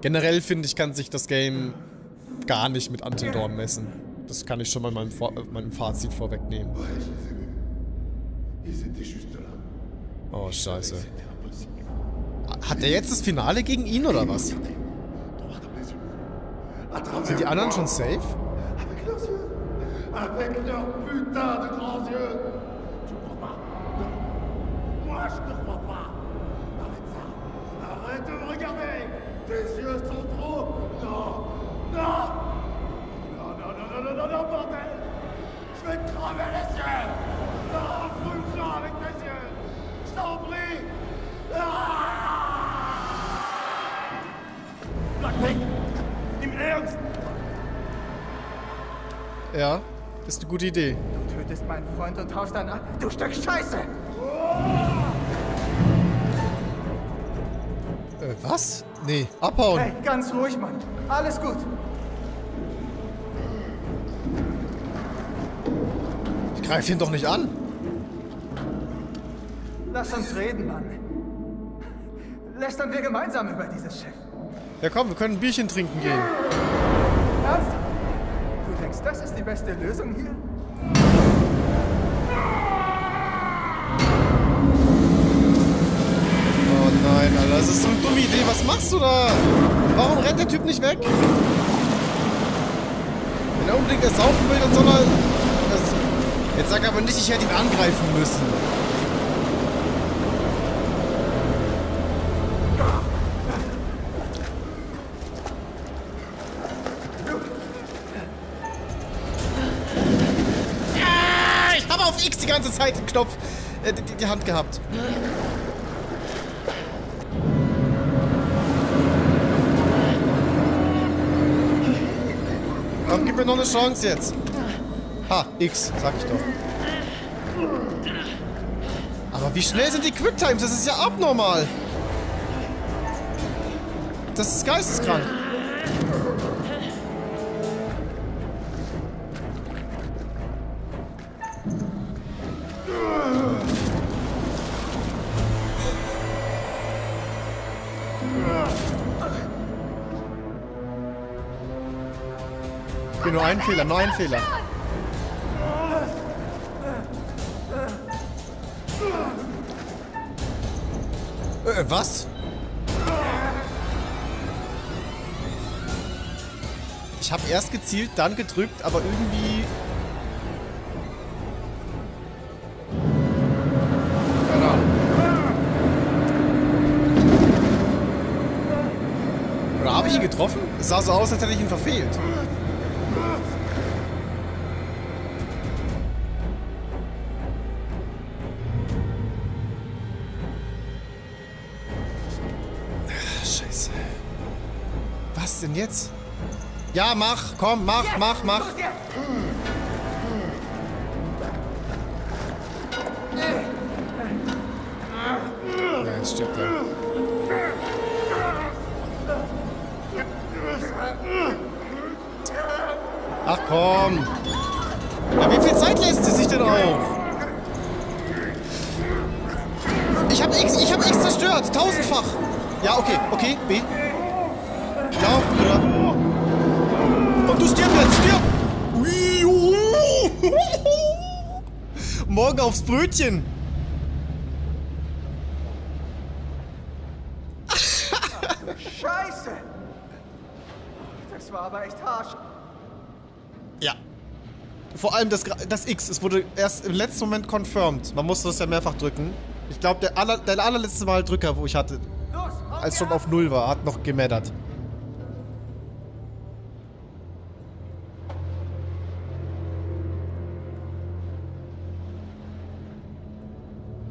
Generell finde ich, kann sich das Game gar nicht mit Until Dawn messen. Das kann ich schon mal in meinem, Vor meinem Fazit vorwegnehmen. Oh, scheiße. Hat er jetzt das Finale gegen ihn, oder was? Sind die anderen schon safe? Avec leurs yeux, avec leurs putains de grands yeux. Tu crois Moi, je ne crois pas. Arrête ça. Arrête de me regarder. Tes yeux sont trop... Non. Non. Non, non, non, non, non, non, non, bordel. Je vais te crever les yeux. Non, fous avec tes yeux. Je t'en prie. Ah Blackpink, Ernst. Ja, ist eine gute Idee. Du tötest meinen Freund und haust dann ab. Du Stück Scheiße! Äh, was? Nee, abhauen. Hey, ganz ruhig, Mann. Alles gut. Ich greife ihn doch nicht an. Lass uns reden, Mann. Lästern wir gemeinsam über dieses Schiff. Ja komm, wir können ein Bierchen trinken gehen. Ernst? Du denkst, das ist die beste Lösung hier? Oh nein, Alter, das ist so eine dumme Idee. Was machst du da? Warum rennt der Typ nicht weg? Wenn er unbedingt erst saufen will, dann soll er... Das, jetzt sag aber nicht, ich hätte ihn angreifen müssen. Ah, ich habe auf X die ganze Zeit den Knopf, äh, die, die Hand gehabt. Komm, gib mir noch eine Chance jetzt. Ha, X, sag ich doch. Aber wie schnell sind die Quicktimes? Das ist ja abnormal. Das ist geisteskrank. Ein Fehler, nur ein Fehler. Äh, was? Ich habe erst gezielt, dann gedrückt, aber irgendwie... Keine Ahnung. Oder habe ich ihn getroffen? Es sah so aus, als hätte ich ihn verfehlt. Jetzt? Ja, mach, komm, mach, mach, mach. Brötchen. Scheiße! Das war aber echt harsch. Ja. Vor allem das, das X, es wurde erst im letzten Moment confirmed. Man musste das ja mehrfach drücken. Ich glaube, der, aller, der allerletzte Mal Drücker, wo ich hatte, als schon auf Null war, hat noch gemädert.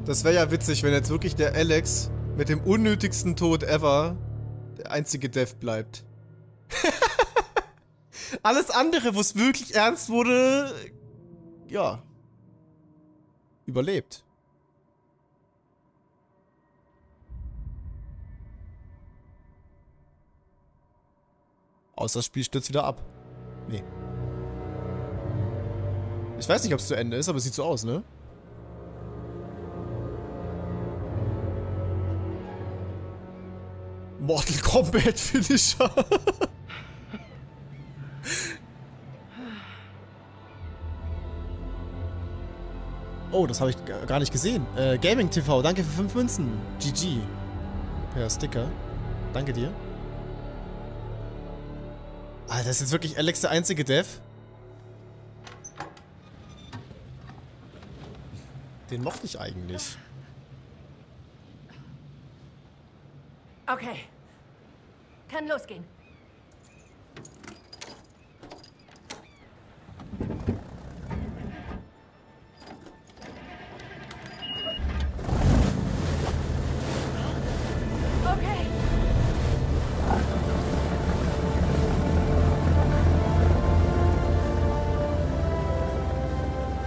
Das wäre ja witzig, wenn jetzt wirklich der Alex mit dem unnötigsten Tod ever der einzige Dev bleibt. Alles andere, wo es wirklich ernst wurde, ja, überlebt. Außer das Spiel stürzt wieder ab. Nee. Ich weiß nicht, ob es zu Ende ist, aber es sieht so aus, ne? Mortal Kombat Finisher. oh, das habe ich ga- gar nicht gesehen. Äh, Gaming TV, danke für 5 Münzen. GG. Per Sticker. Danke dir. Alter, das ist jetzt wirklich Alex der einzige Dev? Den mochte ich eigentlich. Okay. Kann losgehen.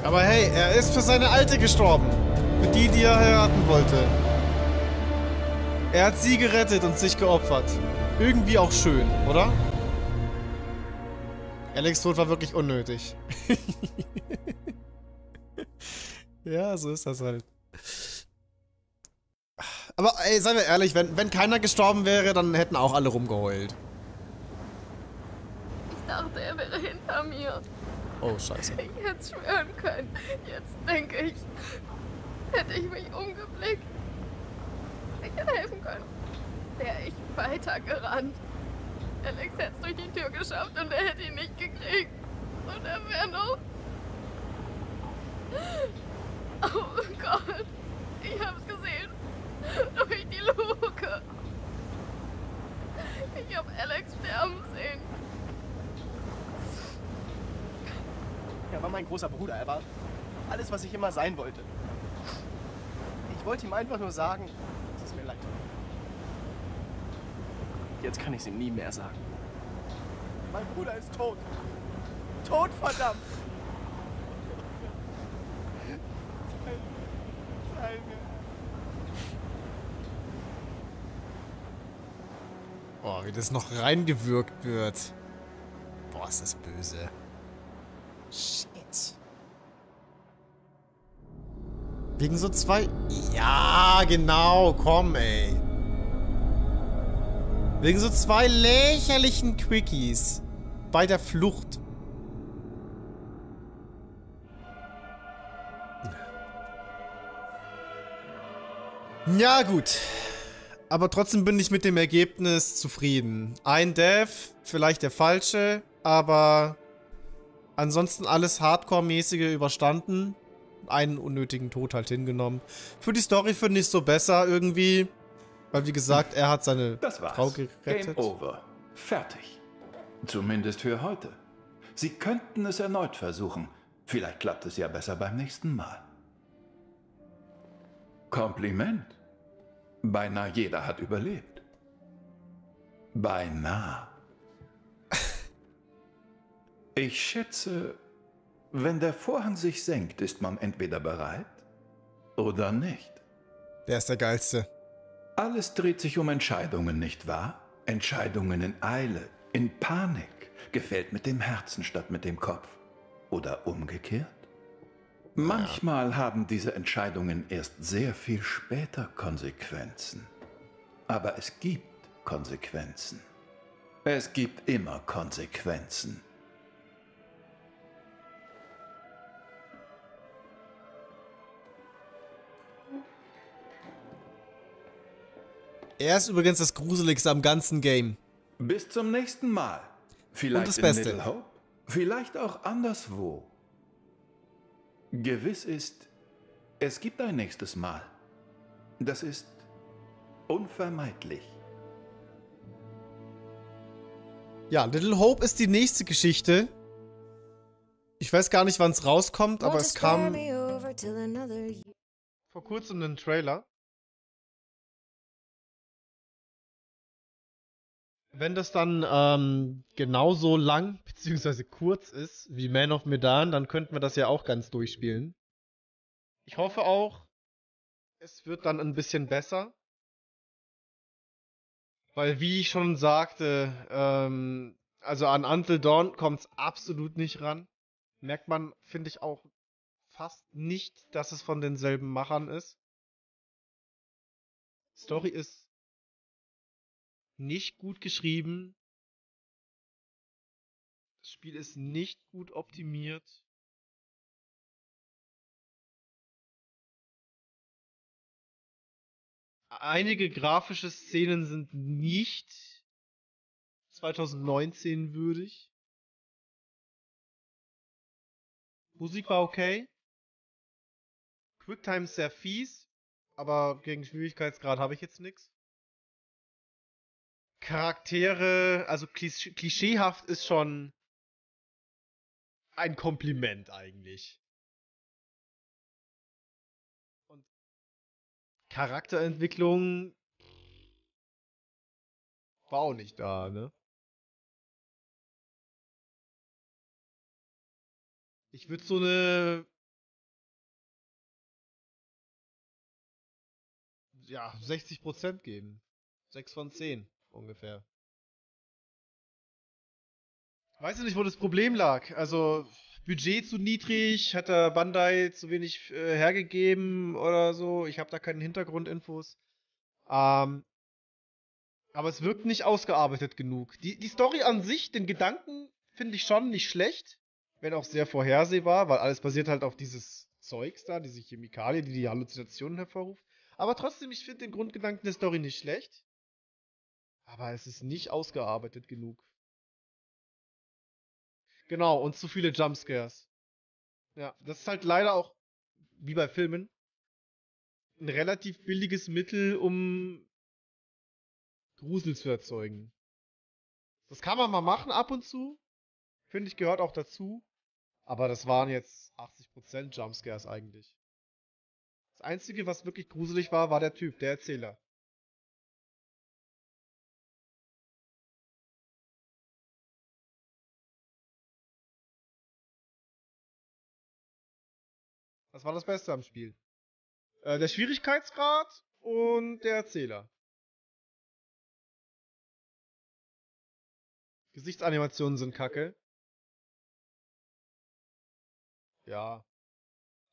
Aber hey, er ist für seine Alte gestorben. Für die, die er heiraten wollte. Er hat sie gerettet und sich geopfert. Irgendwie auch schön, oder? Alex Tod war wirklich unnötig. ja, so ist das halt. Aber ey, seien wir ehrlich, wenn, wenn keiner gestorben wäre, dann hätten auch alle rumgeheult. Ich dachte, er wäre hinter mir. Oh, scheiße. Ich hätte schwören können. Jetzt denke ich, hätte ich mich umgeblickt. Ich hätte helfen können. Wäre ich weitergerannt. Alex hätte es durch die Tür geschafft und er hätte ihn nicht gekriegt. Und er wäre noch... Oh Gott. Ich hab's gesehen. Durch die Luke. Ich hab Alex sterben sehen. Er war mein großer Bruder. Er war alles, was ich immer sein wollte. Ich wollte ihm einfach nur sagen, dass es mir leid tut. Jetzt kann ich es ihm nie mehr sagen. Mein Bruder ist tot. Tot, verdammt! Mir. Oh, wie das noch reingewürgt wird. Boah, ist das böse. Shit. Wegen so zwei... Ja, genau, komm, ey. Wegen so zwei lächerlichen Quickies. Bei der Flucht. Ja, gut. Aber trotzdem bin ich mit dem Ergebnis zufrieden. Ein Dev, vielleicht der falsche, aber ansonsten alles Hardcore-mäßige überstanden. Einen unnötigen Tod halt hingenommen. Für die Story finde ich es so besser irgendwie. Weil wie gesagt, er hat seine Das war's. Frau gerettet. Game over. Fertig. Zumindest für heute. Sie könnten es erneut versuchen. Vielleicht klappt es ja besser beim nächsten Mal. Kompliment. Beinahe jeder hat überlebt. Beinahe. Ich schätze, wenn der Vorhang sich senkt, ist man entweder bereit oder nicht. Der ist der Geilste. Alles dreht sich um Entscheidungen, nicht wahr? Entscheidungen in Eile, in Panik, gefällt mit dem Herzen statt mit dem Kopf. Oder umgekehrt? Manchmal haben diese Entscheidungen erst sehr viel später Konsequenzen. Aber es gibt Konsequenzen. Es gibt immer Konsequenzen. Er ist übrigens das Gruseligste am ganzen Game. Bis zum nächsten Mal. Vielleicht Und das in Beste. Middle Hope, vielleicht auch anderswo. Gewiss ist, es gibt ein nächstes Mal. Das ist unvermeidlich. Ja, Little Hope ist die nächste Geschichte. Ich weiß gar nicht, wann es rauskommt, aber es kam vor kurzem ein Trailer. Wenn das dann ähm, genauso lang bzw. kurz ist wie Man of Medan, dann könnten wir das ja auch ganz durchspielen. Ich hoffe auch, es wird dann ein bisschen besser. Weil, wie ich schon sagte, ähm, also an Until Dawn kommt es absolut nicht ran. Merkt man, finde ich auch fast nicht, dass es von denselben Machern ist. Story ist nicht gut geschrieben. Das Spiel ist nicht gut optimiert. Einige grafische Szenen sind nicht 2019 würdig. Musik war okay. Quicktime ist sehr fies, aber gegen Schwierigkeitsgrad habe ich jetzt nichts. Charaktere, also klisch klischeehaft ist schon ein Kompliment eigentlich. Und Charakterentwicklung war auch nicht da, ne? Ich würde so eine ja, 60% geben. 6 von 10 ungefähr. Weiß ich nicht, wo das Problem lag. Also, Budget zu niedrig, hat der Bandai zu wenig äh, hergegeben oder so. Ich habe da keine Hintergrundinfos. Ähm, aber es wirkt nicht ausgearbeitet genug. Die, die Story an sich, den Gedanken, finde ich schon nicht schlecht. Wenn auch sehr vorhersehbar, weil alles basiert halt auf dieses Zeugs da, diese Chemikalie, die die Halluzinationen hervorruft. Aber trotzdem, ich finde den Grundgedanken der Story nicht schlecht. Aber es ist nicht ausgearbeitet genug. Genau, und zu viele Jumpscares. Ja, das ist halt leider auch, wie bei Filmen, ein relativ billiges Mittel, um Grusel zu erzeugen. Das kann man mal machen ab und zu. Finde ich, gehört auch dazu. Aber das waren jetzt 80% Jumpscares eigentlich. Das Einzige, was wirklich gruselig war, war der Typ, der Erzähler. Das war das Beste am Spiel. Äh, der Schwierigkeitsgrad und der Erzähler. Gesichtsanimationen sind kacke. Ja.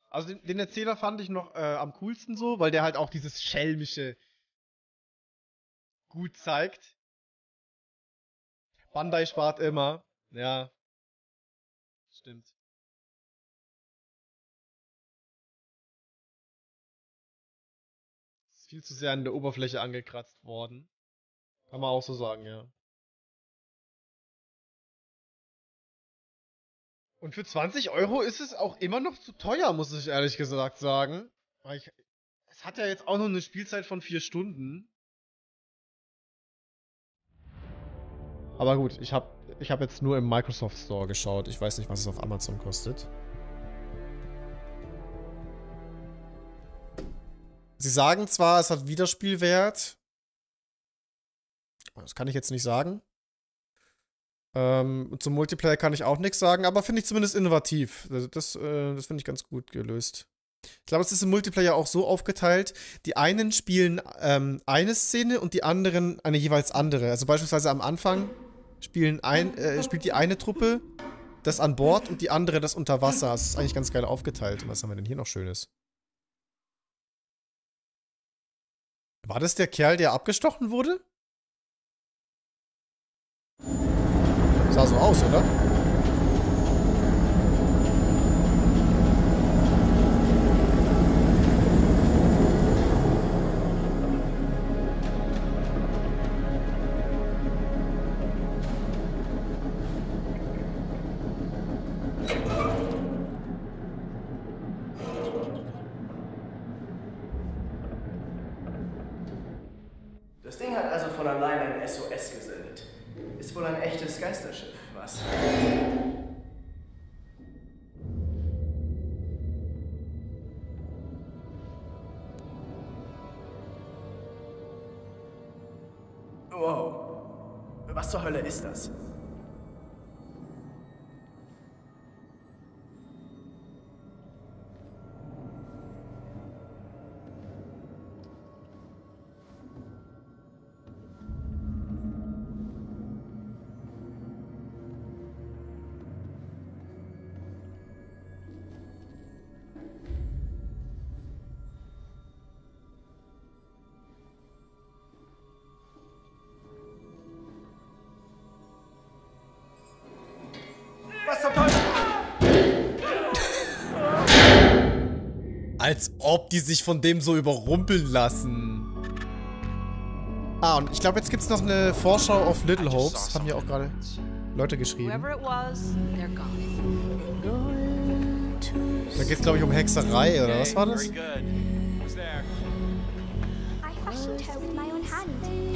Also den, den Erzähler fand ich noch äh, am coolsten so, weil der halt auch dieses schelmische gut zeigt. Bandai spart immer. Ja. Stimmt. Viel zu sehr an der Oberfläche angekratzt worden. Kann man auch so sagen, ja. Und für 20 Euro ist es auch immer noch zu teuer, muss ich ehrlich gesagt sagen. Weil ich, es hat ja jetzt auch noch eine Spielzeit von 4 Stunden. Aber gut, ich habe ich hab jetzt nur im Microsoft Store geschaut. Ich weiß nicht, was es auf Amazon kostet. Sie sagen zwar, es hat Wiederspielwert. Das kann ich jetzt nicht sagen. Ähm, zum Multiplayer kann ich auch nichts sagen, aber finde ich zumindest innovativ. Das, das, äh, das finde ich ganz gut gelöst. Ich glaube, es ist im Multiplayer auch so aufgeteilt, die einen spielen ähm, eine Szene und die anderen eine jeweils andere. Also beispielsweise am Anfang spielen ein, äh, spielt die eine Truppe das an Bord und die andere das unter Wasser. Das ist eigentlich ganz geil aufgeteilt. Was haben wir denn hier noch Schönes? War das der Kerl, der abgestochen wurde? Sah so aus, oder? Ist das? Als ob die sich von dem so überrumpeln lassen. Ah, und ich glaube, jetzt gibt es noch eine Vorschau auf Little Hopes. Haben ja auch gerade Leute geschrieben. Whoever it was, they're gone. Da geht es, glaube ich, um Hexerei, oder was war das? I fashioned her with my own hand.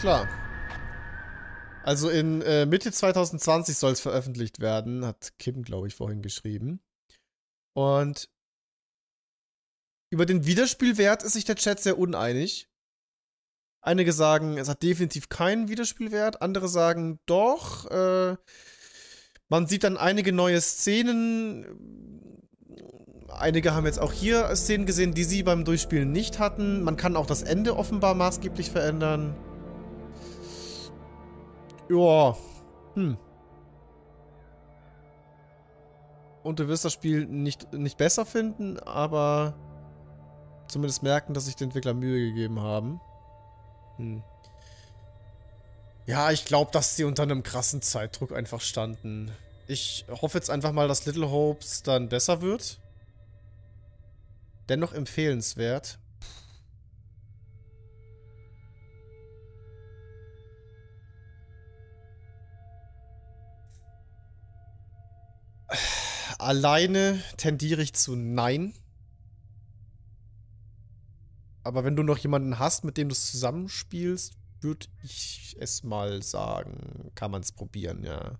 Klar. Also in äh, Mitte 2020 soll es veröffentlicht werden, hat Kim, glaube ich, vorhin geschrieben. Und über den Wiederspielwert ist sich der Chat sehr uneinig. Einige sagen, es hat definitiv keinen Wiederspielwert, andere sagen doch. Äh, man sieht dann einige neue Szenen. Einige haben jetzt auch hier Szenen gesehen, die sie beim Durchspielen nicht hatten. Man kann auch das Ende offenbar maßgeblich verändern. Ja. Hm. Und du wirst das Spiel nicht, nicht besser finden, aber zumindest merken, dass sich die Entwickler Mühe gegeben haben. Hm. Ja, ich glaube, dass sie unter einem krassen Zeitdruck einfach standen. Ich hoffe jetzt einfach mal, dass Little Hopes dann besser wird. Dennoch empfehlenswert. Alleine tendiere ich zu Nein. Aber wenn du noch jemanden hast, mit dem du es zusammenspielst, würde ich es mal sagen, kann man es probieren, ja.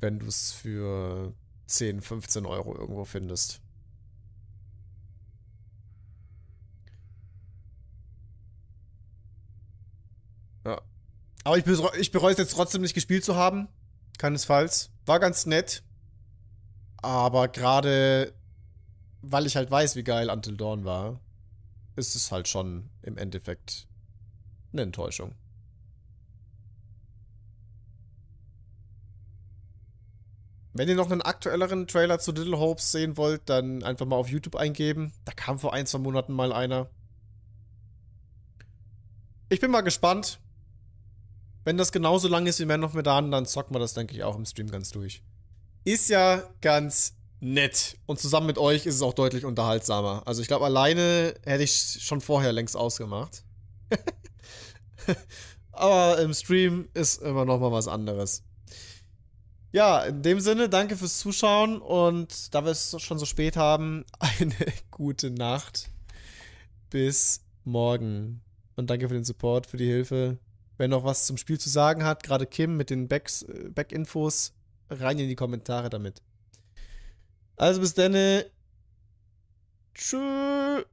Wenn du es für 10, 15 Euro irgendwo findest. Ja. Aber ich, bereue, es jetzt trotzdem nicht gespielt zu haben. Keinesfalls. War ganz nett. Aber gerade, weil ich halt weiß, wie geil Until Dawn war, ist es halt schon im Endeffekt eine Enttäuschung. Wenn ihr noch einen aktuelleren Trailer zu Little Hopes sehen wollt, dann einfach mal auf YouTube eingeben. Da kam vor ein, zwei Monaten mal einer. Ich bin mal gespannt. Wenn das genauso lang ist wie Man of Medan, dann zocken wir das, denke ich, auch im Stream ganz durch. Ist ja ganz nett. Und zusammen mit euch ist es auch deutlich unterhaltsamer. Also ich glaube, alleine hätte ich schon vorher längst ausgemacht. Aber im Stream ist immer noch mal was anderes. Ja, in dem Sinne, danke fürs Zuschauen und da wir es schon so spät haben, eine gute Nacht. Bis morgen. Und danke für den Support, für die Hilfe. Wer noch was zum Spiel zu sagen hat, gerade Kim mit den äh, Back-Infos, rein in die Kommentare damit. Also bis dann. Tschüss.